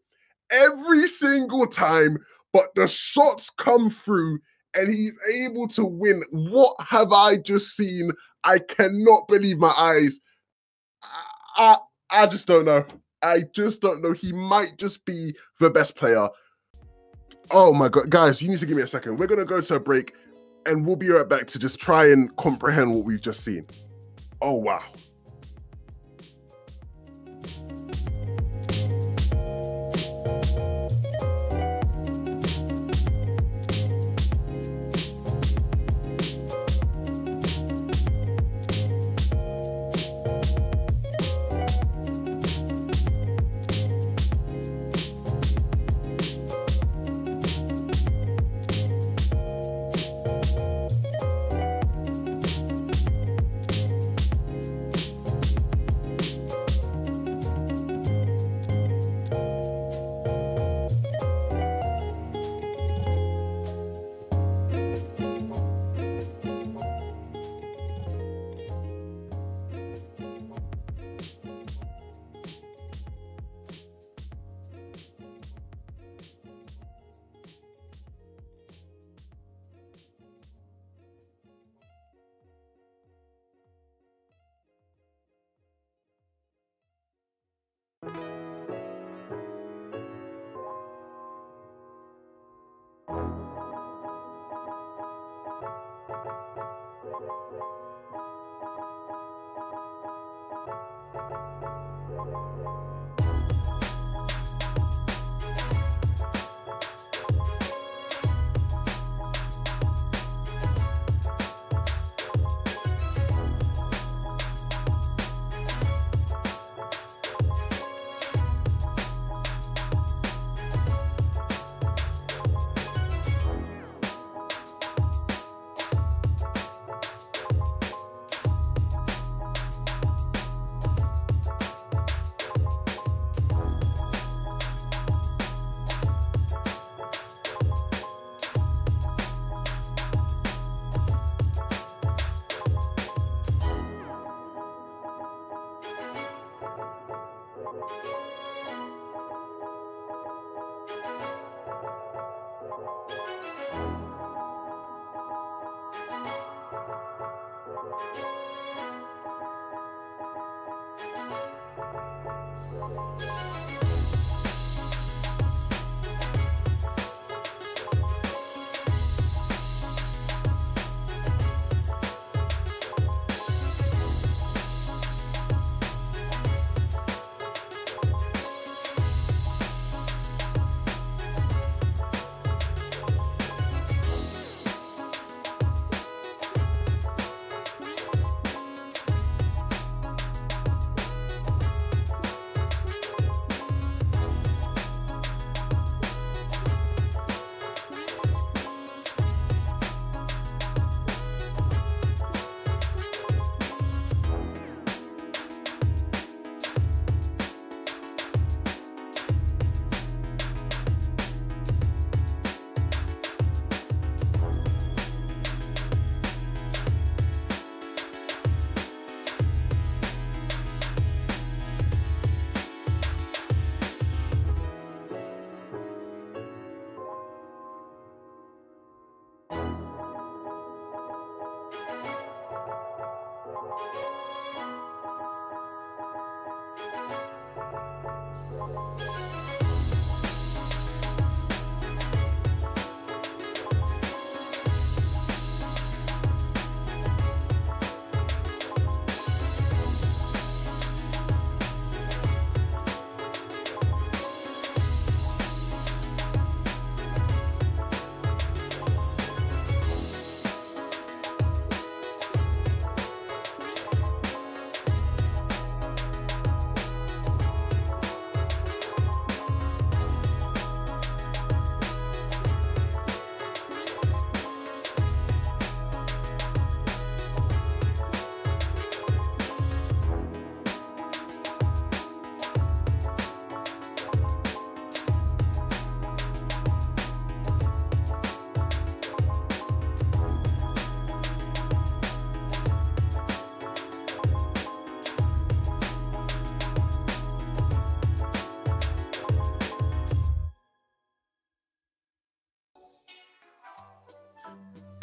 G: every single time, but the shots come through and he's able to win. What have I just seen? I cannot believe my eyes. I, I, just don't know. I just don't know. He might just be the best player. Oh my god, guys, you need to give me a second. We're gonna go to a break and we'll be right back to just try and comprehend what we've just seen. Oh, wow.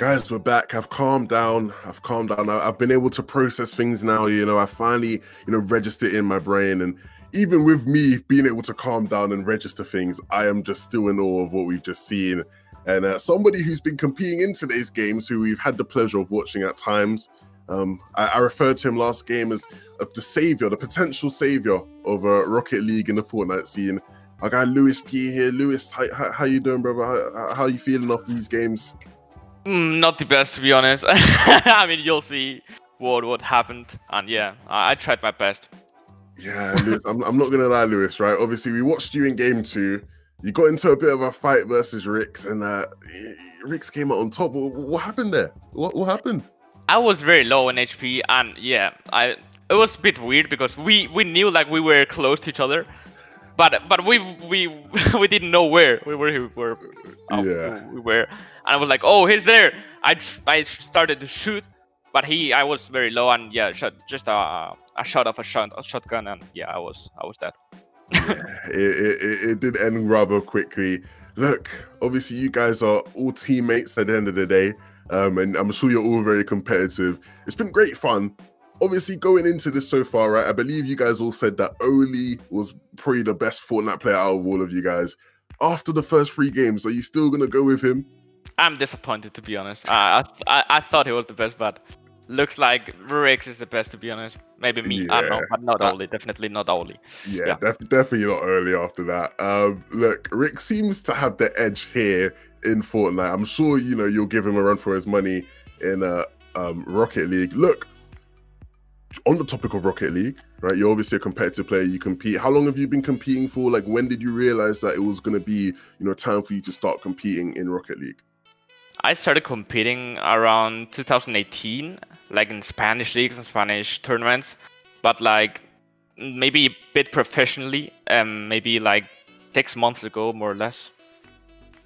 G: Guys, we're back. I've calmed down. I've calmed down. I've been able to process things now. You know, I finally, you know, registered in my brain. And even with me being able to calm down and register things, I am just still in awe of what we've just seen. And uh, somebody who's been competing in today's games, who we've had the pleasure of watching at times, um, I, I referred to him last game as of the savior, the potential savior of uh, Rocket League in the Fortnite scene. Our guy Lewis P here. Lewis, how, how, how you doing, brother? How, how you feeling after these games?
K: Mm, not the best, to be honest. [LAUGHS] I mean, you'll see what what happened, and yeah, I, I tried my best.
G: Yeah, Lewis, I'm, I'm not gonna lie, Lewis. Right? Obviously, we watched you in game two. You got into a bit of a fight versus Rix, and uh, Rix came out on top. What, what happened there? What, what happened?
K: I was very low in HP, and yeah, I it was a bit weird because we we knew like we were close to each other, but but we we [LAUGHS] we didn't know where we were. We were uh,
G: yeah.
K: we were, and I was like, oh, he's there. I I started to shoot, but he I was very low, and yeah, shot just a a shot of a shot a shotgun, and yeah, I was I was dead.
G: it, it, it did end rather quickly. Look, obviously, you guys are all teammates at the end of the day, um, and I'm sure you're all very competitive. It's been great fun. Obviously, going into this so far, right? I believe you guys all said that Oli was probably the best Fortnite player out of all of you guys. After the first three games, are you still gonna go with him?
K: I'm disappointed to be honest. I I, I thought he was the best, but looks like Rix is the best to be honest. Maybe me, I don't know, but not Oli. Definitely not Oli.
G: Yeah,
K: Yeah.
G: Def- definitely not Oli after that. Um, look, Rix seems to have the edge here in Fortnite. I'm sure you know you'll give him a run for his money in uh, um, Rocket League. Look, on the topic of Rocket League, right? You're obviously a competitive player. You compete. How long have you been competing for? Like, when did you realize that it was going to be, you know, time for you to start competing in Rocket League?
K: I started competing around 2018, like in Spanish leagues and Spanish tournaments, but like maybe a bit professionally, um, maybe like six months ago, more or less.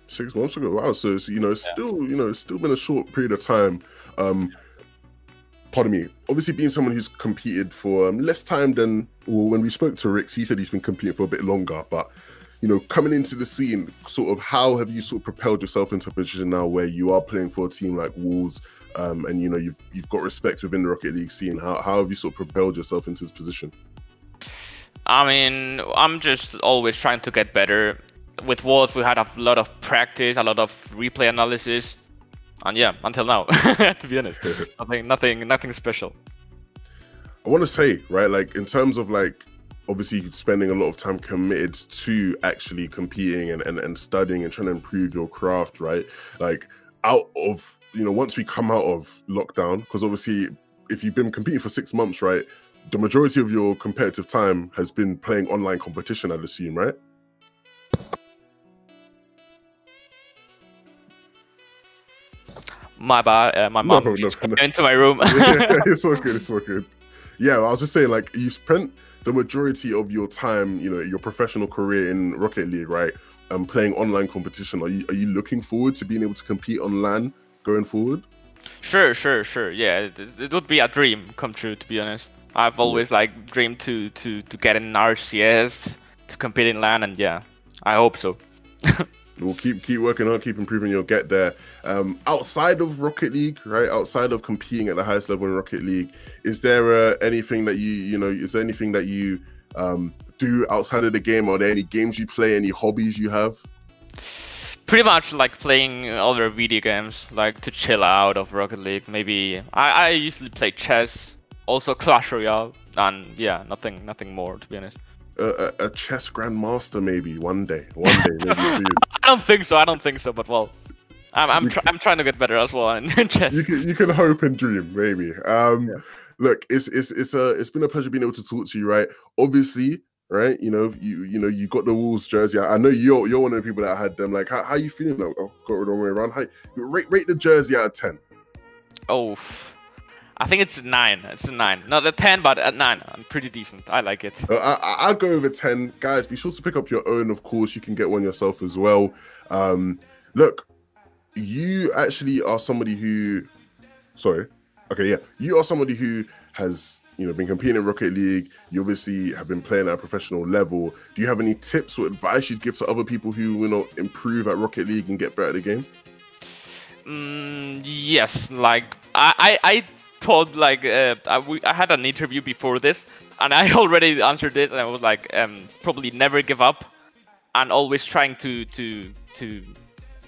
G: Six months ago. Wow. So it's, you know, it's still, you know, it's still been a short period of time. Um, pardon me. Obviously, being someone who's competed for um, less time than well, when we spoke to Rix, he said he's been competing for a bit longer. But you know, coming into the scene, sort of, how have you sort of propelled yourself into a position now where you are playing for a team like Wolves, um, and you know, you've you've got respect within the Rocket League scene. How how have you sort of propelled yourself into this position?
K: I mean, I'm just always trying to get better. With Wolves, we had a lot of practice, a lot of replay analysis, and yeah, until now, [LAUGHS] to be honest, [LAUGHS] nothing, nothing, nothing special.
G: I want to say, right, like in terms of like obviously spending a lot of time committed to actually competing and, and, and studying and trying to improve your craft, right? Like out of, you know, once we come out of lockdown, because obviously if you've been competing for six months, right, the majority of your competitive time has been playing online competition, I'd assume, right?
K: My bad, uh, my mom
G: no, no.
K: came into my room. [LAUGHS]
G: yeah, [LAUGHS] it's all good. It's all good. Yeah, I was just saying, like, you spent the majority of your time, you know, your professional career in Rocket League, right? Um, playing online competition. Are you are you looking forward to being able to compete on LAN going forward?
K: Sure, sure, sure. Yeah, it, it would be a dream come true. To be honest, I've always like dreamed to to to get an RCS to compete in LAN, and yeah, I hope so. [LAUGHS]
G: We'll keep keep working on, keep improving. You'll get there. Um, outside of Rocket League, right? Outside of competing at the highest level in Rocket League, is there uh, anything that you you know? Is there anything that you um, do outside of the game? Are there any games you play? Any hobbies you have?
K: Pretty much like playing other video games, like to chill out of Rocket League. Maybe I I usually play chess, also Clash Royale, and yeah, nothing nothing more to be honest.
G: A, a, a chess grandmaster, maybe one day. One day, maybe [LAUGHS] soon.
K: I don't think so. I don't think so. But well, I'm I'm, tr- I'm trying to get better as well in [LAUGHS] chess.
G: you can you can hope and dream, maybe. Um, look, it's it's it's a it's been a pleasure being able to talk to you, right? Obviously, right? You know, you you know, you got the Wolves jersey. I know you're you're one of the people that had them. Like, how how you feeling? Oh, oh, got it all the way around. How rate rate the jersey out of ten?
K: Oh, I think it's a nine. It's a nine. Not a ten, but a nine. I'm pretty decent. I like it.
G: Uh, I, I- I'll go over 10. Guys, be sure to pick up your own, of course. You can get one yourself as well. Um, look, you actually are somebody who, sorry. Okay, yeah. You are somebody who has, you know, been competing in Rocket League. You obviously have been playing at a professional level. Do you have any tips or advice you'd give to other people who want to improve at Rocket League and get better at the game?
K: Mm, yes, like I, I, I told like uh, I, I had an interview before this, and I [LAUGHS] already answered it, and I was like, um, probably never give up, and always trying to to to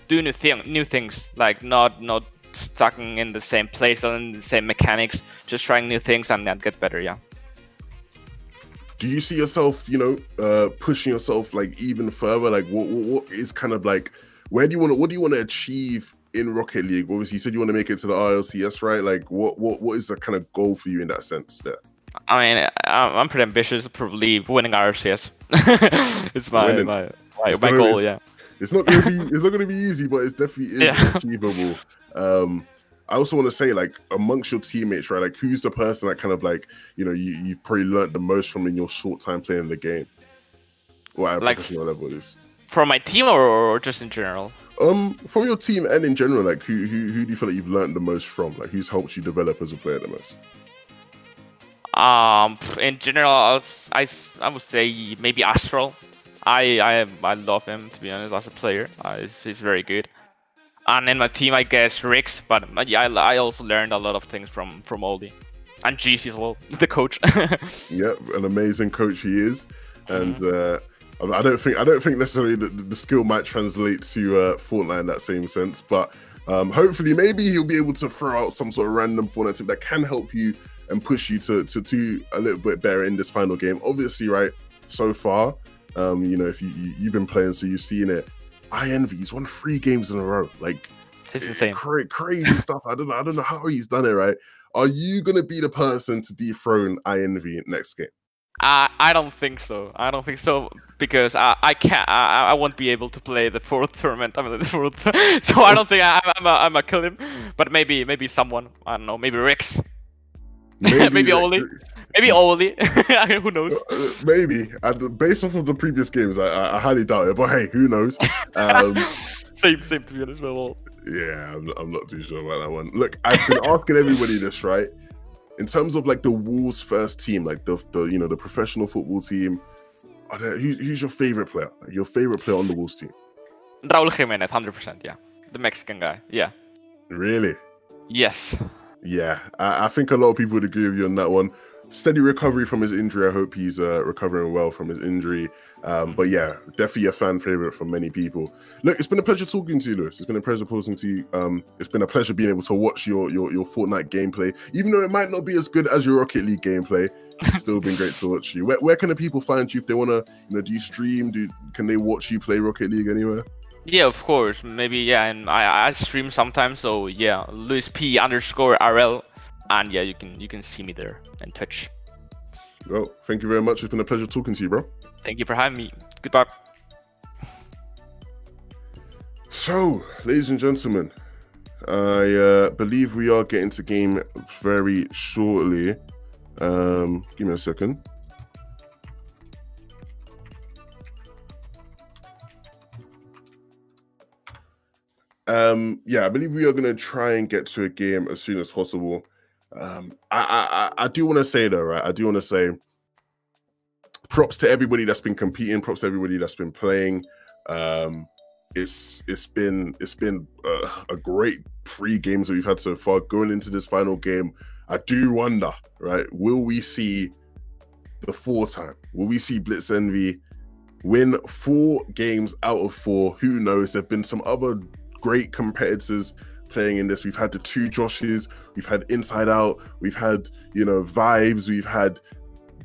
K: do new thing, new things, like not not stuck in the same place or in the same mechanics, just trying new things and, and get better. Yeah.
G: Do you see yourself, you know, uh, pushing yourself like even further? Like, what, what, what is kind of like, where do you want to, what do you want to achieve in Rocket League? Obviously, you said you want to make it to the RLCS, right? Like, what, what, what is the kind of goal for you in that sense? There.
K: I mean, I'm pretty ambitious. Probably winning RLCS. [LAUGHS] it's my
G: Winning.
K: my my,
G: It's
K: my goal.
G: it's-
K: Yeah.
G: It's not gonna be [LAUGHS] it's not gonna be easy, but it's definitely is
K: Yeah.
G: achievable. Um I also want to say, like, amongst your teammates, right? Like, who's the person that kind of like, you know, you, you've probably learned the most from in your short time playing the game, or at
K: Like-
G: professional level, least.
K: For my team or, or just in general?
G: Um, from your team and in general, like, who who who do you feel like you've learned the most from? Like, who's helped you develop as a player the most?
K: Um, in general, I, was, I, I would say maybe Aztral. I, I I love him to be honest as a player. Uh, he's, he's very good. And in my team, I guess Rix. But yeah, I, I also learned a lot of things from from Aldi and GC as well, [LAUGHS] the coach. [LAUGHS]
G: Yep, an amazing coach he is, and
K: Mm-hmm.
G: uh, I don't think I don't think necessarily the, the skill might translate to uh, Fortnite in that same sense, but um, hopefully maybe he'll be able to throw out some sort of random Fortnite tip that can help you and push you to to do a little bit better in this final game. Obviously, right so far, um, you know if you, you you've been playing, so you've seen it. INV. He's won three games in a row. Like
K: it's insane.
G: cra- crazy [LAUGHS] stuff. I don't know. I don't know how he's done it. Right? Are you gonna be the person to dethrone INV next game?
K: I I don't think so. I don't think so because I I can't. I, I won't be able to play the fourth [LAUGHS] tournament. I mean the fourth. [LAUGHS] so I don't think I, I'm a I'm a kill him. But maybe maybe someone. I don't know. Maybe Rix. [LAUGHS] Maybe,
G: like,
K: Oli. Maybe Oli. Who knows?
G: Uh, maybe. And based off of the previous games, I, I, highly doubt it. But hey, who knows? Um,
K: same same to be honest. with Well,
G: yeah, I'm, I'm not too sure about that one. Look, I've been asking everybody this, right? In terms of like the Wolves first team, like the, the you know the professional football team, are there, who, who's your favorite player? Like your favorite player on the Wolves team?
K: Raul Jimenez, hundred percent. Yeah, the Mexican guy. Yeah.
G: Really?
K: Yes.
G: Yeah, I, I think a lot of people would agree with you on that one. Steady recovery from his injury. I hope he's uh, recovering well from his injury. Um, but yeah, definitely a fan favorite for many people. Look, it's been a pleasure talking to you, Lewis. It's been a pleasure talking to you. Um, it's been a pleasure being able to watch your your your Fortnite gameplay, even though it might not be as good as your Rocket League gameplay. It's still been great to watch you. Where, where can the people find you if they want to? You know, do you stream? Do can they watch you play Rocket League anywhere?
K: Yeah, of course. Maybe yeah, and I I stream sometimes. So yeah, Luis P underscore RL, and yeah, you can you can see me there and touch.
G: Well, thank you very much. It's been a pleasure talking to you, bro.
K: Thank you for having me. Goodbye.
G: So, ladies and gentlemen, I uh, believe we are getting to game very shortly. Um, give me a second. Um, yeah, I believe we are going to try and get to a game as soon as possible. Um, I, I, I I do want to say though, right? I do want to say props to everybody that's been competing. Props to everybody that's been playing. Um, it's it's been it's been uh, a great three games that we've had so far. Going into this final game, I do wonder, right? Will we see the four time? Will we see Blitz Envy win four games out of four? Who knows? There've been some other great competitors playing in this. We've had the two Joshes, we've had Inside Out, we've had you know Vibes, we've had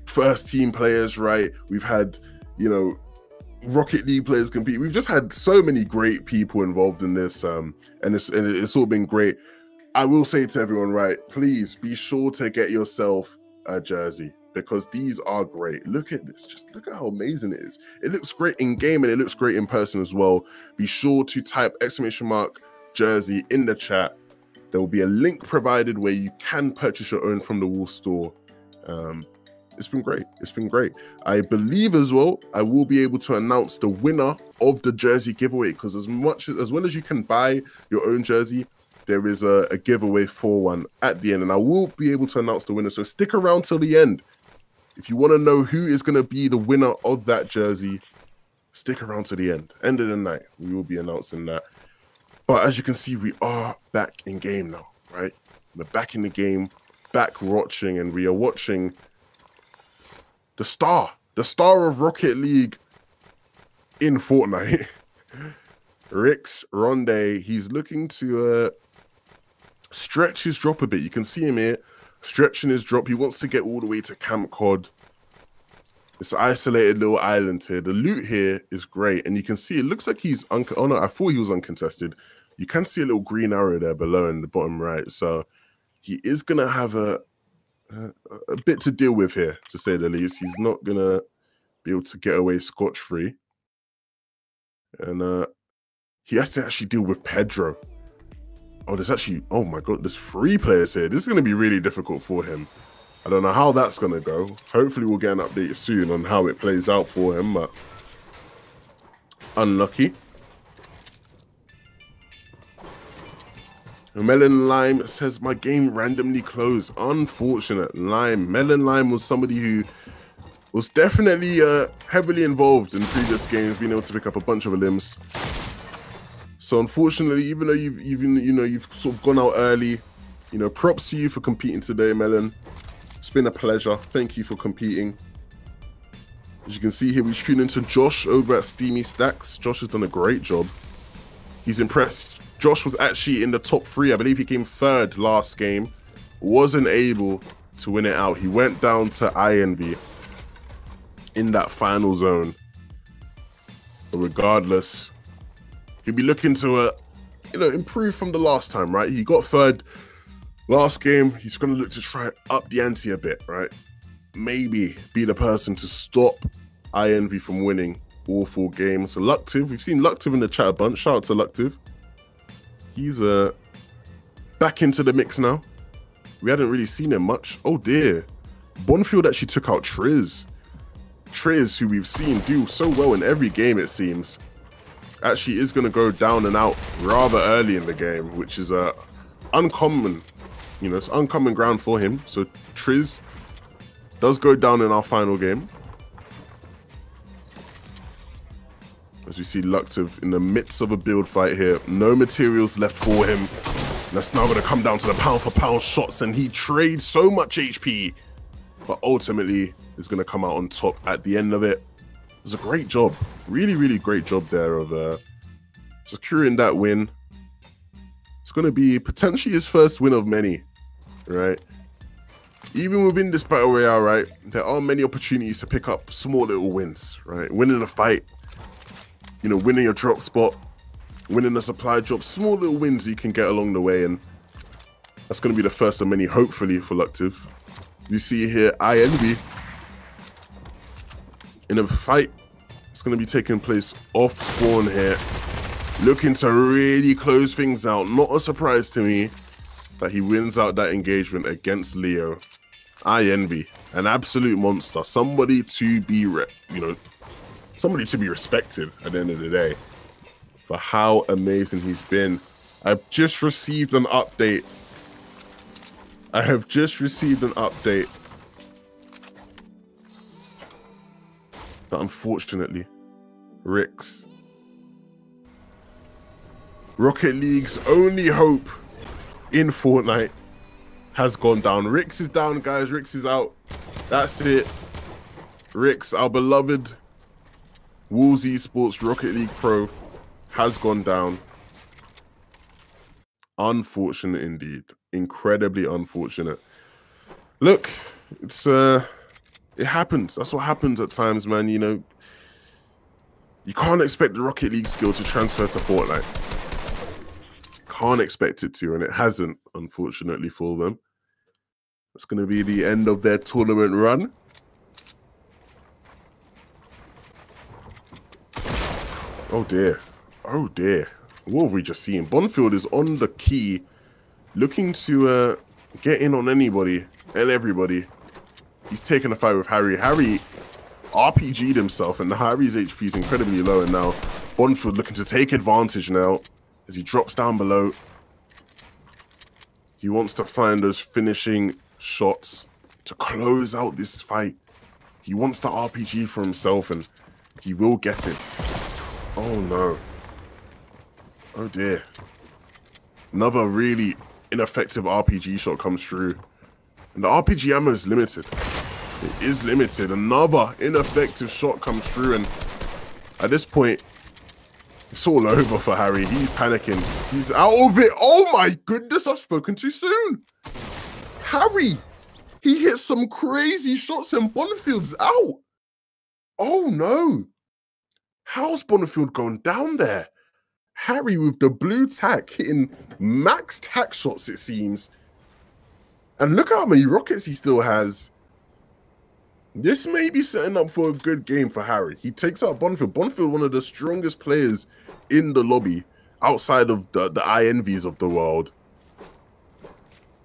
G: first team players, right? We've had you know Rocket League players compete. We've just had so many great people involved in this, um, and it's and it's all been great. I will say to everyone, right? Please be sure to get yourself a jersey because these are great. Look at this, just look at how amazing it is. It looks great in game and it looks great in person as well. Be sure to type exclamation mark jersey in the chat. There will be a link provided where you can purchase your own from the Wolf store. Um, it's been great. It's been great. I believe as well, I will be able to announce the winner of the jersey giveaway because as much as, as well as you can buy your own jersey, there is a, a giveaway for one at the end, and I will be able to announce the winner. So stick around till the end. If you want to know who is going to be the winner of that jersey, stick around to the end. End of the night, we will be announcing that. But as you can see, we are back in game now, right? We're back in the game, back watching, and we are watching the star, the star of Rocket League in Fortnite. [LAUGHS] Rix Ronde, he's looking to uh, stretch his drop a bit. You can see him here stretching his drop. He wants to get all the way to Camp Cod. It's an isolated little island here. The loot here is great, and you can see it looks like he's un- oh no, I thought he was uncontested. You can see a little green arrow there below in the bottom right, so he is gonna have a a, bit to deal with here, to say the least. He's not gonna be able to get away scotch free, and uh, he has to actually deal with Pedro. Oh, there's actually, oh my god, there's three players here. This is going to be really difficult for him. I don't know how that's going to go. Hopefully we'll get an update soon on how it plays out for him, but unlucky. Melon Lime says my game randomly closed. Unfortunate. Lime. Melon Lime was somebody who was definitely uh, heavily involved in previous games, being able to pick up a bunch of elims. So unfortunately, even though you've even you know you've sort of gone out early, you know, props to you for competing today, Melon. It's been a pleasure. Thank you for competing. As you can see here, we tune into Josh over at Steamy Stacks. Josh has done a great job. He's impressed. Josh was actually in the top three. I believe he came third last game. Wasn't able to win it out. He went down to INV in that final zone. But regardless, he'll be looking to uh, you know improve from the last time, right? He got third last game. He's going to look to try up the ante a bit, right? Maybe be the person to stop INV from winning all four games. So Luctive, we've seen Luctive in the chat a bunch. Shout out to Luctive. He's uh back into the mix now. We hadn't really seen him much. Oh dear. Bonfield actually took out Triz. Triz, who we've seen do so well in every game, it seems, actually is going to go down and out rather early in the game, which is uh, uncommon. You know, it's uncommon ground for him. So Triz does go down in our final game. As we see Luctive in the midst of a build fight here. No materials left for him. That's now going to come down to the pound for pound shots, and he trades so much HP, but ultimately is going to come out on top at the end of it. It was a great job, really, really great job there of uh, securing that win. It's going to be potentially his first win of many, right? Even within this battle royale, right, there are many opportunities to pick up small little wins, right? Winning a fight, you know, winning a drop spot, winning a supply drop, small little wins you can get along the way, and that's going to be the first of many, hopefully, for Luctive. You see here, INV in a fight. It's going to be taking place off spawn here, looking to really close things out. Not a surprise to me that he wins out that engagement against Leo. INV an absolute monster, somebody to be, you know, somebody to be respected at the end of the day for how amazing he's been. I've just received an update. I have just received an update But unfortunately, Rix, Rocket League's only hope in Fortnite has gone down. Rix is down, guys. Rix is out. That's it. Rix, our beloved Wolves Esports Rocket League Pro, has gone down. Unfortunate indeed. Incredibly unfortunate. Look, it's uh it happens. That's what happens at times, man. You know, you can't expect the Rocket League skill to transfer to Fortnite. Can't expect it to, and it hasn't, unfortunately, for them. That's going to be the end of their tournament run. Oh dear. Oh dear. What have we just seen? Bonfield is on the key, looking to uh, get in on anybody and everybody. He's taking a fight with Harry. Harry RPG'd himself, and Harry's HP is incredibly low. And now Bonfield looking to take advantage now as he drops down below. He wants to find those finishing shots to close out this fight. He wants to RPG for himself, and he will get it. Oh no. Oh dear. Another really ineffective RPG shot comes through. And the RPG ammo is limited. It is limited. Another ineffective shot comes through. And at this point, it's all [LAUGHS] over for Harry. He's panicking. He's out of it. Oh my goodness, I've spoken too soon. Harry, he hit some crazy shots and Bonfield's out. Oh no. How's Bonfield going down there? Harry with the blue tack hitting max tack shots, it seems. And look how many rockets he still has. This may be setting up for a good game for Harry. He takes out Bonfield. Bonfield, one of the strongest players in the lobby outside of the, the INVs of the world.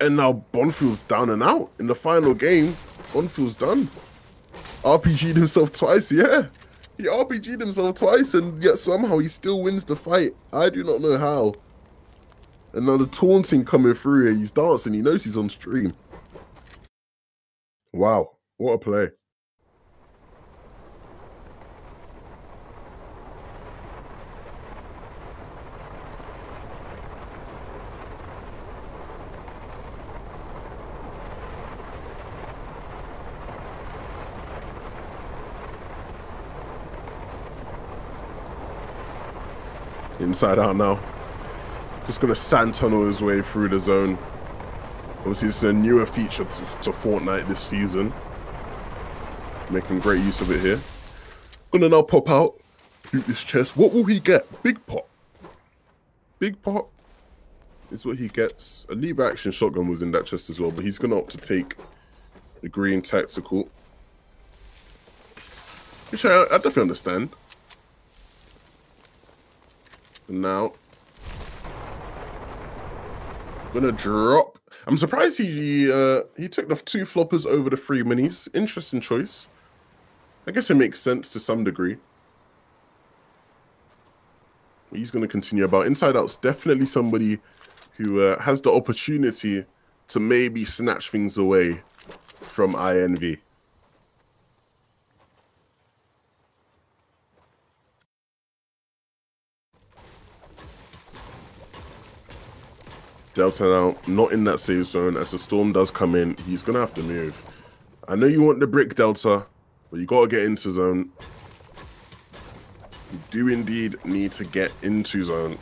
G: And now Bonfield's down and out in the final game. Bonfield's done. RPG'd himself twice, yeah. [LAUGHS] He RPG'd himself twice and yet somehow he still wins the fight. I do not know how. And now the taunting coming through here. He's dancing. He knows he's on stream. Wow. What a play. Inside out now. Just gonna sand tunnel his way through the zone. Obviously, it's a newer feature to, to Fortnite this season. Making great use of it here. Gonna now pop out, shoot this chest. What will he get? Big pot. Big pot is what he gets. A lever action shotgun was in that chest as well, but he's gonna opt to take the green tactical. Which I, I definitely understand. Now, gonna drop. I'm surprised he uh, he took the two floppers over the three minis. Interesting choice. I guess it makes sense to some degree. He's going to continue about. Inside Out's definitely somebody who uh, has the opportunity to maybe snatch things away from INV. Delta now not in that safe zone. As the storm does come in, he's going to have to move. I know you want the brick, Delta, but you got to get into zone. You do indeed need to get into zone.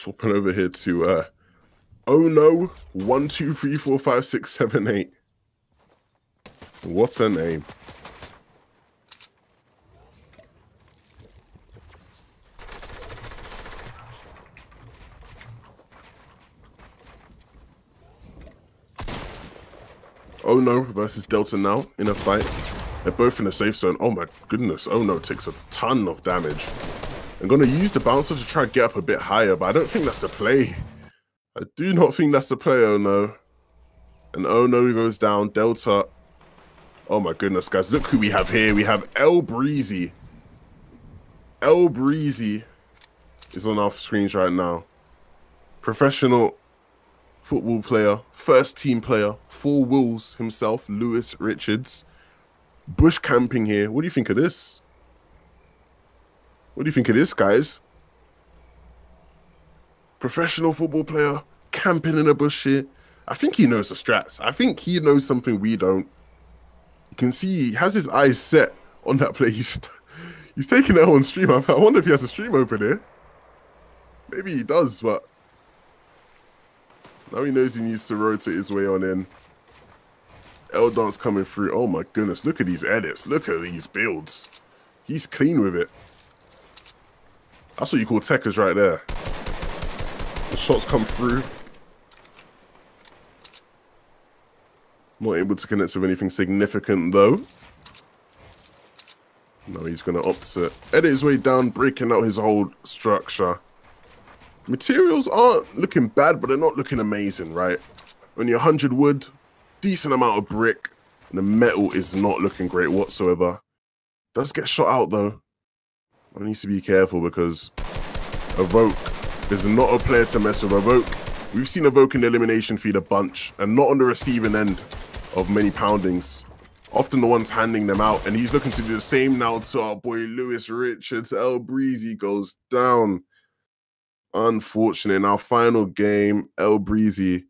G: Swapping over here to uh oh no one two three four five six seven eight. What's her name? Oh no versus Delta now in a fight. They're both in a safe zone. Oh my goodness. Oh no takes a ton of damage. I'm going to use the bouncer to try and get up a bit higher, but I don't think that's the play. I do not think that's the play, oh no. And oh no he goes down. Delta. Oh my goodness, guys. Look who we have here. We have El Breezy. El Breezy is on our screens right now. Professional football player, first team player four Wolves himself, Lewis Richards. Bush camping here. What do you think of this? What do you think of this, guys? Professional football player, camping in a bush here. I think he knows the strats. I think he knows something we don't. You can see he has his eyes set on that play. [LAUGHS] He's, he's taking it on stream. I wonder if he has a stream open here. Maybe he does, but now he knows he needs to rotate his way on in. Eldon's coming through. Oh my goodness, look at these edits. Look at these builds. He's clean with it. That's what you call techers right there. The shots come through. Not able to connect with anything significant though. No, he's going to opposite. Edit his way down, breaking out his old structure. Materials aren't looking bad, but they're not looking amazing, right? Only 100 wood, decent amount of brick, and the metal is not looking great whatsoever. Does get shot out though. I need to be careful because Evoke is not a player to mess with. Evoke, we've seen Evoke in the elimination feed a bunch, and not on the receiving end of many poundings. Often the ones handing them out, and he's looking to do the same now to our boy Lewis Richards. El Breezy goes down. Unfortunate. In our final game, El Breezy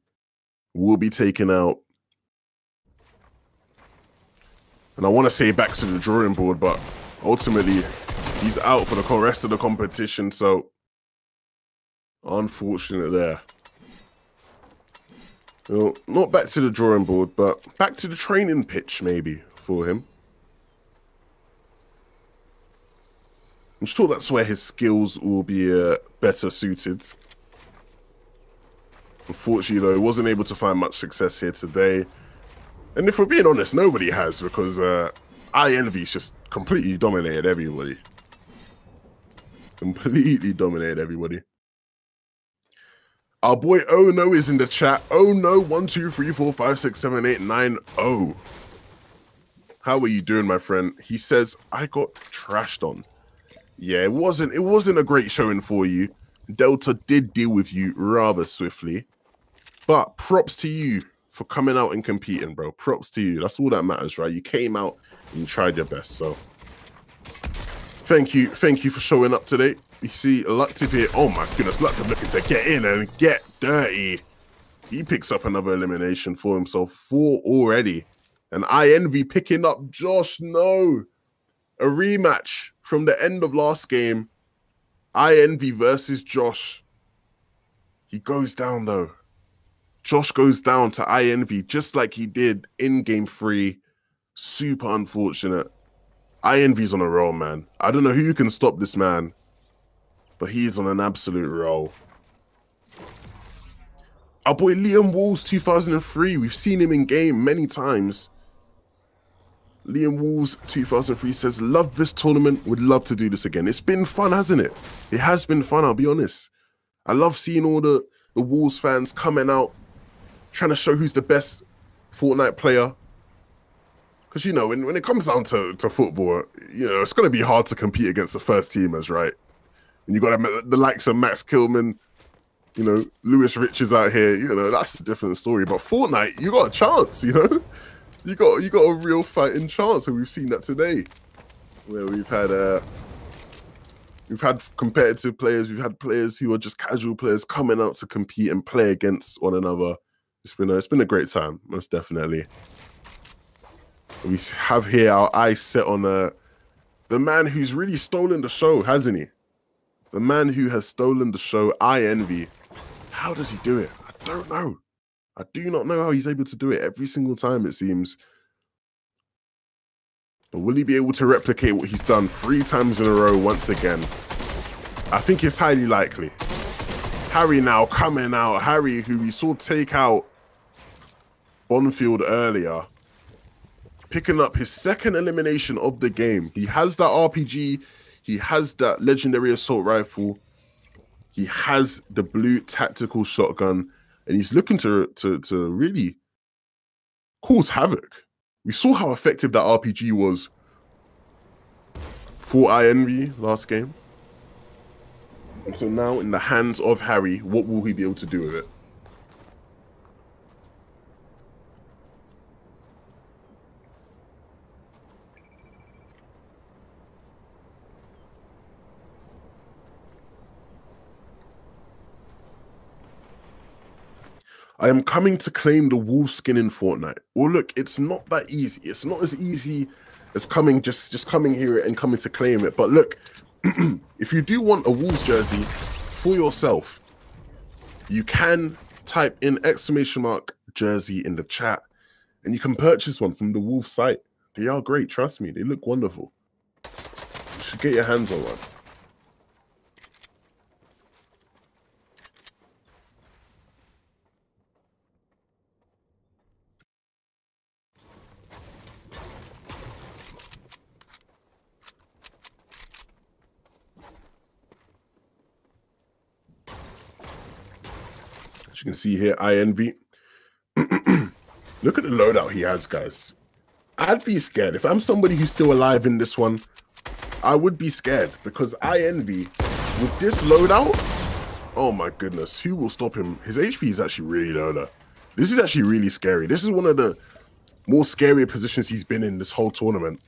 G: will be taken out. And I want to say back to the drawing board, but ultimately he's out for the rest of the competition. So unfortunate there. Well, not back to the drawing board, but back to the training pitch maybe for him. I'm sure that's where his skills will be uh, better suited. Unfortunately, though, he wasn't able to find much success here today. And if we're being honest, nobody has because uh, INV's just completely dominated everybody. Completely dominated everybody. Our boy Oh No is in the chat. Oh No, one, two, three, four, five, six, seven, eight, nine, oh. How are you doing, my friend? He says, I got trashed on. Yeah, it wasn't it wasn't a great showing for you. Delta did deal with you rather swiftly. But props to you for coming out and competing, bro. Props to you. That's all that matters, right? You came out and you tried your best. So thank you. Thank you for showing up today. You see Luctive here. Oh my goodness, Luctive looking to get in and get dirty. He picks up another elimination for himself. Four already. And INV picking up Josh. No. A rematch from the end of last game. INV versus Josh. He goes down though. Josh goes down to INV just like he did in game three. Super unfortunate. INV's on a roll, man. I don't know who can stop this man but he's on an absolute roll. Our boy Liam Walls 2003, we've seen him in game many times. Liam Walls 2003 says, love this tournament, would love to do this again. It's been fun, hasn't it? It has been fun, I'll be honest. I love seeing all the, the Wolves fans coming out, trying to show who's the best Fortnite player. Because, you know, when, when it comes down to, to football, you know, it's going to be hard to compete against the first teamers, right? And you got the likes of Max Kilman, you know, Lewis Richards out here. You know, that's a different story. But Fortnite, you got a chance. [LAUGHS] You know, you got you got a real fighting chance, and we've seen that today, where we've had uh we've had competitive players, we've had players who are just casual players coming out to compete and play against one another. It's been a, it's been a great time, most definitely. We have here our eyes set on uh, the man who's really stolen the show, hasn't he? The man who has stolen the show, INV. How does he do it? I don't know. I do not know how he's able to do it every single time, it seems. But will he be able to replicate what he's done three times in a row once again? I think it's highly likely. Harry now coming out. Harry, who we saw take out Bonfield earlier, picking up his second elimination of the game. He has that RPG he has that legendary assault rifle. He has the blue tactical shotgun, and he's looking to to to really cause havoc. We saw how effective that RPG was for INV last game. And so now in the hands of Harry, what will he be able to do with it? I am coming to claim the wolf skin in Fortnite. Well, look, it's not that easy. It's not as easy as coming just just coming here and coming to claim it. But look, [CLEARS THROAT] if you do want a Wolves jersey for yourself, you can type in exclamation mark jersey in the chat, and you can purchase one from the Wolf site. They are great, trust me. They look wonderful. You should get your hands on one. You can see here, INV. [CLEARS THROAT] Look at the loadout he has, guys. I'd be scared. If I'm somebody who's still alive in this one, I would be scared because INV, with this loadout, Oh my goodness. Who will stop him? His HP is actually really low though. This is actually really scary. This is one of the more scarier positions he's been in this whole tournament.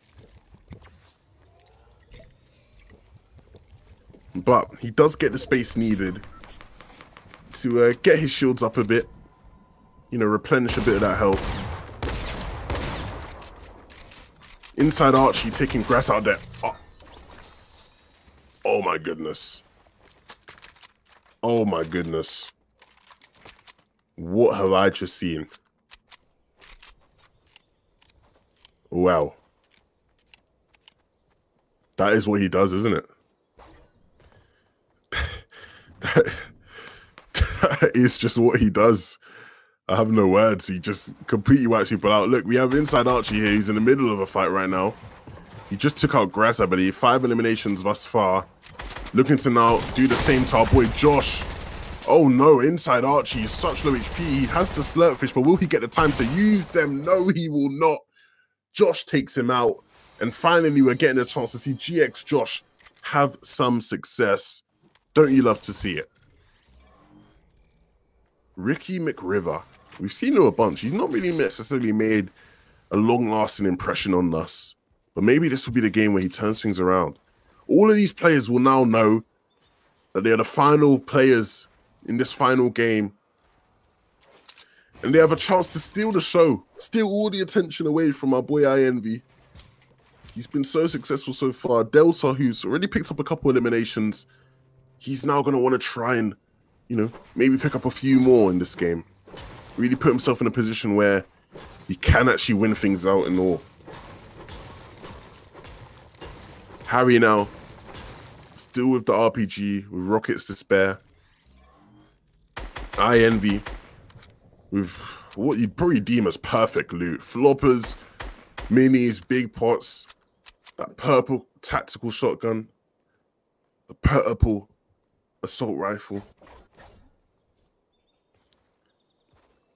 G: But he does get the space needed to uh, get his shields up a bit. You know, replenish a bit of that health. Inside Archie taking grass out there. Oh, oh my goodness. Oh my goodness. What have I just seen? Wow. That is what he does, isn't it? [LAUGHS] that, [LAUGHS] is just what he does. I have no words. He just completely wipes people out. Look, we have inside Archie here. He's in the middle of a fight right now. He just took out Grass, I believe. Five eliminations thus far. Looking to now do the same to our boy Josh. Oh no, inside Archie is such low HP. He has the slurpfish, but will he get the time to use them? No, he will not. Josh takes him out. And finally, we're getting a chance to see GX Josh have some success. Don't you love to see it? Ricky McRiver. We've seen him a bunch. He's not really necessarily made a long-lasting impression on us. But maybe this will be the game where he turns things around. All of these players will now know that they are the final players in this final game. And they have a chance to steal the show, steal all the attention away from our boy INV. He's been so successful so far. Delta, who's already picked up a couple eliminations, he's now going to want to try and, you know, maybe pick up a few more in this game. Really put himself in a position where he can actually win things out and all. Harry now, still with the RPG, with rockets to spare. INV with what you'd probably deem as perfect loot. Floppers, minis, big pots, that purple tactical shotgun, the purple assault rifle.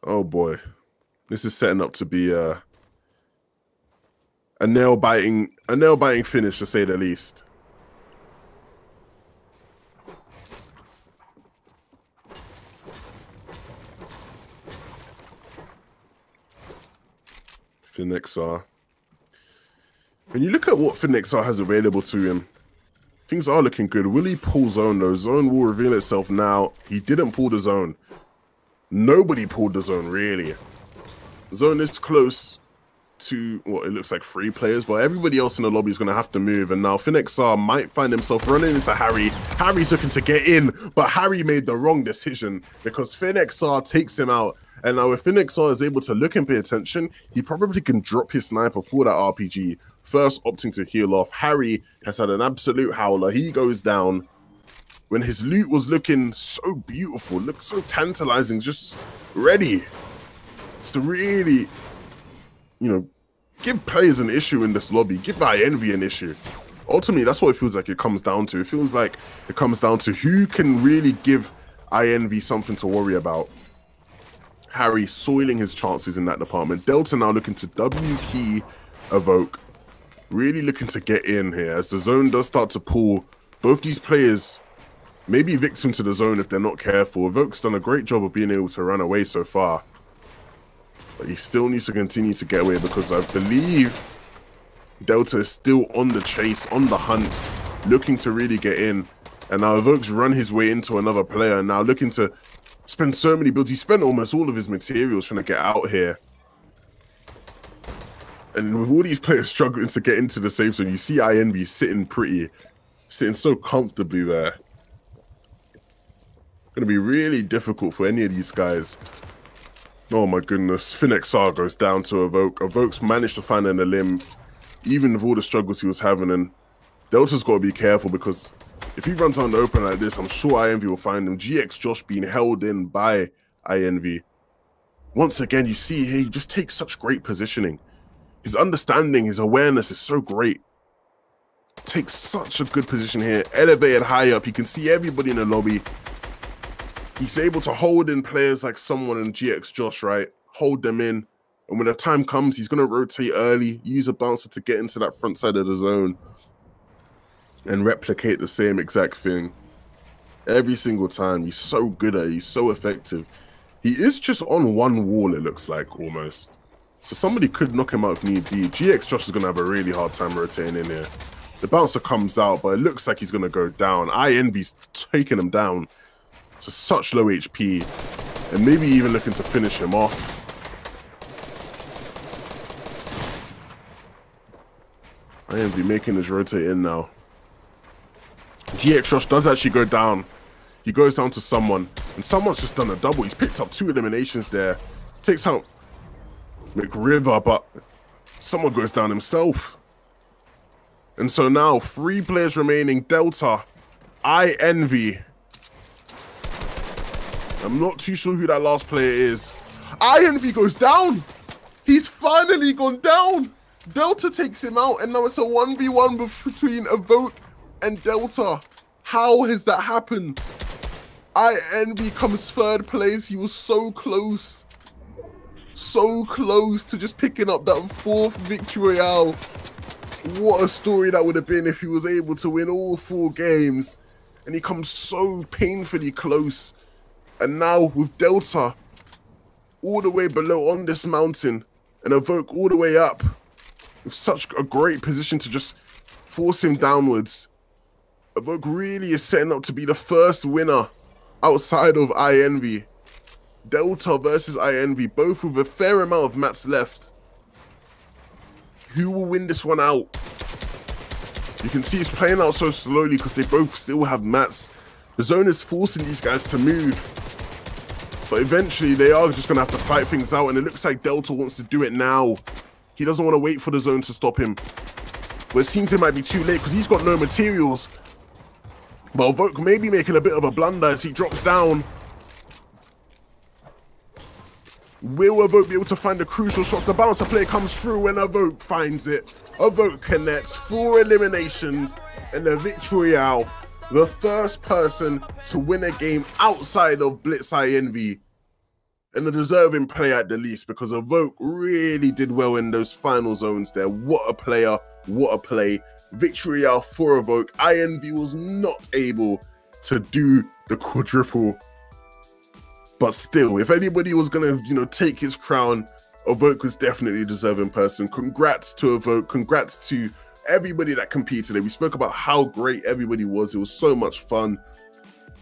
G: Oh boy. This is setting up to be a a nail biting a nail biting finish to say the least. Finexar. When you look at what Finexar has available to him, things are looking good. Will he pull zone though? Zone will reveal itself now. He didn't pull the zone. Nobody pulled the zone really. Zone is close to what it looks like three players, but everybody else in the lobby is going to have to move. And now Finexar might find himself running into Harry. Harry's looking to get in, but Harry made the wrong decision because Finexar takes him out. And now if Finexar is able to look and pay attention, he probably can drop his sniper for that RPG. First opting to heal off. Harry has had an absolute howler. He goes down. When his loot was looking so beautiful, looked so tantalizing, just ready to really you know, give players an issue in this lobby, give my envy an issue. Ultimately, that's what it feels like it comes down to. It feels like it comes down to who can really give INV something to worry about. Harry soiling his chances in that department. Delta now looking to W key evoke. Really looking to get in here as the zone does start to pull. Both these players may be victim to the zone if they're not careful. Evoke's done a great job of being able to run away so far. But he still needs to continue to get away because I believe Delta is still on the chase, on the hunt, looking to really get in. And now Evoke's run his way into another player, now looking to spend so many builds. He spent almost all of his materials trying to get out here. And with all these players struggling to get into the safe zone, you see INV sitting pretty, sitting so comfortably there. To be really difficult for any of these guys Oh my goodness. Finexar goes down to Evoke. Evoke's managed to find an elim, even with all the struggles he was having. And Delta's got to be careful because if he runs on the open like this, I'm sure INV will find him. GX Josh being held in by INV. Once again, you see here, he just takes such great positioning. His understanding, his awareness is so great. Takes such a good position here. Elevated high up. You can see everybody in the lobby he's able to hold in players like someone in GX Josh, right? Hold them in. And when the time comes, he's going to rotate early, use a bouncer to get into that front side of the zone and replicate the same exact thing. Every single time. He's so good at it. He's so effective. He is just on one wall, it looks like, almost. So somebody could knock him out if need be. GX Josh is going to have a really hard time rotating in here. The bouncer comes out, but it looks like he's going to go down. INV's taking him down to such low HP. And maybe even looking to finish him off. INV making his rotate in now. GX Rush does actually go down. He goes down to someone, and someone's just done a double. He's picked up two eliminations there. Takes out McRiver, but someone goes down himself. And so now, three players remaining. Delta, INV. I'm not too sure who that last player is. INV goes down. He's finally gone down. Delta takes him out, and now it's a 1v1 between Evoke and Delta. How has that happened? I Envy comes third place. He was so close. So close to just picking up that fourth victory royale. What a story that would have been if he was able to win all four games. And he comes so painfully close. And now with Delta all the way below on this mountain and Evoke all the way up with such a great position to just force him downwards. Evoke really is setting up to be the first winner outside of INV. Delta versus INV, both with a fair amount of mats left. Who will win this one out? You can see it's playing out so slowly because they both still have mats. The zone is forcing these guys to move. But eventually they are just going to have to fight things out and it looks like Delta wants to do it now. He doesn't want to wait for the zone to stop him. But it seems it might be too late because he's got no materials. But Evoke may be making a bit of a blunder as he drops down. Will Evoke be able to find the crucial shots? The bouncer play comes through and Evoke finds it. Evoke connects, four eliminations, and the victory out. The first person to win a game outside of Blitz Envy and a deserving player at the least because Evoke really did well in those final zones there. What a player, what a play. Victory out for Evoke. INV was not able to do the quadruple. But still, if anybody was gonna, you know, take his crown, Evoke was definitely a deserving person. Congrats to Evoke. Congrats to everybody that competed. Today. We spoke about how great everybody was. It was so much fun.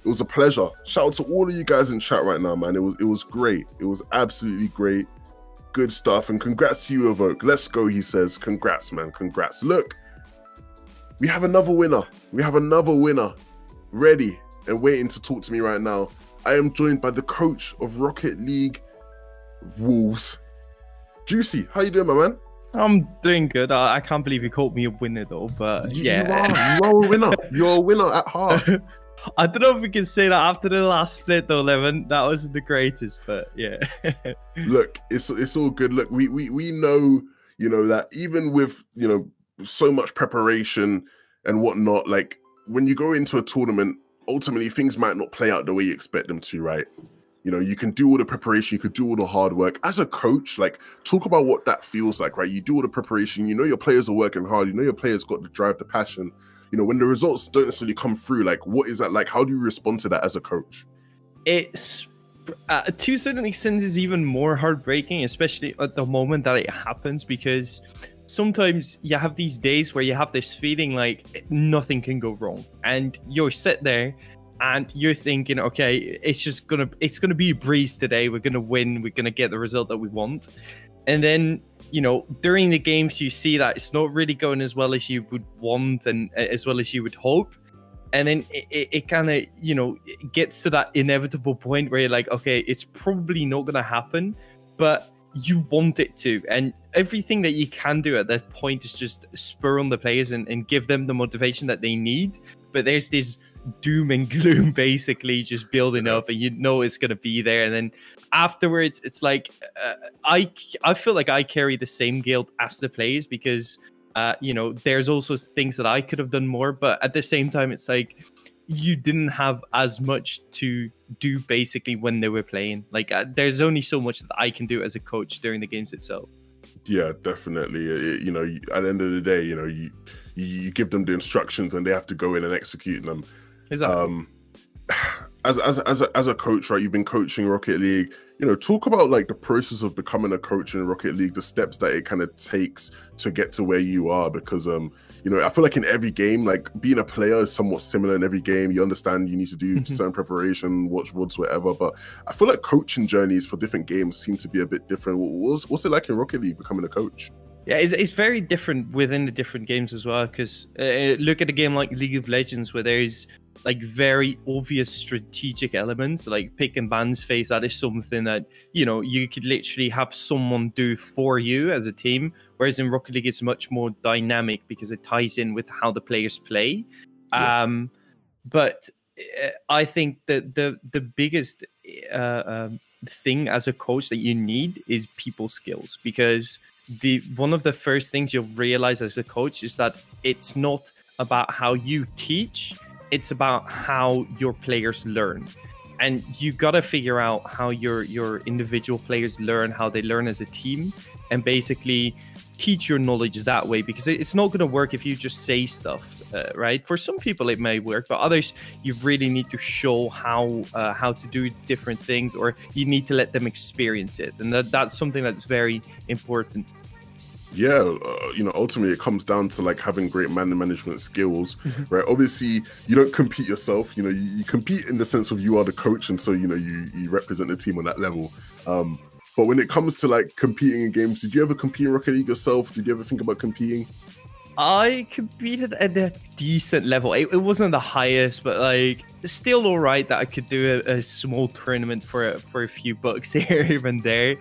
G: It was a pleasure. Shout out to all of you guys in chat right now, man. It was it was great. It was absolutely great. Good stuff. And congrats to you, Evoke. Let's go, he says. Congrats, man. Congrats. Look, we have another winner. We have another winner ready and waiting to talk to me right now. I am joined by the coach of Rocket League Wolves. Juicy, how you doing, my man?
L: I'm doing good. I, I can't believe you called me a winner though, but
G: You-
L: yeah.
G: You are, [LAUGHS] you are a winner. You're a winner at heart. [LAUGHS]
L: I don't know if we can say that after the last split though, Levin. That was the greatest, but yeah. [LAUGHS]
G: look, it's it's all good. Look, we we we know, you know, that even with you know so much preparation and whatnot, like when you go into a tournament, ultimately things might not play out the way you expect them to, right? You know, you can do all the preparation, you could do all the hard work. As a coach, like talk about what that feels like, right? You do all the preparation, you know your players are working hard, you know your players got the drive, the passion. You know, when the results don't necessarily come through, like what is that like? How do you respond to that as a coach?
L: it's uh, to a certain extent is even more heartbreaking, especially at the moment that it happens, because sometimes you have these days where you have this feeling like nothing can go wrong, and you're sit there and you're thinking, okay, it's just gonna it's gonna be a breeze today. We're gonna win. We're gonna get the result that we want, and then you know during the games you see that it's not really going as well as you would want and uh, as well as you would hope and then it, it, it kind of you know gets to that inevitable point where you're like okay it's probably not to happen but you want it to and everything that you can do at that point is just spur on the players and, and give them the motivation that they need but there's this doom and gloom [LAUGHS] basically just building up and you know it's going to be there and then afterwards it's like uh, i i feel like i carry the same guilt as the players because uh, you know, there's also things that I could have done more, but at the same time, it's like you didn't have as much to do basically when they were playing. Like, uh, there's only so much that I can do as a coach during the games itself.
G: Yeah, definitely. It- you know, at the end of the day, you know, you you you give them the instructions and they have to go in and execute them.
L: Exactly.
G: Um, [SIGHS] as as as a, as a coach, right? You've been coaching Rocket League. You know, talk about like the process of becoming a coach in Rocket League, the steps that it kind of takes to get to where you are. Because um, you know, I feel like in every game, like being a player is somewhat similar in every game. You understand you need to do certain preparation, watch VODs, whatever. But I feel like coaching journeys for different games seem to be a bit different. What- What's what's it like in Rocket League becoming a coach?
L: Yeah, it's, it's very different within the different games as well. Because uh, look at a game like League of Legends, where there's like very obvious strategic elements, like pick and bans phase. That is something that you know you could literally have someone do for you as a team. Whereas in Rocket League, it's much more dynamic because it ties in with how the players play. Um, but uh, I think that the the biggest uh, um, thing as a coach that you need is people skills because the one of the first things you'll realize as a coach is that it's not about how you teach it's about how your players learn. And you got to figure out how your your individual players learn how they learn as a team and basically teach your knowledge that way because it's not going to work if you just say stuff uh, right? For some people it may work but others you really need to show how uh, how to do different things or you need to let them experience it. And that, that's something that's very important
G: yeah uh, you know ultimately it comes down to like having great man management skills right? Obviously you don't compete yourself you know you, you compete in the sense of you are the coach and so you know you you represent the team on that level. Um but when it comes to like competing in games did you ever compete in rocket league yourself? Did you ever think about competing?
L: I competed at a decent level. It, it wasn't the highest, but like still all right that I could do a, a small tournament for a, for a few bucks [LAUGHS] here and there,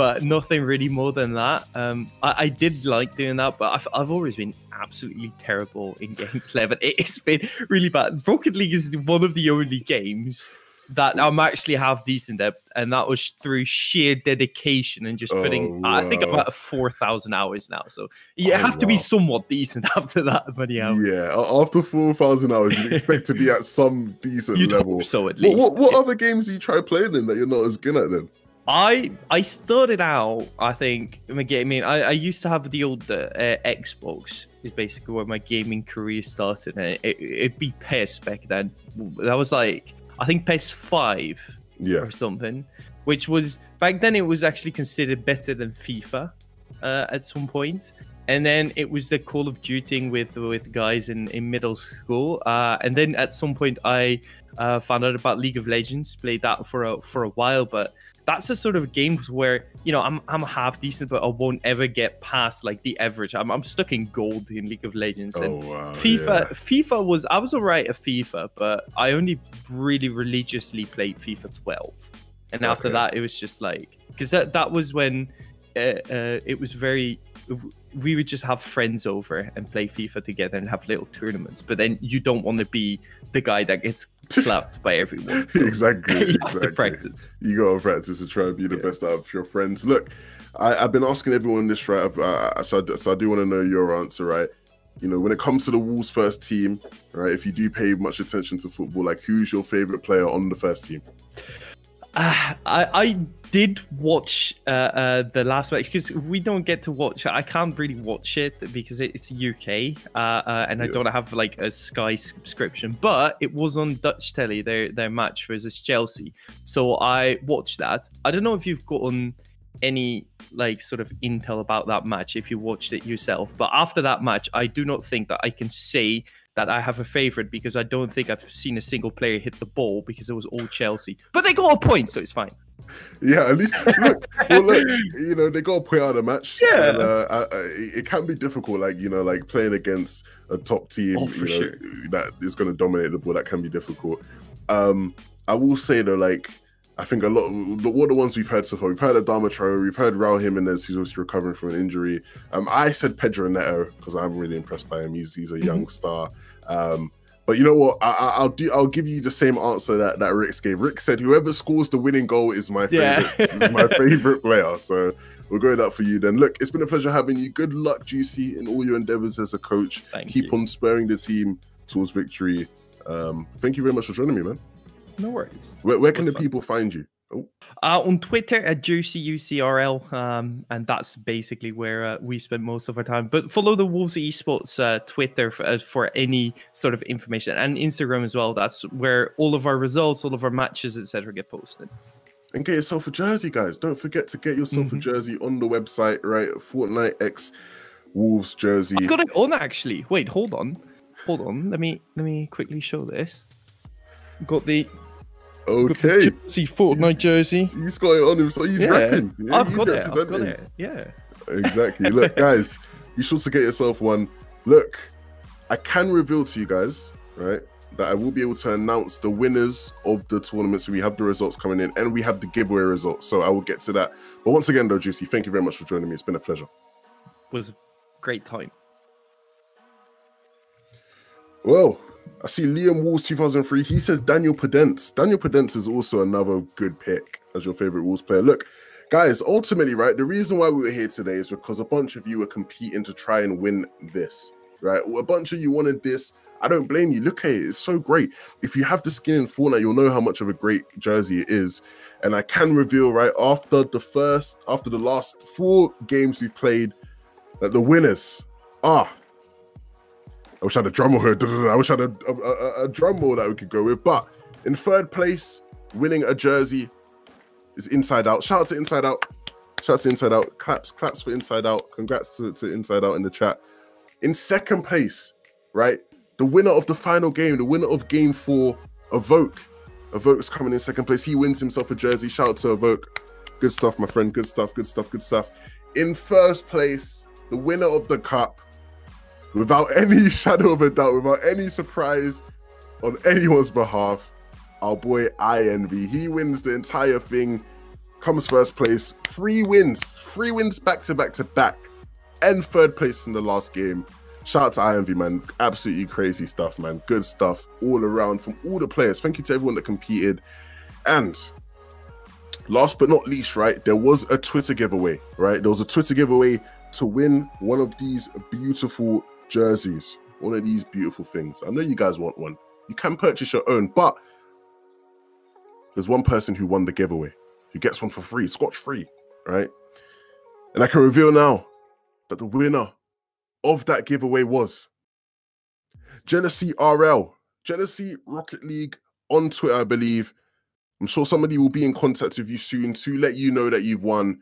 L: but nothing really more than that. Um, I, I did like doing that, but I've, I've always been absolutely terrible in [LAUGHS] games 11. It's been really bad. Rocket League is one of the only games that I'm actually half decent at, and that was through sheer dedication and just putting.
G: Oh,
L: I think I'm
G: wow.
L: at four thousand hours now, so you
G: Oh,
L: have to be somewhat decent [LAUGHS] after that many hours.
G: yeah after 4000 hours you expect to be [LAUGHS] at some decent
L: You'd
G: level
L: so at
G: what, what,
L: least.
G: what other games do you try playing in that you're not as good at then
L: I I started out. I think my gaming. I, I used to have the old uh, uh, Xbox. Is basically where my gaming career started, and it, it, it'd be PES back then. That was like I think PES five
G: yeah
L: or something, which was back then. It was actually considered better than FIFA uh, at some point. And then it was the Call of Duty with with guys in, in middle school. Uh, and then at some point I uh, found out about League of Legends. Played that for a for a while, but that's the sort of games where you know I'm I'm half decent, but I won't ever get past like the average. I'm I'm stuck in gold in League of Legends. And
G: Oh, wow,
L: FIFA
G: yeah.
L: FIFA was I was alright at FIFA, but I only really religiously played FIFA 12, and after that it was just like because that that was when uh, uh, it was very we would just have friends over and play FIFA together and have little tournaments. But then you don't want to be the guy that gets clapped by everyone. So [LAUGHS]
G: exactly. [LAUGHS]
L: you have
G: exactly.
L: to practice.
G: You gotta practice to try and be the best out of your friends. Look, I, I've been asking everyone this, right? I've, uh, so, I, so I do want to know your answer, right? You know, when it comes to the Wolves first team, right? If you do pay much attention to football, like who's your favorite player on the first team?
L: Uh, I, I did watch uh, uh, the last match because we don't get to watch. I can't really watch it because it's UK uh, uh, and I don't have like a Sky subscription. But it was on Dutch telly their their match versus Chelsea, so I watched that. I don't know if you've gotten any like sort of intel about that match if you watched it yourself. But after that match, I do not think that I can say that I have a favorite because I don't think I've seen a single player hit the ball because it was all Chelsea. But they got a point, so it's fine.
G: Yeah, at least look. Well, look, you know they got to play out a match.
L: Yeah.
G: and, uh, I, I, it can be difficult. Like you know, like playing against a top team,
L: Oh,
G: you know,
L: sure.
G: that is going to dominate the ball. That can be difficult. Um, I will say though, like I think a lot. Of, what the ones we've heard so far, we've heard Adama Traore, we've heard Raul Jimenez, who's obviously recovering from an injury. Um, I said Pedro Neto because I'm really impressed by him. He's he's a young star. Um, but you know what? I, I- I'll do. I'll give you the same answer that that Rick gave. Rick said, "Whoever scores the winning goal is my
L: Yeah.
G: favorite. is my [LAUGHS] favorite player." So we're going that for you then. Look, it's been a pleasure having you. Good luck, Juicy, in all your endeavors as a coach.
L: Thank
G: Keep on spurring the team towards victory. Um, thank you very much for joining me, man.
L: No worries.
G: Where, where can the
L: fun.
G: people find you?
L: Uh, on Twitter at JuicyUCRL, um, and that's basically where uh, we spend most of our time. But follow the Wolves Esports uh, Twitter for, uh, for any sort of information, and Instagram as well. That's where all of our results, all of our matches, etc., get posted.
G: And get yourself a jersey, guys. Don't forget to get yourself
L: Mm-hmm.
G: a jersey on the website, right? Fortnite X Wolves jersey.
L: I've got it on actually. Wait, hold on, hold on. Let me let me quickly show this. Got the
G: Okay.
L: jersey Fortnite jersey.
G: He's got it on him, so he's
L: Yeah,
G: rapping. Yeah,
L: I've
G: he's
L: got it. I've got it. Yeah.
G: Exactly. [LAUGHS] Look, guys, be sure to get yourself one. Look, I can reveal to you guys, right, that I will be able to announce the winners of the tournament. So we have the results coming in and we have the giveaway results. So I will get to that. But once again, though, Juicy, thank you very much for joining me. It's been a pleasure.
L: Was a great time.
G: Well, I see Liam Walls 2003. He says Daniel Podence. Daniel Podence is also another good pick as your favorite Wolves player. Look, guys, ultimately, right, the reason why we were here today is because a bunch of you were competing to try and win this, right? A bunch of you wanted this. I don't blame you. Look at it. It's so great. If you have the skin in Fortnite, you'll know how much of a great jersey it is. And I can reveal, right, after the first, after the last four games we've played, that the winners are I wish I had a drum roll here. I wish I had a, a, a, drum roll that we could go with. But in third place, winning a jersey is Inside Out. Shout out to Inside Out. Shout out to Inside Out. Claps, claps for Inside Out. Congrats to, to Inside Out in the chat. In second place, right? The winner of the final game, the winner of game four, Evoke. Evoke's coming in second place. He wins himself a jersey. Shout out to Evoke. Good stuff, my friend. Good stuff, good stuff, good stuff. In first place, the winner of the cup, without any shadow of a doubt, without any surprise on anyone's behalf, our boy INV. He wins the entire thing, comes first place, three wins, three wins back to back to back, and third place in the last game. Shout out to INV, man. Absolutely crazy stuff, man. Good stuff all around from all the players. Thank you to everyone that competed. And last but not least, right, there was a Twitter giveaway, right? There was a Twitter giveaway to win one of these beautiful jerseys, one of these beautiful things. I know you guys want one. You can purchase your own, but there's one person who won the giveaway who gets one for free, scotch free, right? And I can reveal now that the winner of that giveaway was Jealousy RL, Jealousy Rocket League on Twitter, I believe. I'm sure somebody will be in contact with you soon to let you know that you've won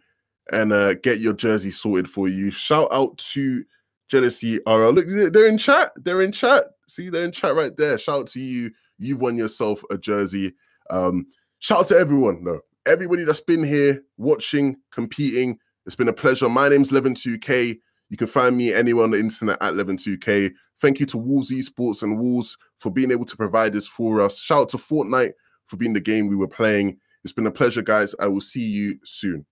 G: and uh, get your jersey sorted for you. Shout out to Jealousy RL. Look, they're in chat. They're in chat. See, they're in chat right there. Shout out to you. You've won yourself a jersey. Um, shout out to everyone, though. Everybody that's been here watching, competing. It's been a pleasure. My name's Levin2K. You can find me anywhere on the internet at Levin2K. Thank you to Wolves Esports and Wolves for being able to provide this for us. Shout out to Fortnite for being the game we were playing. It's been a pleasure, guys. I will see you soon.